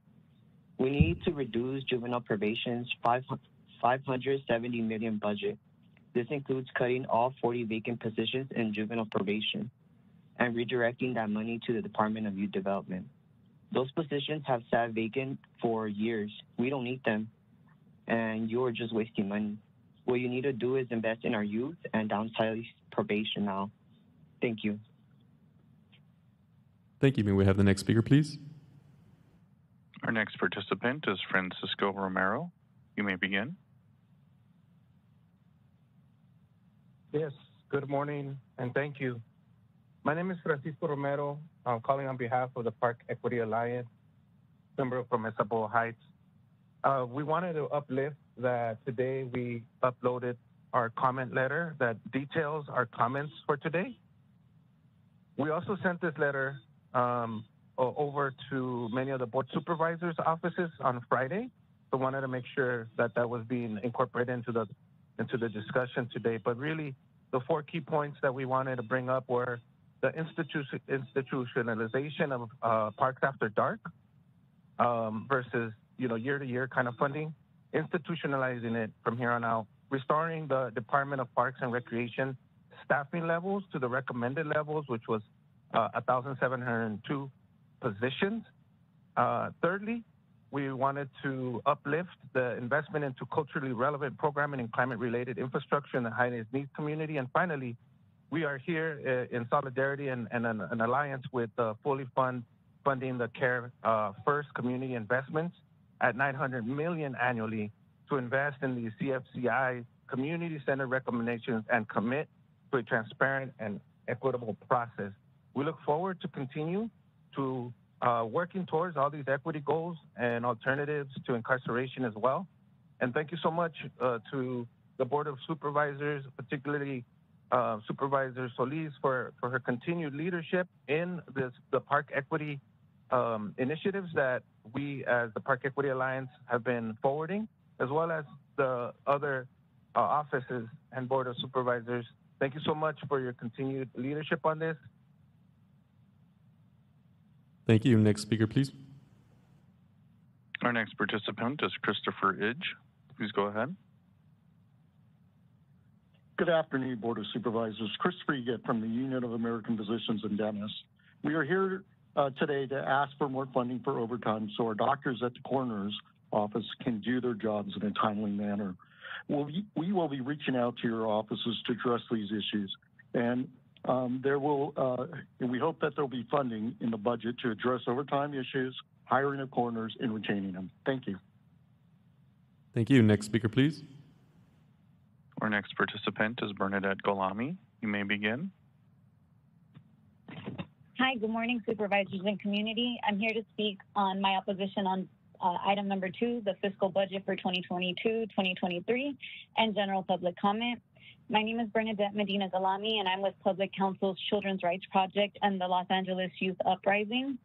We need to reduce juvenile probation's 570 million budget. This includes cutting all 40 vacant positions in juvenile probation and redirecting that money to the Department of Youth Development. Those positions have sat vacant for years. We don't need them, and you're just wasting money. What you need to do is invest in our youth and downsize probation now. Thank you. Thank you. May we have the next speaker, please? Our next participant is Francisco Romero. You may begin. Yes, good morning and thank you. My name is Francisco Romero. I'm calling on behalf of the Park Equity Alliance, member from Boyle Heights. Uh, we wanted to uplift that today we uploaded our comment letter that details our comments for today. We also sent this letter um, over to many of the board supervisors' offices on Friday. So wanted to make sure that that was being incorporated into the into the discussion today. But really, the four key points that we wanted to bring up were the institution, institutionalization of uh, parks after dark um, versus you know year to year kind of funding, institutionalizing it from here on out, restoring the Department of Parks and Recreation staffing levels to the recommended levels, which was uh, 1,702 positions. Uh, thirdly, we wanted to uplift the investment into culturally relevant programming and climate-related infrastructure in the highest needs community. And finally, we are here uh, in solidarity and, an, an, alliance with uh, fully fund funding the Care First community investments at 900 million annually to invest in the CFCI community center recommendations and commit to a transparent and equitable process. We look forward to continue to uh, working towards all these equity goals and alternatives to incarceration as well. And thank you so much uh, to the Board of Supervisors, particularly uh, Supervisor Solis for, for her continued leadership in this, the park equity um, initiatives that we as the Park Equity Alliance have been forwarding, as well as the other uh, offices and Board of Supervisors Thank you so much for your continued leadership on this. Thank you. Next speaker, please. Our next participant is Christopher Idge. Please go ahead. Good afternoon, Board of Supervisors. Christopher Idge from the Union of American Physicians and Dentists. We are here uh, today to ask for more funding for overtime so our doctors at the coroner's office can do their jobs in a timely manner. We'll be, we will be reaching out to your offices to address these issues. And um, there will, uh, and we hope that there'll be funding in the budget to address overtime issues, hiring of coroners, and retaining them. Thank you. Thank you. Next speaker, please. Our next participant is Bernadette Golami. You may begin. Hi, good morning, supervisors and community. I'm here to speak on my opposition on uh, item number two, the fiscal budget for 2022-2023, and general public comment. My name is Bernadette Medina Galami, and I'm with Public Counsel's Children's Rights Project and the Los Angeles Youth Uprising.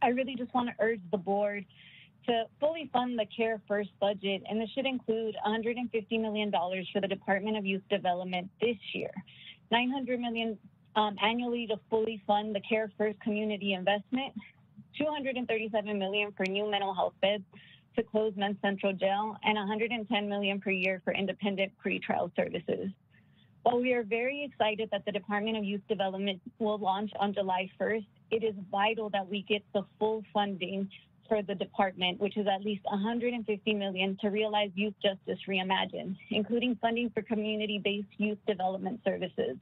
I really just want to urge the board to fully fund the Care First budget, and this should include $150 million for the Department of Youth Development this year, 900 million um, annually to fully fund the Care First community investment, 237 million for new mental health beds to close Men's Central Jail, and 110 million per year for independent pretrial services. While we are very excited that the Department of Youth Development will launch on July 1st, it is vital that we get the full funding for the department, which is at least 150 million to realize Youth Justice Reimagined, including funding for community-based youth development services.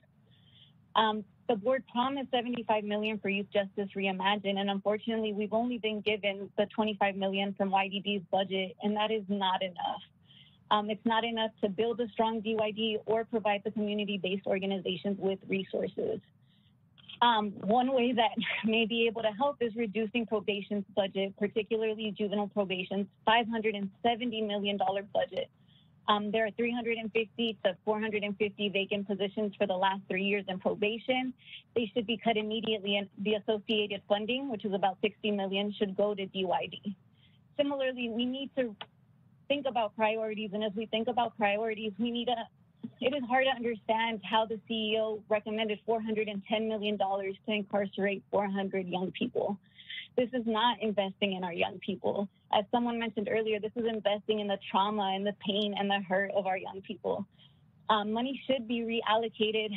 Um, the board promised 75 million for Youth Justice Reimagined, and unfortunately, we've only been given the 25 million from YDD's budget, and that is not enough. Um, it's not enough to build a strong DYD or provide the community-based organizations with resources. Um, one way that may be able to help is reducing probation's budget, particularly juvenile probation's $570 million budget. Um, there are 350 to 450 vacant positions for the last three years in probation. They should be cut immediately, and the associated funding, which is about 60 million, should go to DYD. Similarly, we need to think about priorities, and as we think about priorities, we need to. It is hard to understand how the CEO recommended 410 million dollars to incarcerate 400 young people. This is not investing in our young people. As someone mentioned earlier, this is investing in the trauma and the pain and the hurt of our young people. Um, money should be reallocated,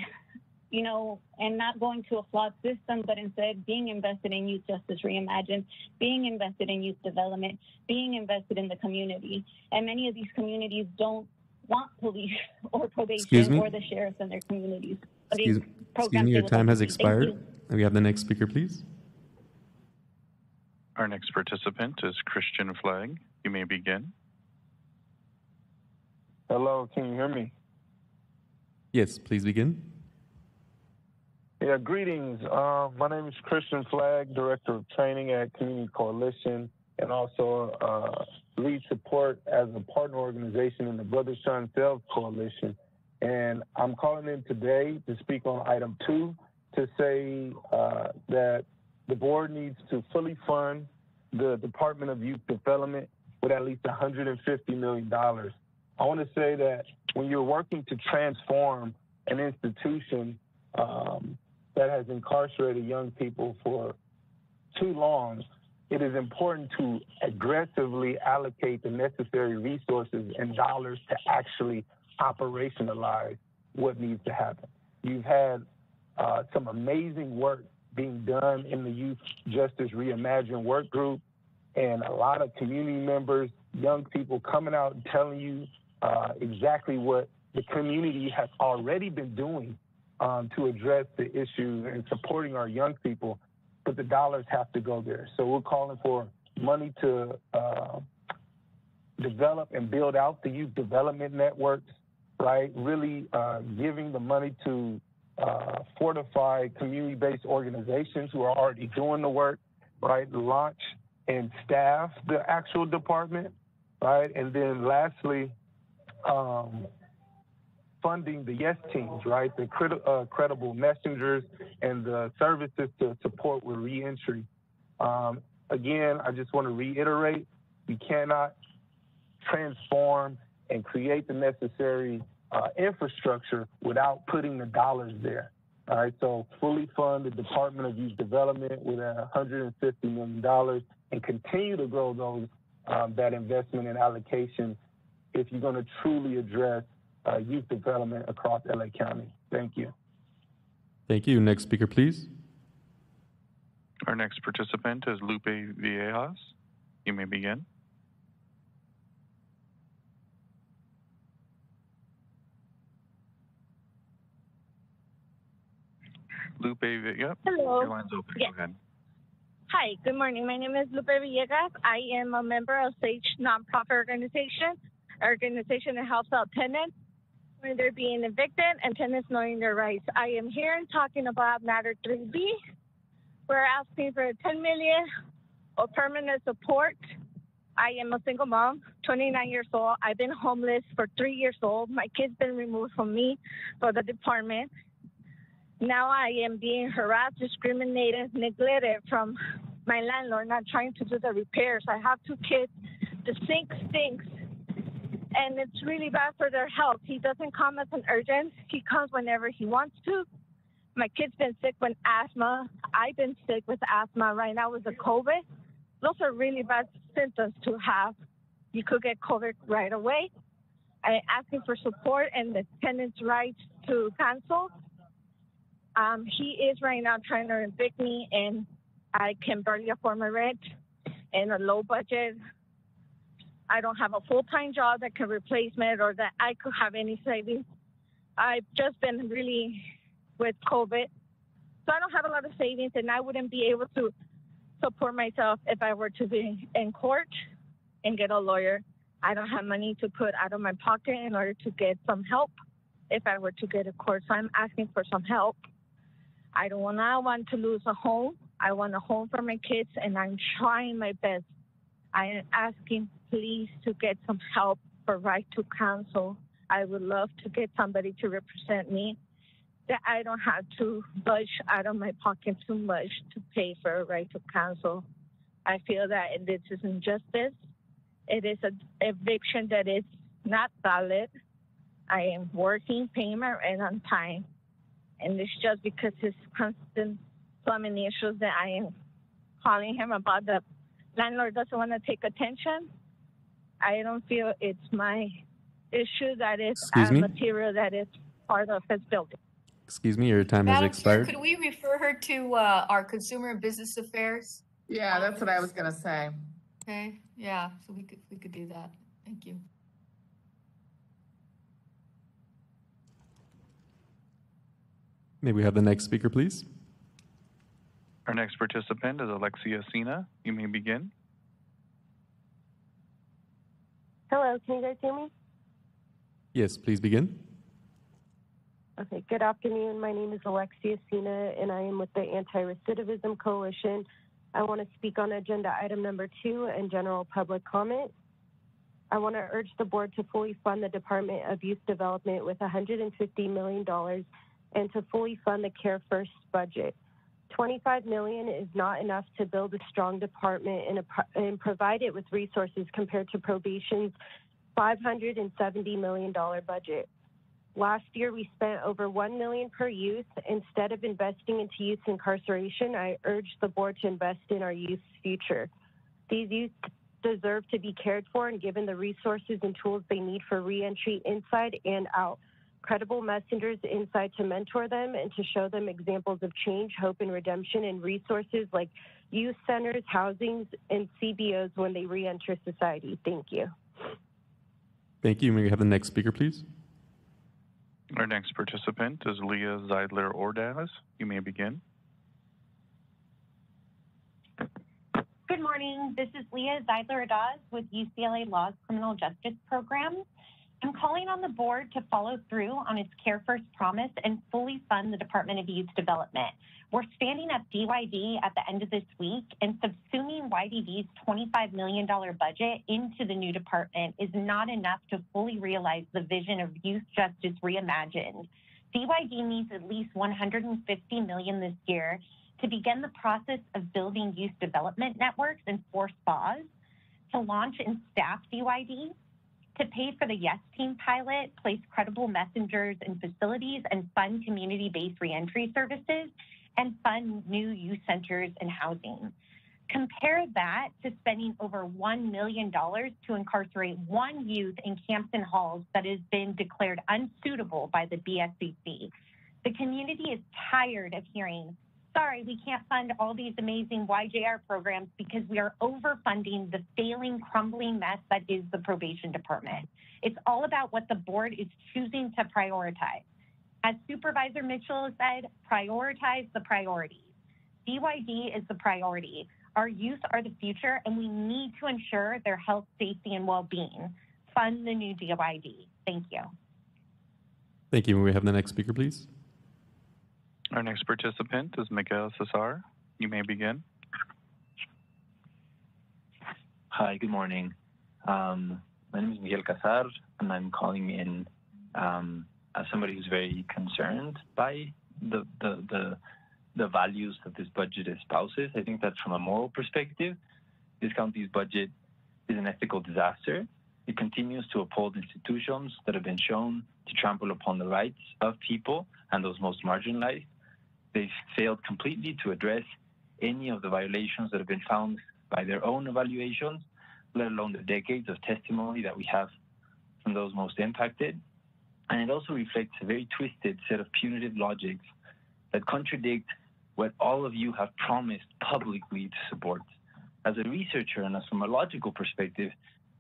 you know, and not going to a flawed system, but instead being invested in youth justice reimagined, being invested in youth development, being invested in the community. And many of these communities don't want police or probation or the sheriffs in their communities. Excuse, excuse me, your time has expired. We have the next speaker, please. Our next participant is Christian Flagg. You may begin. Hello, can you hear me? Yes, please begin. Yeah, greetings. Uh, my name is Christian Flagg, Director of Training at Community Coalition, and also uh, lead support as a partner organization in the Brothers, Sons, Selves Coalition. And I'm calling in today to speak on item two to say uh, that the board needs to fully fund the Department of Youth Development with at least $150 million. I want to say that when you're working to transform an institution um, that has incarcerated young people for too long, it is important to aggressively allocate the necessary resources and dollars to actually operationalize what needs to happen. You've had uh, some amazing work being done in the Youth Justice Reimagined work group, and a lot of community members, young people coming out and telling you uh, exactly what the community has already been doing um, to address the issues and supporting our young people, but the dollars have to go there. So we're calling for money to uh, develop and build out the youth development networks, right? Really uh, giving the money to uh, fortify community-based organizations who are already doing the work, right? Launch and staff the actual department, right? And then lastly, um, funding the yes teams, right? The uh, credible messengers and the services to support with reentry. Um, again, I just want to reiterate, we cannot transform and create the necessary uh, infrastructure without putting the dollars there. All right, so fully fund the Department of Youth Development with $150 million and continue to grow those um, that investment and allocation if you're going to truly address uh, youth development across LA County. Thank you. Thank you. Next speaker, please. Our next participant is Lupe Villegas. You may begin. Lupe, yep. Hello. Your line's open. Yeah. Go ahead. Hi, good morning. My name is Lupe Villegas. I am a member of SAJE nonprofit organization, organization that helps out tenants when they're being evicted and tenants knowing their rights. I am here and talking about matter 3B. We're asking for 10 million of permanent support. I am a single mom, 29 years old. I've been homeless for three years old. My kid's been removed from me for the department. Now I am being harassed, discriminated, neglected from my landlord, not trying to do the repairs. I have two kids. The sink stinks, and it's really bad for their health. He doesn't come as an urgent. He comes whenever he wants to. My kid's been sick with asthma. I've been sick with asthma right now with the COVID. Those are really bad symptoms to have. You could get COVID right away. I'm asking for support and the tenant's rights to counsel. Um, he is right now trying to evict me, and I can barely afford my rent and a low budget. I don't have a full time job that can replace me or that I could have any savings. I've just been really with COVID, so I don't have a lot of savings, and I wouldn't be able to support myself if I were to be in court and get a lawyer. I don't have money to put out of my pocket in order to get some help if I were to get a court. So I'm asking for some help. I don't want, I want to lose a home. I want a home for my kids, and I'm trying my best. I am asking, please, to get some help for right to counsel. I would love to get somebody to represent me that I don't have to budge out of my pocket too much to pay for a right to counsel. I feel that this is injustice. It is an eviction that is not valid. I am working, paying my rent on time, and it's just because his constant plumbing issues that I am calling him about. The landlord doesn't want to take attention. I don't feel it's my issue that is Excuse a me? material that is part of his building. Excuse me, your time has Madam Chair, expired. could we refer her to uh, our Consumer and Business Affairs? Yeah, that's what I was gonna say. Okay, yeah, so we could, we could do that. Thank you. May we have the next speaker, please? Our next participant is Alexia Sina. You may begin. Hello, can you guys hear me? Yes, please begin. Okay, good afternoon. My name is Alexia Sina, and I am with the Anti Recidivism Coalition. I want to speak on agenda item number two and general public comment. I want to urge the board to fully fund the Department of Youth Development with $150 million and to fully fund the Care First budget. 25 million is not enough to build a strong department and, a, and provide it with resources compared to probation's 570 million dollar budget. Last year, we spent over 1 million per youth. Instead of investing into youth incarceration, I urge the board to invest in our youth's future. These youth deserve to be cared for and given the resources and tools they need for reentry inside and out. Credible messengers inside to mentor them and to show them examples of change, hope, and redemption, and resources like youth centers, housings, and CBOs when they reenter society. Thank you. Thank you. May we have the next speaker, please? Our next participant is Leah Zeidler Ordaz. You may begin. Good morning. This is Leah Zeidler Ordaz with UCLA Law's Criminal Justice Program. I'm calling on the board to follow through on its Care First promise and fully fund the Department of Youth Development. We're standing up DYD at the end of this week, and subsuming YDD's $25 million budget into the new department is not enough to fully realize the vision of youth justice reimagined. DYD needs at least 150 million this year to begin the process of building youth development networks and four SPAs, to launch and staff DYD, to pay for the Yes Team pilot, place credible messengers in facilities, and fund community-based reentry services, and fund new youth centers and housing. Compare that to spending over $1 million to incarcerate one youth in camps and Halls that has been declared unsuitable by the BSCC. The community is tired of hearing, sorry, we can't fund all these amazing YJR programs because we are overfunding the failing, crumbling mess that is the probation department. It's all about what the board is choosing to prioritize. As Supervisor Mitchell said, prioritize the priorities. DYD is the priority. Our youth are the future, and we need to ensure their health, safety, and well-being. Fund the new DYD. Thank you. Thank you. We have the next speaker, please? Our next participant is Miguel Cesar. You may begin. Hi, good morning. Um, my name is Miguel Casar, and I'm calling in um, as somebody who's very concerned by the, the, the, the values that this budget espouses. I think that from a moral perspective, this county's budget is an ethical disaster. It continues to uphold institutions that have been shown to trample upon the rights of people and those most marginalized. They've failed completely to address any of the violations that have been found by their own evaluations, let alone the decades of testimony that we have from those most impacted. And it also reflects a very twisted set of punitive logics that contradict what all of you have promised publicly to support. As a researcher and as from a logical perspective,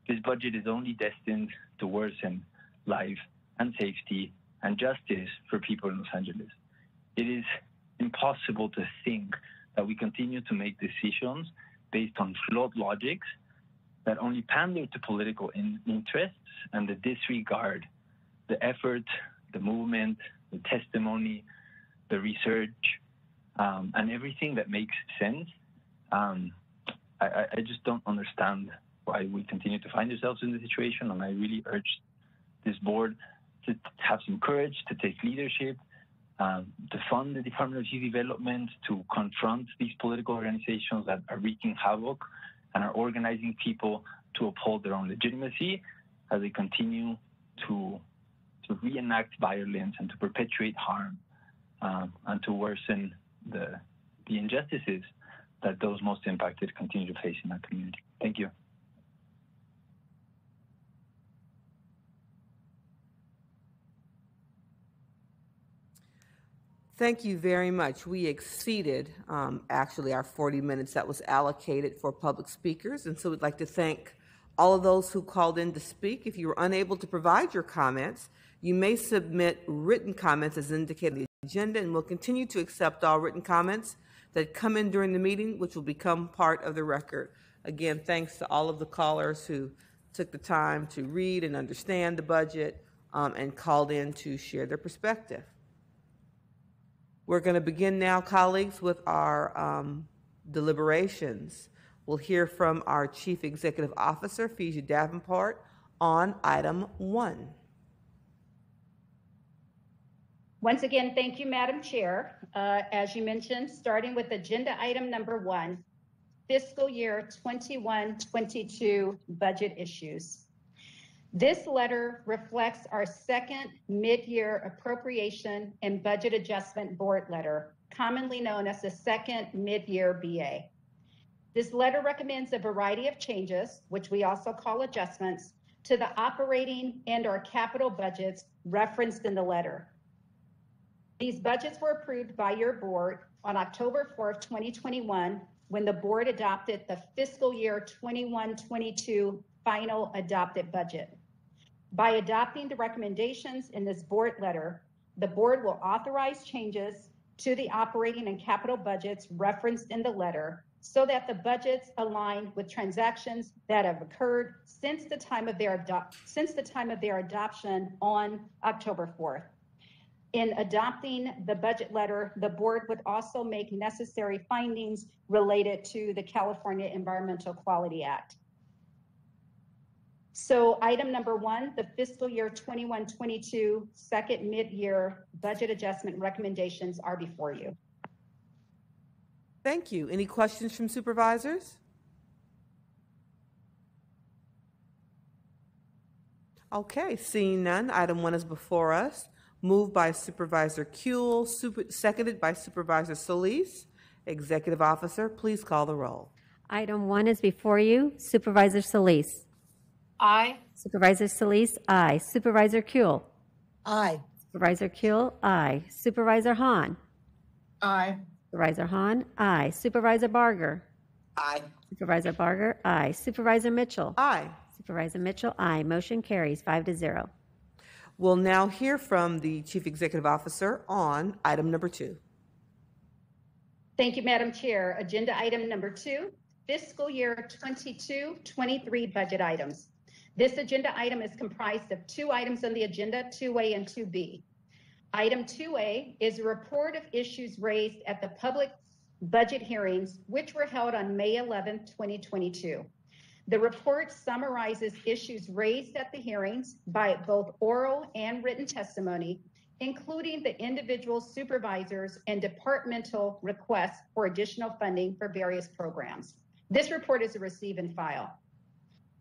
this budget is only destined to worsen life and safety and justice for people in Los Angeles. It is impossible to think that we continue to make decisions based on flawed logics that only pander to political in- interests and that disregard the effort, the movement, the testimony, the research, um, and everything that makes sense. Um, I, I just don't understand why we continue to find ourselves in this situation, and I really urge this board to have some courage, to take leadership, um, to fund the Department of Youth Development, to confront these political organizations that are wreaking havoc and are organizing people to uphold their own legitimacy as they continue to to reenact violence and to perpetuate harm um, and to worsen the the injustices that those most impacted continue to face in our community. Thank you. Thank you very much. We exceeded um, actually our 40 minutes that was allocated for public speakers. And so we'd like to thank all of those who called in to speak. If you were unable to provide your comments, you may submit written comments as indicated in the agenda, and we'll continue to accept all written comments that come in during the meeting, which will become part of the record. Again, thanks to all of the callers who took the time to read and understand the budget um, and called in to share their perspective. We're going to begin now, colleagues, with our um, deliberations. We'll hear from our Chief Executive Officer, Fesia Davenport, on item one. Once again, thank you, Madam Chair. Uh, as you mentioned, starting with agenda item number one, fiscal year 21-22 budget issues. This letter reflects our second mid-year appropriation and budget adjustment board letter, commonly known as the second mid-year BA. This letter recommends a variety of changes, which we also call adjustments, to the operating and or capital budgets referenced in the letter. These budgets were approved by your board on October 4th, 2021, when the board adopted the fiscal year 21-22 final adopted budget. By adopting the recommendations in this board letter, the board will authorize changes to the operating and capital budgets referenced in the letter so that the budgets align with transactions that have occurred since the time of their since the time of their adoption on October 4th. In adopting the budget letter, the board would also make necessary findings related to the California Environmental Quality Act. So item number one, the fiscal year 21-22 second mid-year budget adjustment recommendations are before you. Thank you. Any questions from supervisors? Okay, seeing none, item one is before us. Moved by Supervisor Kuhl, super, seconded by Supervisor Solis. Executive Officer, please call the roll. Item one is before you. Supervisor Solis. Aye. Supervisor Solis, aye. Supervisor Kuhl. Aye. Supervisor Kuhl, aye. Supervisor Hahn. Aye. Supervisor Hahn, aye. Supervisor Barger. Aye. Supervisor Barger, aye. Supervisor Mitchell. Aye. Supervisor Mitchell, aye. Motion carries five to zero. We'll now hear from the Chief Executive Officer on item number two. Thank you, Madam Chair. Agenda item number two, fiscal year 22-23 budget items. This agenda item is comprised of two items on the agenda, 2A and 2B. Item 2A is a report of issues raised at the public budget hearings, which were held on May 11, 2022. The report summarizes issues raised at the hearings by both oral and written testimony, including the individual supervisors and departmental requests for additional funding for various programs. This report is a receive and file.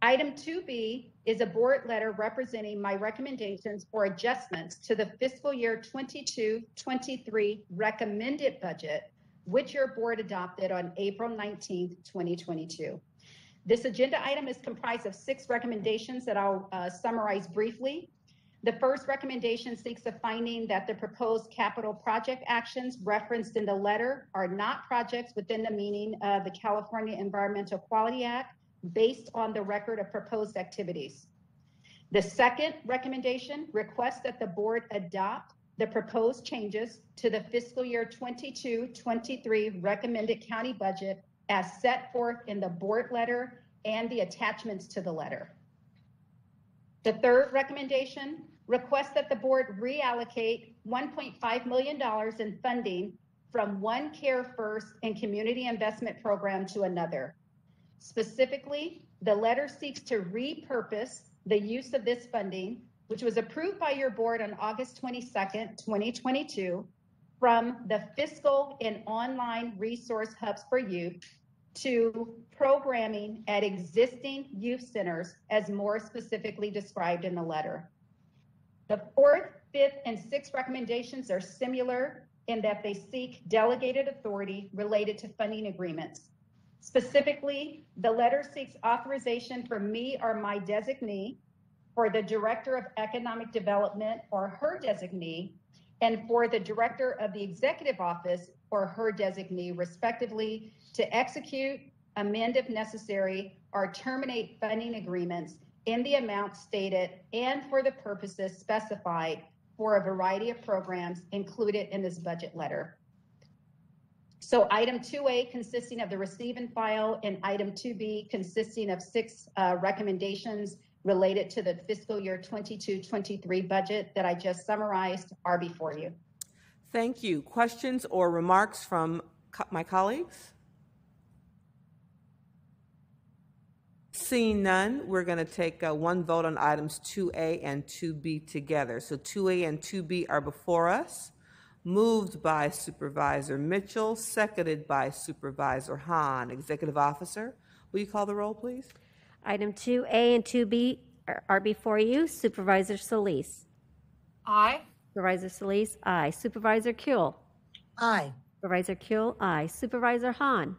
Item 2B is a board letter representing my recommendations for adjustments to the fiscal year 22-23 recommended budget, which your board adopted on April 19th, 2022. This agenda item is comprised of six recommendations that I'll uh, summarize briefly. The first recommendation seeks a finding that the proposed capital project actions referenced in the letter are not projects within the meaning of the California Environmental Quality Act based on the record of proposed activities. The second recommendation requests that the board adopt the proposed changes to the fiscal year 22-23 recommended county budget as set forth in the board letter and the attachments to the letter. The third recommendation requests that the board reallocate $1.5 million in funding from one Care First and Community Investment Program to another. Specifically, the letter seeks to repurpose the use of this funding, which was approved by your board on August 22nd, 2022, from the fiscal and online resource hubs for youth to programming at existing youth centers as more specifically described in the letter. The fourth, fifth, and sixth recommendations are similar in that they seek delegated authority related to funding agreements. Specifically, the letter seeks authorization for me or my designee, for the Director of Economic Development or her designee, and for the Director of the Executive Office or her designee, respectively, to execute, amend if necessary, or terminate funding agreements in the amount stated and for the purposes specified for a variety of programs included in this budget letter. So item 2A consisting of the receive and file and item 2B consisting of six uh, recommendations related to the fiscal year 22-23 budget that I just summarized are before you. Thank you. Questions or remarks from co- my colleagues? Seeing none, we're going to take uh, one vote on items 2A and 2B together. So 2A and 2B are before us. Moved by Supervisor Mitchell, seconded by Supervisor Hahn. Executive Officer, will you call the roll, please? Item 2A and 2B are- are before you. Supervisor Solis. Aye. Supervisor Solis, aye. Supervisor Kuhl. Aye. Supervisor Kuhl, aye. Supervisor Hahn.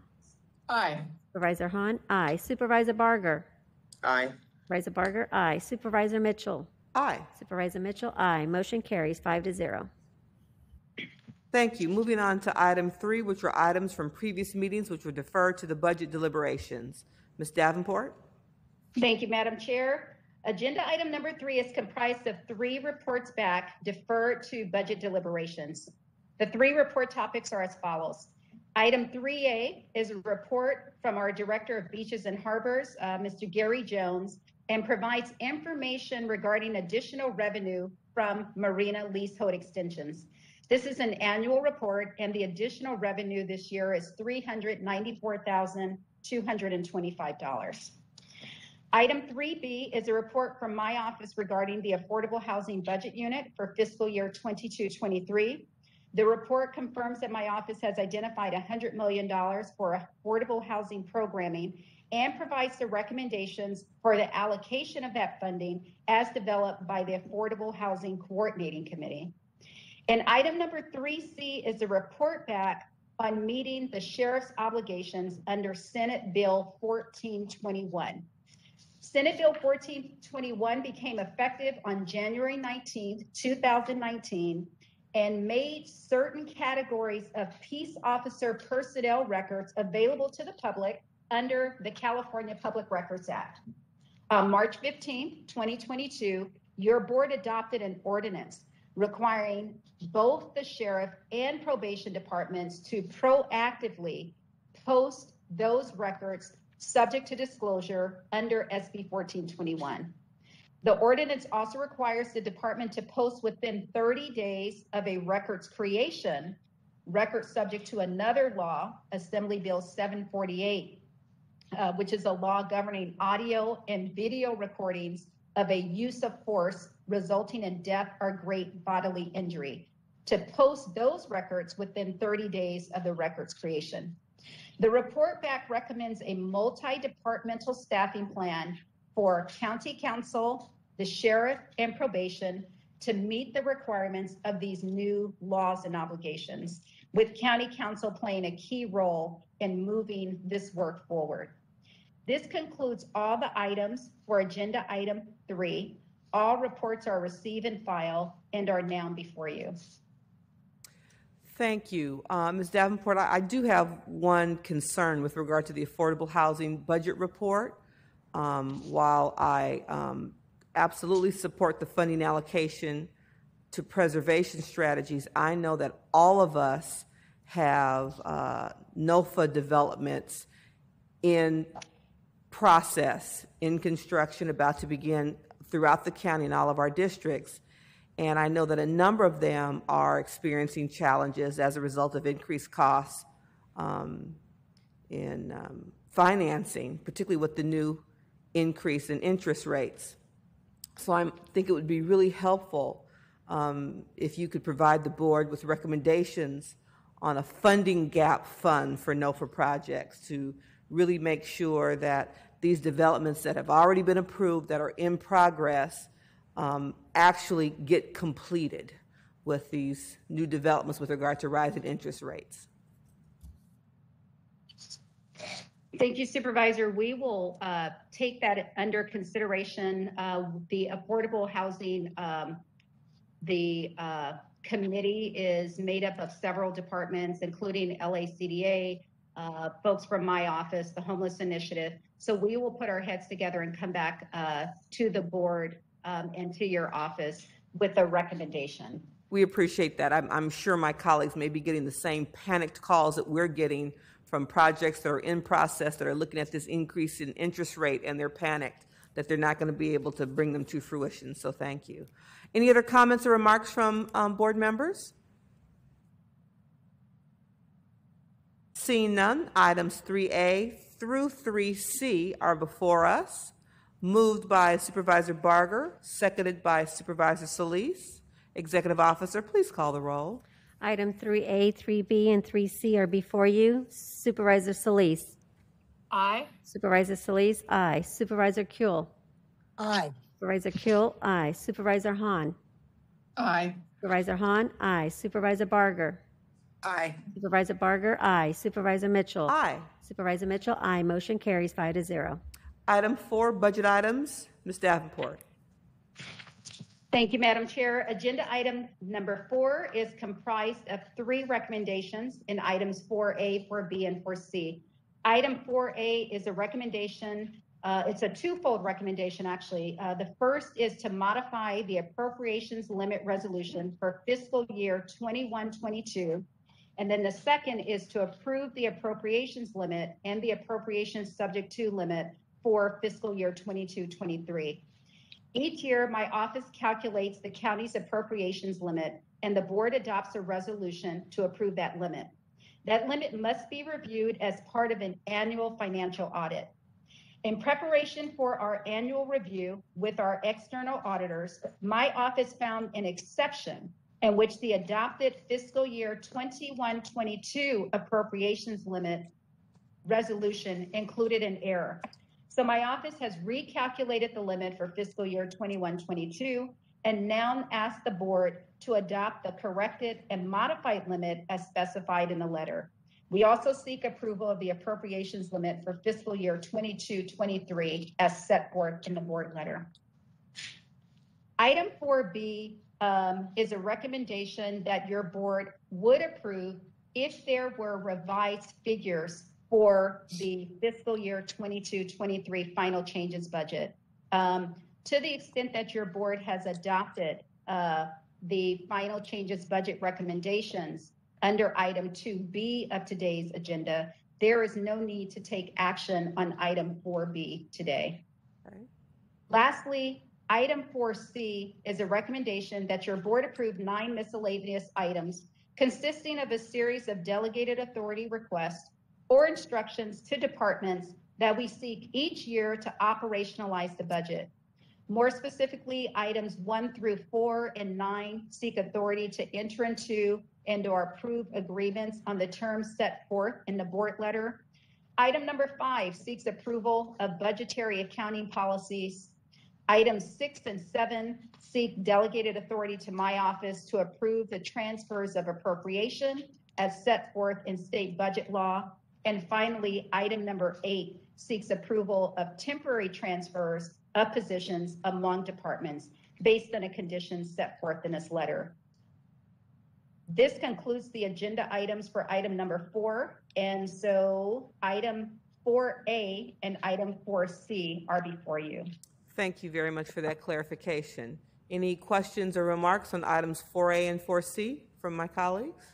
Aye. Supervisor Hahn, aye. Supervisor Barger. Aye. Supervisor Barger, aye. Supervisor Mitchell. Aye. Supervisor Mitchell, aye. Motion carries five to zero. Thank you. Moving on to item three, which were items from previous meetings which were deferred to the budget deliberations. Ms. Davenport? Thank you, Madam Chair. Agenda item number three is comprised of three reports back deferred to budget deliberations. The three report topics are as follows. Item 3A is a report from our Director of Beaches and Harbors, uh, Mr. Gary Jones, and provides information regarding additional revenue from marina leasehold extensions. This is an annual report, and the additional revenue this year is $394,225. Item 3B is a report from my office regarding the Affordable Housing Budget Unit for fiscal year 22-23. The report confirms that my office has identified $100 million for affordable housing programming and provides the recommendations for the allocation of that funding as developed by the Affordable Housing Coordinating Committee. And item number 3C is a report back on meeting the sheriff's obligations under Senate Bill 1421. Senate Bill 1421 became effective on January 19, 2019, and made certain categories of peace officer personnel records available to the public under the California Public Records Act. On March 15, 2022, your board adopted an ordinance requiring both the sheriff and probation departments to proactively post those records subject to disclosure under SB 1421. The ordinance also requires the department to post within 30 days of a record's creation, records subject to another law, Assembly Bill 748, uh, which is a law governing audio and video recordings of a use of force resulting in death or great bodily injury, to post those records within 30 days of the record's creation. The report back recommends a multi-departmental staffing plan for County Counsel, the sheriff, and probation to meet the requirements of these new laws and obligations, with County Counsel playing a key role in moving this work forward. This concludes all the items for agenda item three. All reports are received and filed and are now before you. Thank you. Uh, Ms. Davenport, I, I do have one concern with regard to the affordable housing budget report. Um, while I um, absolutely support the funding allocation to preservation strategies, I know that all of us have uh, NOFA developments in process, in construction, about to begin throughout the county and all of our districts. And I know that a number of them are experiencing challenges as a result of increased costs um, in um, financing, particularly with the new increase in interest rates. So I think it would be really helpful um, if you could provide the board with recommendations on a funding gap fund for NOFA projects to really make sure that these developments that have already been approved, that are in progress, um, actually get completed with these new developments with regard to rising interest rates. Thank you, Supervisor. We will uh, take that under consideration. Uh, the affordable housing, um, the uh, committee is made up of several departments, including LACDA, uh, folks from my office, the Homeless Initiative. So we will put our heads together and come back uh, to the board um, and to your office with a recommendation. We appreciate that. I'm, I'm sure my colleagues may be getting the same panicked calls that we're getting from projects that are in process that are looking at this increase in interest rate and they're panicked that they're not going to be able to bring them to fruition. So thank you. Any other comments or remarks from um, board members? Seeing none, items 3A through 3C are before us. Moved by Supervisor Barger, seconded by Supervisor Solis. Executive Officer, please call the roll. Item 3A, 3B, and 3C are before you. Supervisor Solis. Aye. Supervisor Solis, aye. Supervisor Kuhl. Aye. Supervisor Kuhl, aye. Supervisor Hahn. Aye. Supervisor Hahn, aye. Supervisor Barger. Aye. Supervisor Barger, aye. Supervisor Mitchell. Aye. Supervisor Mitchell, aye. Motion carries five to zero. Item four, budget items. Ms. Davenport. Thank you, Madam Chair. Agenda item number four is comprised of three recommendations in items 4A, 4B, and 4C. Item 4A is a recommendation, uh, it's a twofold recommendation, actually. Uh, the first is to modify the appropriations limit resolution for fiscal year 21-22. And then the second is to approve the appropriations limit and the appropriations subject to limit for fiscal year 22-23. Each year, my office calculates the county's appropriations limit, and the board adopts a resolution to approve that limit. That limit must be reviewed as part of an annual financial audit. In preparation for our annual review with our external auditors, my office found an exception in which the adopted fiscal year 21-22 appropriations limit resolution included an error. So my office has recalculated the limit for fiscal year 21-22 and now ask the board to adopt the corrected and modified limit as specified in the letter. We also seek approval of the appropriations limit for fiscal year 22-23 as set forth in the board letter. Item 4B um, is a recommendation that your board would approve if there were revised figures for the fiscal year 22-23 final changes budget. Um, to the extent that your board has adopted uh, the final changes budget recommendations under item 2B of today's agenda, there is no need to take action on item 4B today. Lastly, item 4C is a recommendation that your board approve nine miscellaneous items consisting of a series of delegated authority requests or instructions to departments that we seek each year to operationalize the budget. More specifically, items one through four and nine seek authority to enter into and or approve agreements on the terms set forth in the board letter. Item number five seeks approval of budgetary accounting policies. Items six and seven seek delegated authority to my office to approve the transfers of appropriation as set forth in state budget law. And finally, item number eight seeks approval of temporary transfers of positions among departments based on a condition set forth in this letter. This concludes the agenda items for item number four. And so item 4A and item 4C are before you. Thank you very much for that clarification. Any questions or remarks on items 4A and 4C from my colleagues?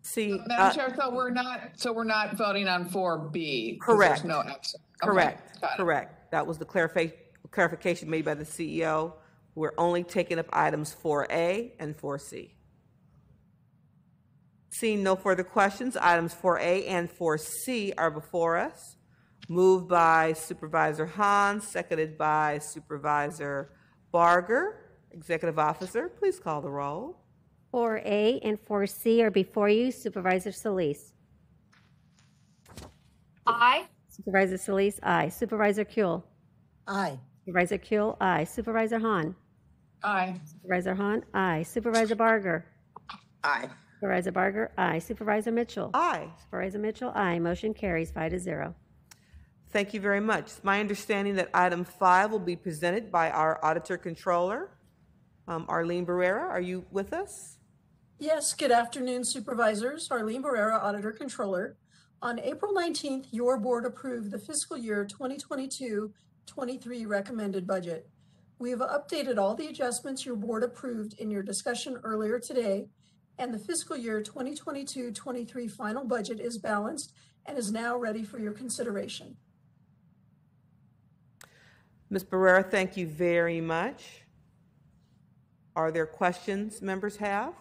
See, uh, Madam Chair, so we're not, so we're not voting on 4B? Correct. No action. Correct, it. correct. That was the clarifi- clarification made by the CEO. We're only taking up items 4A and 4C. Seeing no further questions, items 4A and 4C are before us. Moved by Supervisor Hahn, seconded by Supervisor Barger. Executive Officer, please call the roll. 4A and 4C are before you. Supervisor Solis. Aye. Supervisor Solis, aye. Supervisor Kuhl. Aye. Supervisor Kuhl, aye. Supervisor Hahn. Aye. Supervisor Hahn, aye. Supervisor Barger. Aye. Supervisor Barger, aye. Supervisor Mitchell. Aye. Supervisor Mitchell, aye. Motion carries five to zero. Thank you very much. It's my understanding that item five will be presented by our Auditor Controller. Um, Arlene Barrera, are you with us? Yes, good afternoon Supervisors. Arlene Barrera, Auditor Controller. On April 19th, your board approved the fiscal year 2022-23 recommended budget. We have updated all the adjustments your board approved in your discussion earlier today, and the fiscal year 2022-23 final budget is balanced and is now ready for your consideration. Ms. Barrera, thank you very much. Are there questions members have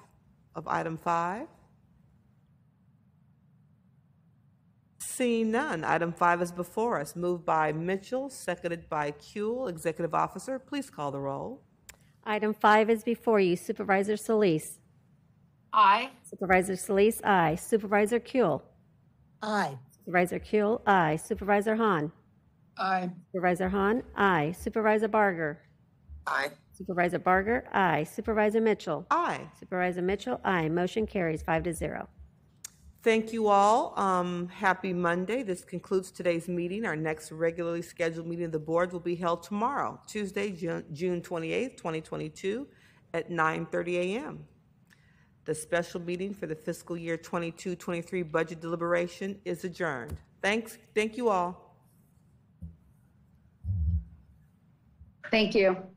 of item five? Seeing none, item five is before us. Moved by Mitchell, seconded by Kuhl. Executive Officer, please call the roll. Item five is before you. Supervisor Solis. Aye. Supervisor Solis, aye. Supervisor Kuhl. Aye. Supervisor Kuhl, aye. Supervisor Hahn. Aye. Supervisor Hahn, aye. Supervisor Barger. Aye. Supervisor Barger, aye. Supervisor Mitchell. Aye. Supervisor Mitchell, aye. Motion carries five to zero. Thank you all. Um, happy Monday. This concludes today's meeting. Our next regularly scheduled meeting of the board will be held tomorrow, Tuesday, June, June 28th, 2022, at 9:30 a.m. The special meeting for the fiscal year 22-23 budget deliberation is adjourned. Thanks. Thank you all. Thank you.